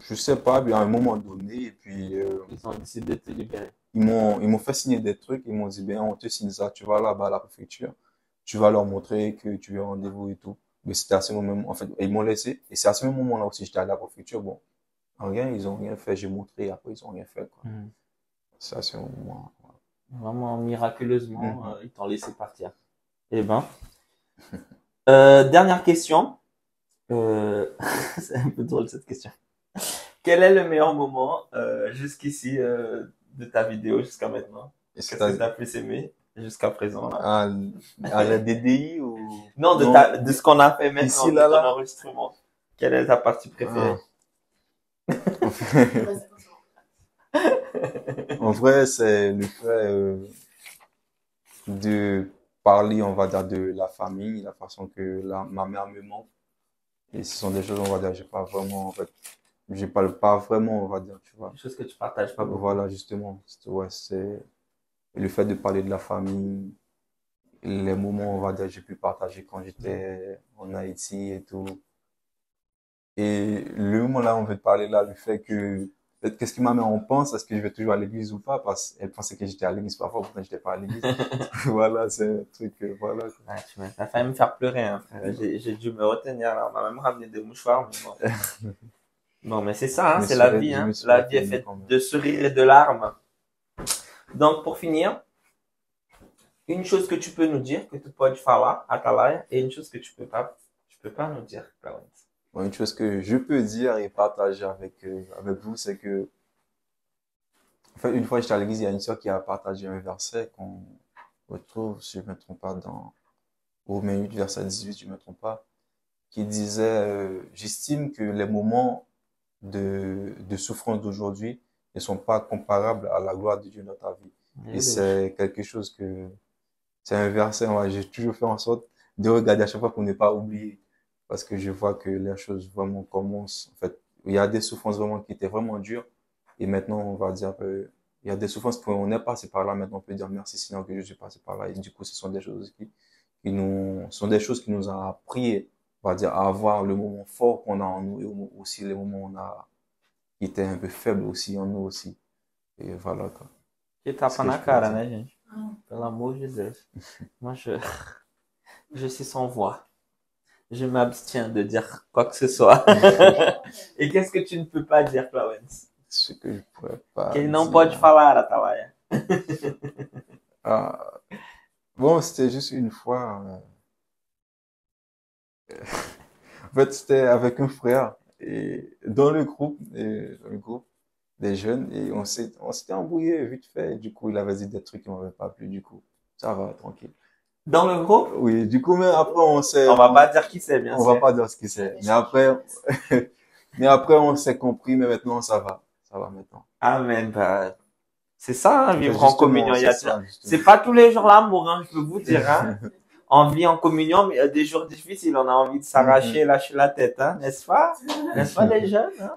je sais pas, à un moment donné, et puis euh, Ils ont décidé de te libérer. ils m'ont fait signer des trucs, ils m'ont dit ben on te signe ça, tu vas là-bas à la préfecture, tu vas leur montrer que tu as rendez-vous et tout. Mais c'était à ce moment, en fait, ils m'ont laissé, et c'est à ce moment-là aussi j'étais à la préfecture, bon, rien, ils ont rien fait, j'ai montré, après ils ont rien fait, quoi. Mhm. C'est à ce moment. Vraiment miraculeusement, Mhm. euh, ils t'ont laissé partir. Eh ben. Euh, dernière question. Euh, *laughs* c'est un peu drôle cette question. Quel est le meilleur moment euh, jusqu'ici de ta vidéo jusqu'à maintenant? Qu'est-ce que t'as plus aimé jusqu'à présent là? à, à la DDI ou? Non, de, Non. ta, de ce qu'on a fait maintenant, Ici, de là, ton là? enregistrement. Quelle est ta partie préférée? *laughs* En vrai, c'est le fait de parler, on va dire, de la famille, la façon que la, ma mère me montre. Et ce sont des choses, on va dire, j'ai pas vraiment, en fait, j'ai pas, pas vraiment, on va dire, tu vois. Des choses que tu partages pas beaucoup. Voilà, justement, c'est- ouais, c'est le fait de parler de la famille, les moments, on va dire, j'ai pu partager quand j'étais en Haïti et tout. Et le moment là, on veut parler là, le fait que, peut-être qu'est-ce que ma mère en pense, est-ce que je vais toujours à l'église ou pas, parce qu'elle pensait que j'étais à l'église parfois, pourtant j'étais pas à l'église. *laughs* *laughs* Voilà, c'est un truc, euh, voilà. quoi. Ouais, tu m'as failli me faire pleurer, hein, frère. J'ai, dû me retenir, là. On m'a même ramené des mouchoirs, mais bon. *laughs* Bon, mais c'est ça, hein, c'est la vie, hein. La vie est faite de sourires et de larmes. Donc, pour finir, une chose que tu peux nous dire, que tu peux faire à ta et une chose que tu peux pas, tu peux pas nous dire, Clarence. Bon, une chose que je peux dire et partager avec, euh, avec vous, c'est que, en fait, une fois j'étais à l'église, il y a une sœur qui a partagé un verset qu'on retrouve, si je ne me trompe pas, dans Romains 8, verset 18, si je ne me trompe pas, qui disait, euh, j'estime que les moments de, de souffrance d'aujourd'hui ne sont pas comparables à la gloire de Dieu dans ta vie. Et c'est quelque chose que, c'est un verset, moi, j'ai toujours fait en sorte de regarder à chaque fois pour ne pas oublier. Parce que je vois que les choses vraiment commencent. En fait, il y a des souffrances vraiment qui étaient vraiment dures. Et maintenant, on va dire que il y a des souffrances qu'on est passé par là. Maintenant, on peut dire merci Seigneur que je suis passé par là. Et du coup, ce sont des choses qui, qui nous, ce sont des choses qui nous ont appris, on va dire, à avoir le moment fort qu'on a en nous et aussi les moments où on a, qui étaient un peu faibles aussi en nous aussi. Et voilà, quoi. Que tapa na cara, né, gente? Pelo amor de Deus. Moi, je, *laughs* je suis sans voix. Je m'abstiens de dire quoi que ce soit. *laughs* Et qu'est-ce que tu ne peux pas dire, Clarence? Ce que je pourrais pas Que ele não dire. pode falar, Atalaia. Ah, bon, c'était juste une fois. euh, *laughs* En fait, c'était avec un frère et dans le groupe, et, dans le groupe des jeunes et on s'est, on s'était embrouillé vite fait. Du coup, il avait dit des trucs qui m'avaient pas plu. Du coup, ça va, tranquille. Dans le groupe, Oui, du coup, mais après, on s'est, on va pas dire qui c'est, bien on sûr. va pas dire ce que c'est. Mais après, *laughs* mais après, on s'est compris. Mais maintenant, ça va, ça va maintenant. Amen. Bah, c'est ça, hein, vivre en communion. C'est pas tous les jours l'amour, hein, je peux vous dire. Hein. *laughs* On vit en communion, mais il y a des jours difficiles, on a envie de s'arracher, Mhm. lâcher la tête, hein, n'est-ce pas? *laughs* N'est-ce pas les jeunes hein?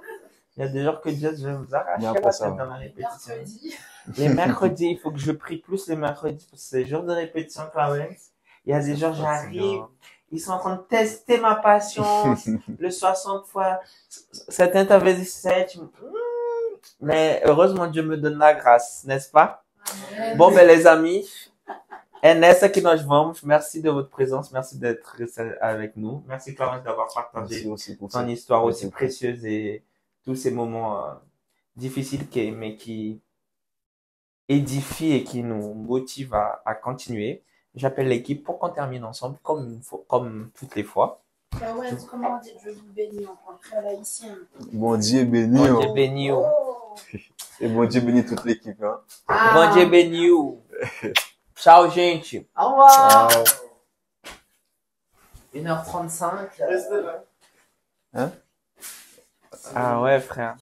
Il y a des jours que Dieu veut vous arracher la tête va. dans la répétition. Mercredi. Les mercredis, il faut que je prie plus les mercredis, parce que c'est les jours de répétition, Clarence. Il y a des jours, j'arrive, ils sont en train de tester ma patience, *laughs* le 60 fois. Certains t'avaient dit 7. Hmm. Mais heureusement, Dieu me donne la grâce, n'est-ce pas? Amen. Bon, ben les amis, É nessa que nós vamos. Merci de votre présence. Merci d'être avec nous. Merci, Clarence, d'avoir partagé Merci aussi pour ton ça. histoire aussi précieuse et tous ces moments euh, difficiles qui, mais qui édifient et qui nous motivent à, à continuer. J'appelle l'équipe pour qu'on termine ensemble comme, une fois- comme toutes les fois. Bah ouais, comment dire, je vous bénis en créole haïtien. Bon Dieu béni. Bon oh. Dieu béni. Oh. *laughs* Et bon Dieu béni toute l'équipe. Hein. Ah. Bon Dieu béni vous. *laughs* Ciao, gente. Au revoir. Ciao. 1h35. Restez là. Ah ouais, frère.